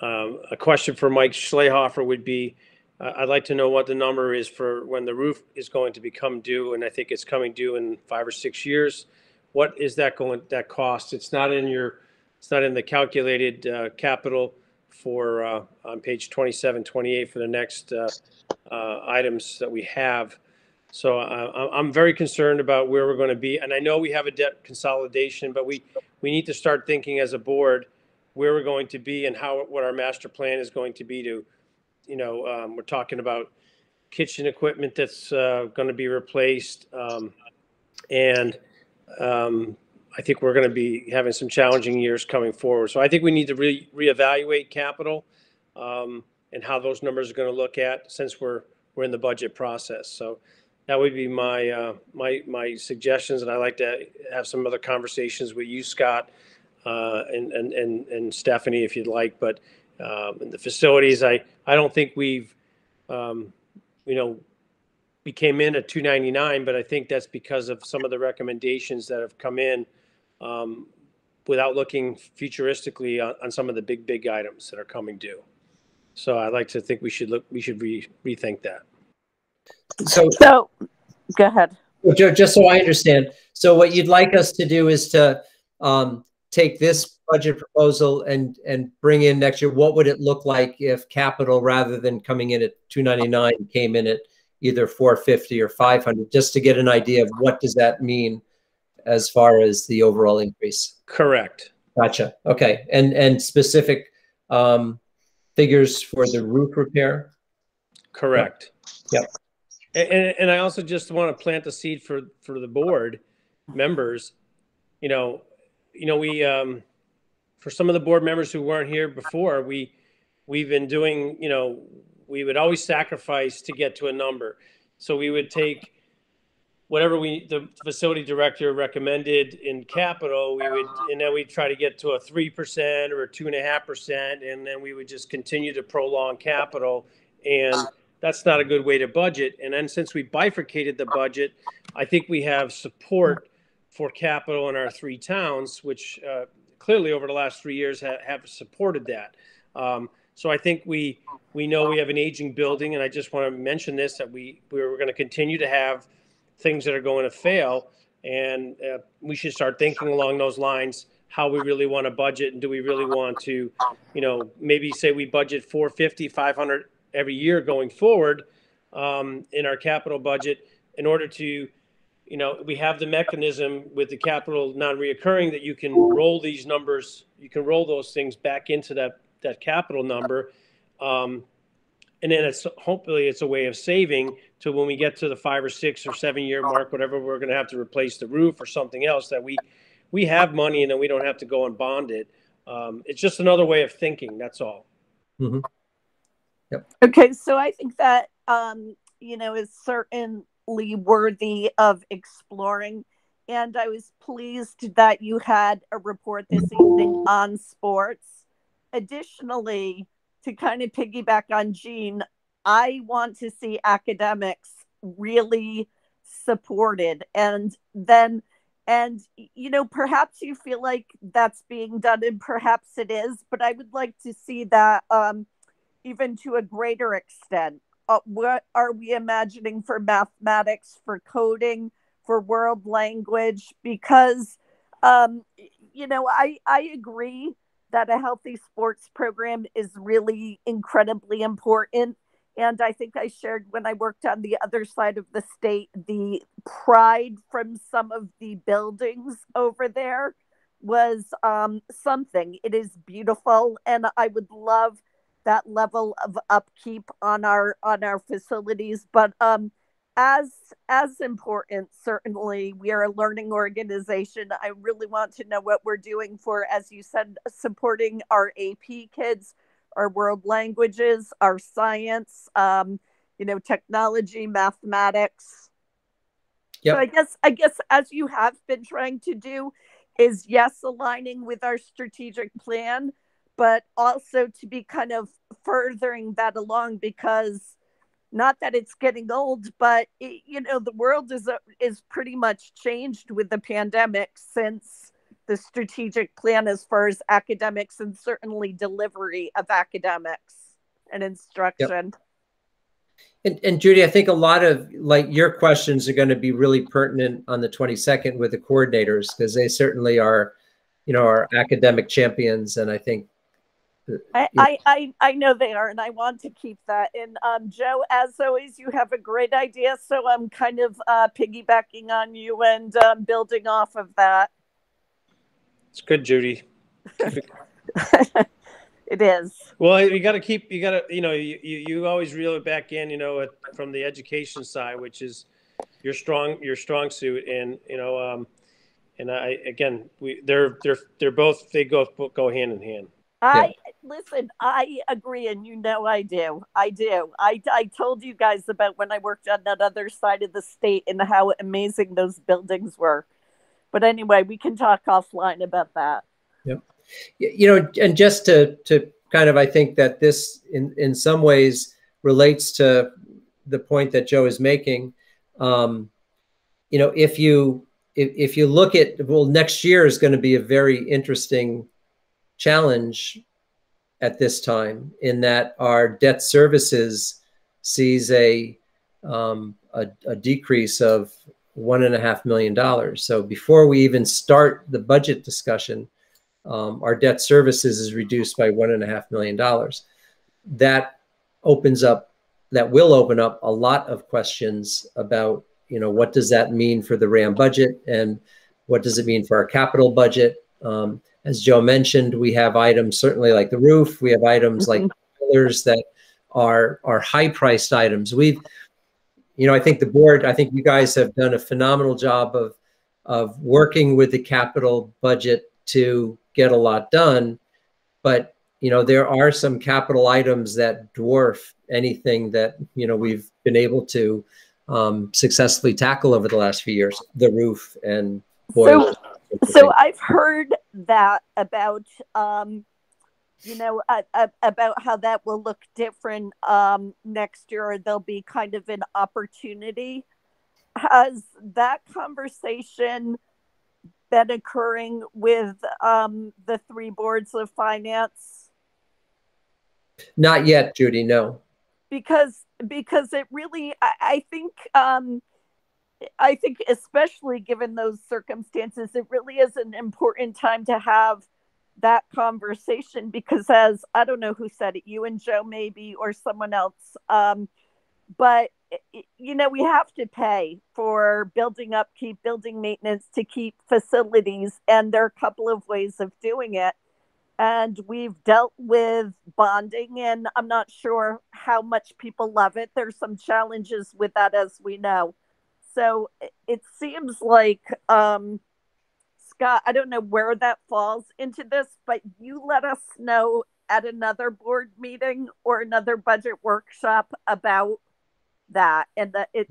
um, a question for Mike Schlehofer would be, uh, I'd like to know what the number is for when the roof is going to become due, and I think it's coming due in five or six years. What is that going, that cost? It's not in your, it's not in the calculated uh, capital for, uh, on page 27, 28 for the next uh, uh, items that we have. So uh, I- I'm very concerned about where we're going to be. And I know we have a debt consolidation, but we, we need to start thinking as a board where we're going to be and how, what our master plan is going to be to, you know, um, we're talking about kitchen equipment that's uh, going to be replaced. Um, and um, I think we're going to be having some challenging years coming forward. So I think we need to re- reevaluate capital um, and how those numbers are going to look at since we're we're in the budget process. So that would be my uh, my my suggestions, and I like to have some other conversations with you, Scott, uh, and, and and and Stephanie, if you'd like. But um, in the facilities, I I don't think we've um, you know we came in at 299, but I think that's because of some of the recommendations that have come in um, without looking futuristically on, on some of the big big items that are coming due. So I like to think we should look we should re, rethink that. So, So, go ahead. just so I understand, so what you'd like us to do is to um, take this budget proposal and and bring in next year. What would it look like if capital, rather than coming in at two ninety nine, came in at either four fifty or five hundred, just to get an idea of what does that mean as far as the overall increase. Correct. Gotcha. Okay, and and specific um, figures for the roof repair. Correct. Yep. And, and, and I also just want to plant the seed for, for the board members. You know, you know, we, um, for some of the board members who weren't here before, we, we've been doing, you know, we would always sacrifice to get to a number. So we would take whatever we, the facility director recommended in capital, we would, and then we'd try to get to a 3% or a two and a half percent. And then we would just continue to prolong capital. And that's not a good way to budget. And then since we bifurcated the budget, I think we have support for capital in our three towns, which uh, clearly over the last three years ha- have supported that. Um, so I think we we know we have an aging building, and I just want to mention this that we we're going to continue to have things that are going to fail, and uh, we should start thinking along those lines how we really want to budget and do we really want to you know maybe say we budget 450 500 every year going forward um, in our capital budget in order to you know we have the mechanism with the capital non-reoccurring that you can roll these numbers you can roll those things back into that that capital number. Um, and then it's hopefully it's a way of saving to when we get to the five or six or seven year mark whatever we're going to have to replace the roof or something else that we we have money and then we don't have to go and bond it. Um, it's just another way of thinking that's all. Mhm. Okay, so I think that um, you know is certainly worthy of exploring, and I was pleased that you had a report this evening on sports. Additionally, to kind of piggyback on Jean, I want to see academics really supported, and then. And you know, perhaps you feel like that's being done, and perhaps it is. But I would like to see that um, even to a greater extent. Uh, what are we imagining for mathematics, for coding, for world language? Because, um, you know, I, I agree that a healthy sports program is really incredibly important. And I think I shared when I worked on the other side of the state the pride from some of the buildings over there was um, something. It is beautiful, and I would love that level of upkeep on our on our facilities but um as as important certainly we are a learning organization i really want to know what we're doing for as you said supporting our ap kids our world languages our science um you know technology mathematics Yep. so i guess i guess as you have been trying to do is yes aligning with our strategic plan but also to be kind of furthering that along because not that it's getting old but it, you know the world is a, is pretty much changed with the pandemic since the strategic plan as far as academics and certainly delivery of academics and instruction And, and Judy, I think a lot of like your questions are going to be really pertinent on the 22nd with the coordinators because they certainly are, you know, our academic champions. And I think I, I, I, I know they are, and I want to keep that. And um, Joe, as always, you have a great idea. So I'm kind of uh, piggybacking on you and um, building off of that. it's good judy It is. Well, you got to keep, you got to, you know, you, you, you always reel it back in, you know, at, from the education side, which is, your strong your strong suit, and you know, um, and I again, we they're they're they're both they go go hand in hand. I listen, I agree, and you know I do. I do. I, I told you guys about when I worked on that other side of the state and how amazing those buildings were. But anyway, we can talk offline about that. Yep. You know, and just to to kind of, I think that this in in some ways relates to the point that Joe is making. Um, you know, if you if, if you look at well, next year is going to be a very interesting challenge at this time in that our debt services sees a um, a, a decrease of one and a half million dollars. So before we even start the budget discussion, um, our debt services is reduced by one and a half million dollars. That opens up, that will open up a lot of questions about, you know, what does that mean for the RHAM budget and what does it mean for our capital budget? Um, as Joe mentioned, we have items certainly like the roof. We have items like pillars that are are high priced items. We've, you know, I think the board, I think you guys have done a phenomenal job of of working with the capital budget to get a lot done. But you know, there are some capital items that dwarf anything that you know we've been able to um, successfully tackle over the last few years. The roof and boilers. So I've heard that about um, you know uh, uh, about how that will look different um, next year. There'll be kind of an opportunity. Has that conversation been occurring with um, the three boards of finance? Not yet, Judy. No. because because it really I, I think um I think especially given those circumstances, it really is an important time to have that conversation because as I don't know who said it, you and Joe maybe or someone else, um, but you know we have to pay for building upkeep, building maintenance to keep facilities, and there are a couple of ways of doing it. And we've dealt with bonding and i'm not sure how much people love it. There's some challenges with that as we know so it- seems like um scott i don't know where that falls into this but you let us know at another board meeting or another budget workshop about that and that it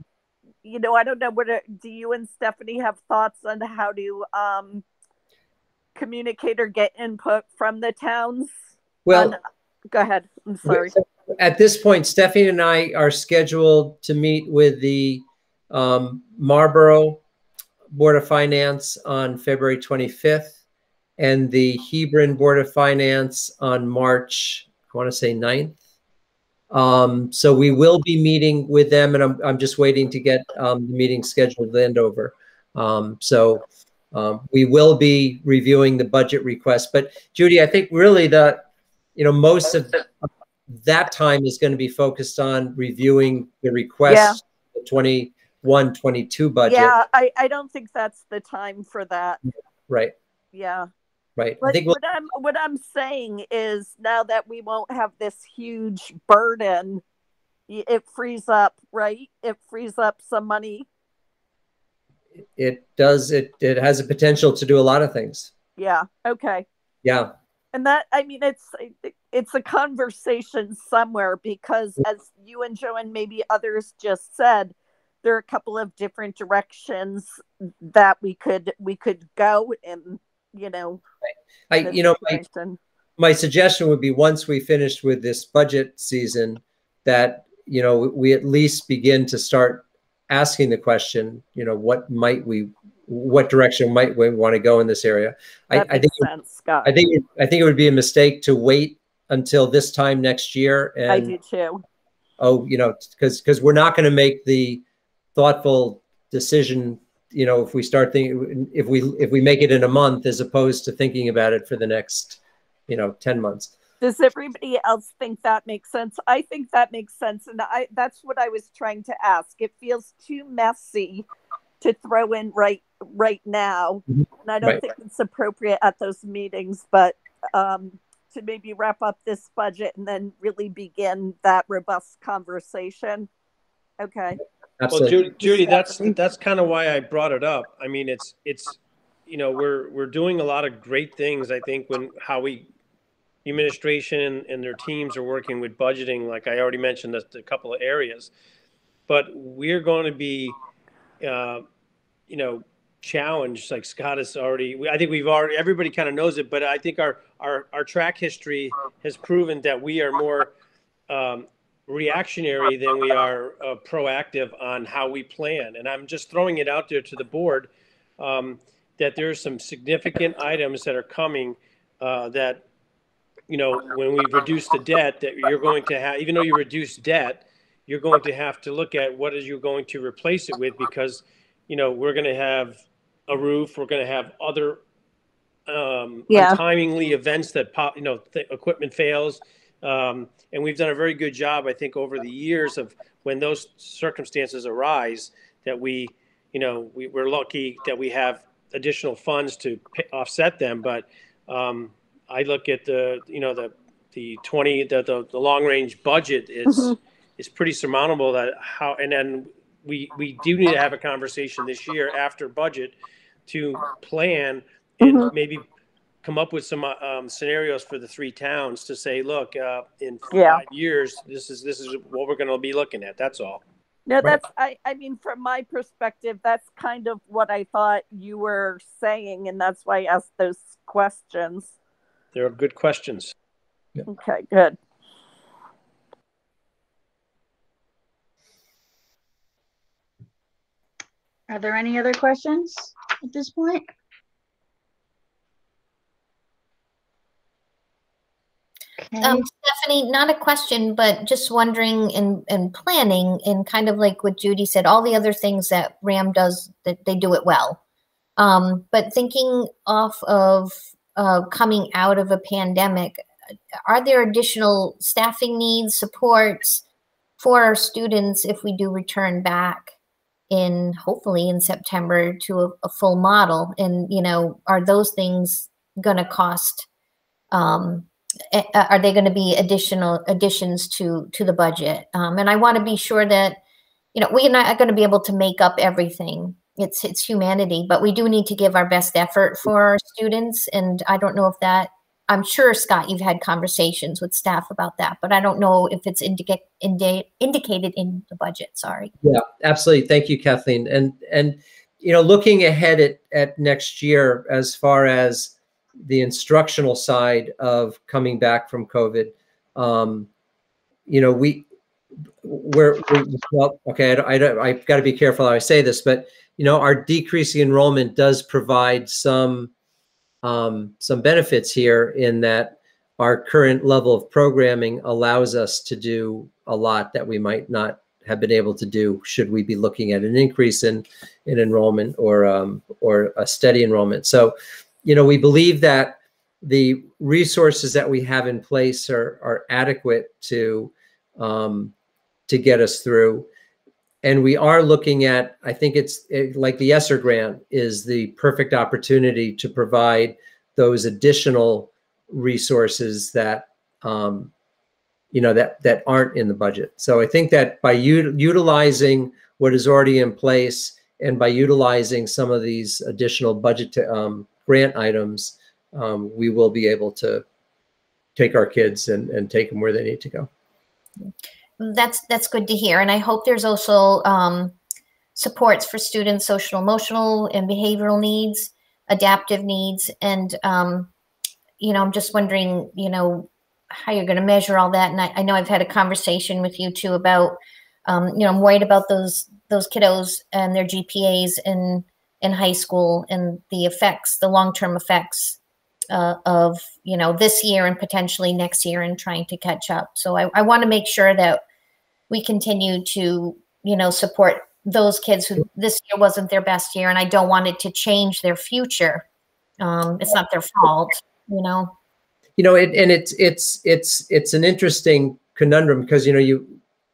you know i don't know what it, do you and stephanie have thoughts on how to um communicate or get input from the towns? Well, on- go ahead. I'm sorry. At this point, Stephanie and I are scheduled to meet with the um, Marlborough Board of Finance on February 25th and the Hebron Board of Finance on March, I want to say 9th. Um, so we will be meeting with them, and I'm, I'm just waiting to get um, the meeting scheduled with Andover. Um, so um, we will be reviewing the budget request. But Judy, I think really the, you know, most of that time is going to be focused on reviewing the request, the 21, 22 budget. Yeah, I, I don't think that's the time for that. Right, Yeah. right. I think we'll, what I'm what I'm saying is now that we won't have this huge burden, it frees up, right? It frees up some money. it does, it, it has a potential to do a lot of things. Yeah. Okay. Yeah. And that I mean it's it's a conversation somewhere because as you and Joe and maybe others just said, there are a couple of different directions that we could we could go and you know. I, you know, my, my suggestion would be once we finish with this budget season, that, you know, we at least begin to start asking the question, you know, what might we, what direction might we want to go in this area? I, I think, sense, Scott. I think, I think it would be a mistake to wait until this time next year and I do too. oh, you know, because because we're not going to make the thoughtful decision, you know, if we start thinking if we if we make it in a month as opposed to thinking about it for the next, you know, ten months. Does everybody else think that makes sense? I think that makes sense, and I that's what I was trying to ask. It feels too messy to throw in right right now, Mhm. and I don't Right. think it's appropriate at those meetings. But um, to maybe wrap up this budget and then really begin that robust conversation. Okay. Absolutely. Well, Judy, Judy, that's that's kind of why I brought it up. I mean, it's it's you know we're we're doing a lot of great things. I think when how we administration and, and their teams are working with budgeting, like I already mentioned, that's a couple of areas. But we're going to be, uh, you know, challenged. Like Scott has already. I think we've already. Everybody kind of knows it, but I think our our our track history has proven that we are more. Um, reactionary than we are uh, proactive on how we plan. And I'm just throwing it out there to the board um, that there's some significant items that are coming uh, that, you know, when we reduce the debt, that you're going to have, even though you reduce debt, you're going to have to look at what is you going to replace it with because, you know, we're going to have a roof, we're going to have other um, Yeah. untimely events that pop, you know, th- equipment fails. Um, and we've done a very good job, I think, over the years of when those circumstances arise that we, you know, we, we're lucky that we have additional funds to pay, offset them. But um, I look at the, you know, the the 20, the, the, the long range budget is Mhm. is pretty surmountable. That how, and then we we do need to have a conversation this year after budget to plan and Mhm. maybe come up with some uh, um, scenarios for the three towns to say, look, uh, in Yeah. five years, this is this is what we're going to be looking at. That's all. No, that's I, I mean from my perspective, that's kind of what I thought you were saying, and that's why I asked those questions. They're good questions. Okay, good. Are there any other questions at this point? Um, Stephanie, not a question, but just wondering and, and planning and kind of like what Judy said, all the other things that RHAM does, that they do it well. Um, but thinking off of uh, coming out of a pandemic, are there additional staffing needs, supports for our students if we do return back in hopefully in September to a, a full model? And, you know, are those things going to cost? Um, are they going to be additional additions to to the budget? Um, and I want to be sure that you know we're not going to be able to make up everything. It's it's humanity, but we do need to give our best effort for our students. And I don't know if that. I'm sure Scott, you've had conversations with staff about that, but I don't know if it's indica- indi- indicated in the budget. Sorry. Yeah, absolutely. Thank you, Kathleen. And and you know, looking ahead at at next year as far as the instructional side of coming back from COVID, um, you know, we we're we, well, okay. I, I, I've got to be careful how I say this, but you know, our decreasing enrollment does provide some um, some benefits here in that our current level of programming allows us to do a lot that we might not have been able to do should we be looking at an increase in in enrollment or um, or a steady enrollment. So, you know, we believe that the resources that we have in place are are adequate to um, to get us through. And we are looking at, I think it's it, like the ESSER grant is the perfect opportunity to provide those additional resources that um, you know that that aren't in the budget. So I think that by utilizing what is already in place and by utilizing some of these additional budget to, um, grant items, um, we will be able to take our kids and, and take them where they need to go. That's that's good to hear, and I hope there's also um, supports for students' social, emotional, and behavioral needs, adaptive needs, and um, you know, I'm just wondering, you know, how you're going to measure all that. And I, I know I've had a conversation with you too about, um, you know, I'm worried about those those kiddos and their GPAs in in high school and the effects, the long term effects uh, of you know this year and potentially next year and trying to catch up. So I, I want to make sure that we continue to you know support those kids who this year wasn't their best year, and I don't want it to change their future. Um, it's not their fault, you know. you know it, and it's it's it's it's an interesting conundrum because you know you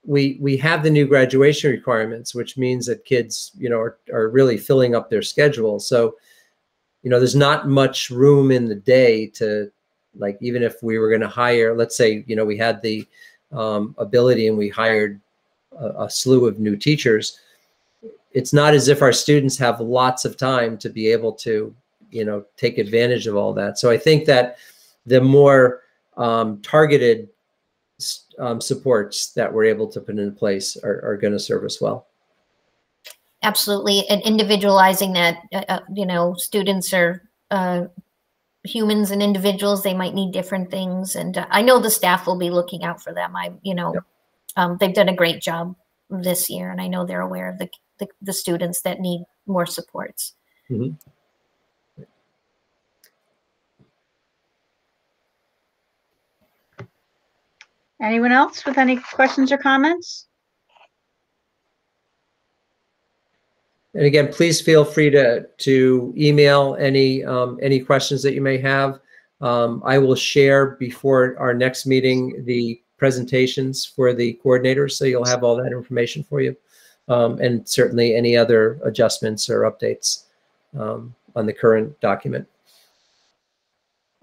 we we have the new graduation requirements which means that kids you know are, are really filling up their schedule so you know there's not much room in the day to like even if we were going to hire let's say you know we had the um, ability and we hired a, a slew of new teachers it's not as if our students have lots of time to be able to, you know, take advantage of all that. So I think that the more um, targeted um, supports that we're able to put in place are, are going to serve us well. Absolutely, and individualizing that, uh, uh, you know, students are uh, humans and individuals. They might need different things, and uh, I know the staff will be looking out for them. I, you know, yep. um, they've done a great job this year, and I know they're aware of the the, the students that need more supports. Mm-hmm. Anyone else with any questions or comments? And again, please feel free to to email any um, any questions that you may have. Um, I will share before our next meeting the presentations for the coordinators, so you'll have all that information for you, um, and certainly any other adjustments or updates um, on the current document.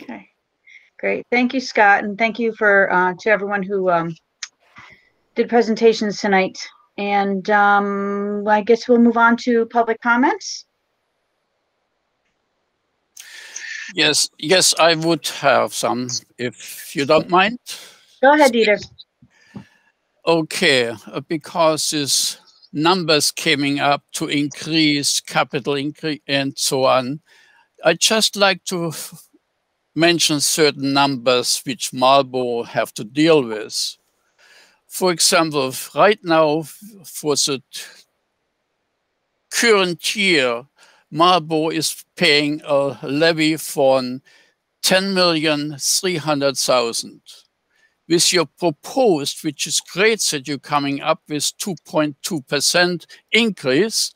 Okay, great. Thank you, Scott, and thank you for uh, to everyone who um, did presentations tonight. And um, I guess we'll move on to public comments. Yes, yes, I would have some, if you don't mind. Go ahead, Dieter. Okay, uh, because this numbers coming up to increase capital increase and so on. I just like to mention certain numbers which Marlborough have to deal with for example, right now for the current year, Marlborough is paying a levy for 10,300,000. With your proposed, which is great that you're coming up with 2.2% increase.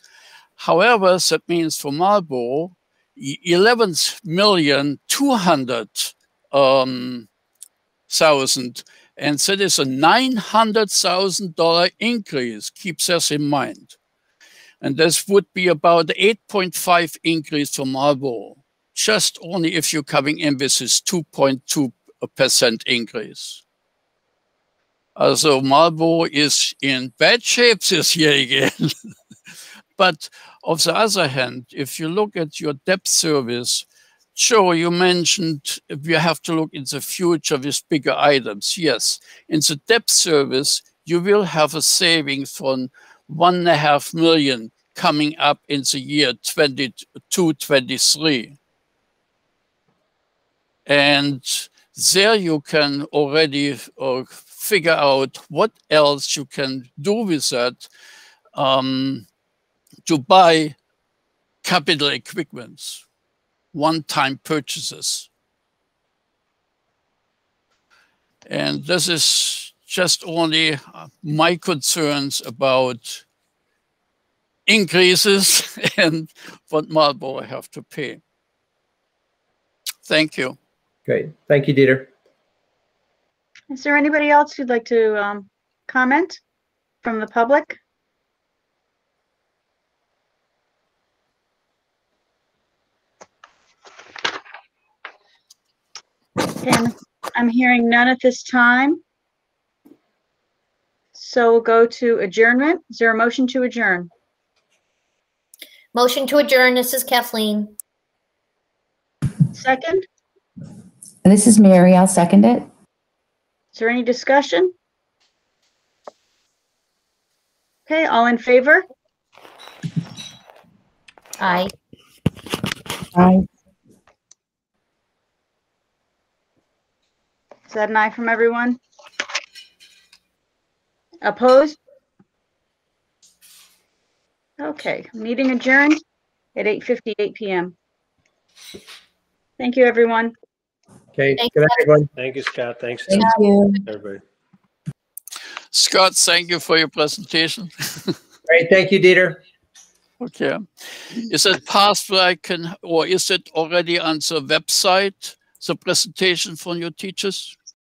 However, that means for Marlborough, 11 million 200 um, thousand and that is a $900,000 increase. keeps us in mind. And this would be about 8.5 increase for Marlborough, just only if you're coming in with this 2.2% increase. Also Marlborough is in bad shape this year again. but on the other hand, if you look at your debt service, Sure, you mentioned we have to look in the future with bigger items. Yes, in the debt service, you will have a savings from one and a half million coming up in the year 22, 23. And there you can already uh, figure out what else you can do with that um, to buy capital equipments one-time purchases. And this is just only uh, my concerns about increases and what Marlborough have to pay. Thank you. Great. Thank you, Dieter. Is there anybody else who'd like to um, comment from the public? Okay, I'm hearing none at this time. So we'll go to adjournment. Is there a motion to adjourn? Motion to adjourn. This is Kathleen. Second? This is Mary. I'll second it. Is there any discussion? Okay, all in favor? Aye. Aye. That an aye from everyone? Opposed? Okay, meeting adjourned at 8:58 PM. Thank you, everyone. Okay, Thanks, good night, everyone. Thank you, Scott. Thanks, Thank you. everybody. Scott, thank you for your presentation. Great, thank you, Dieter. okay. Is it possible I can, or is it already on the website, the presentation from your teachers?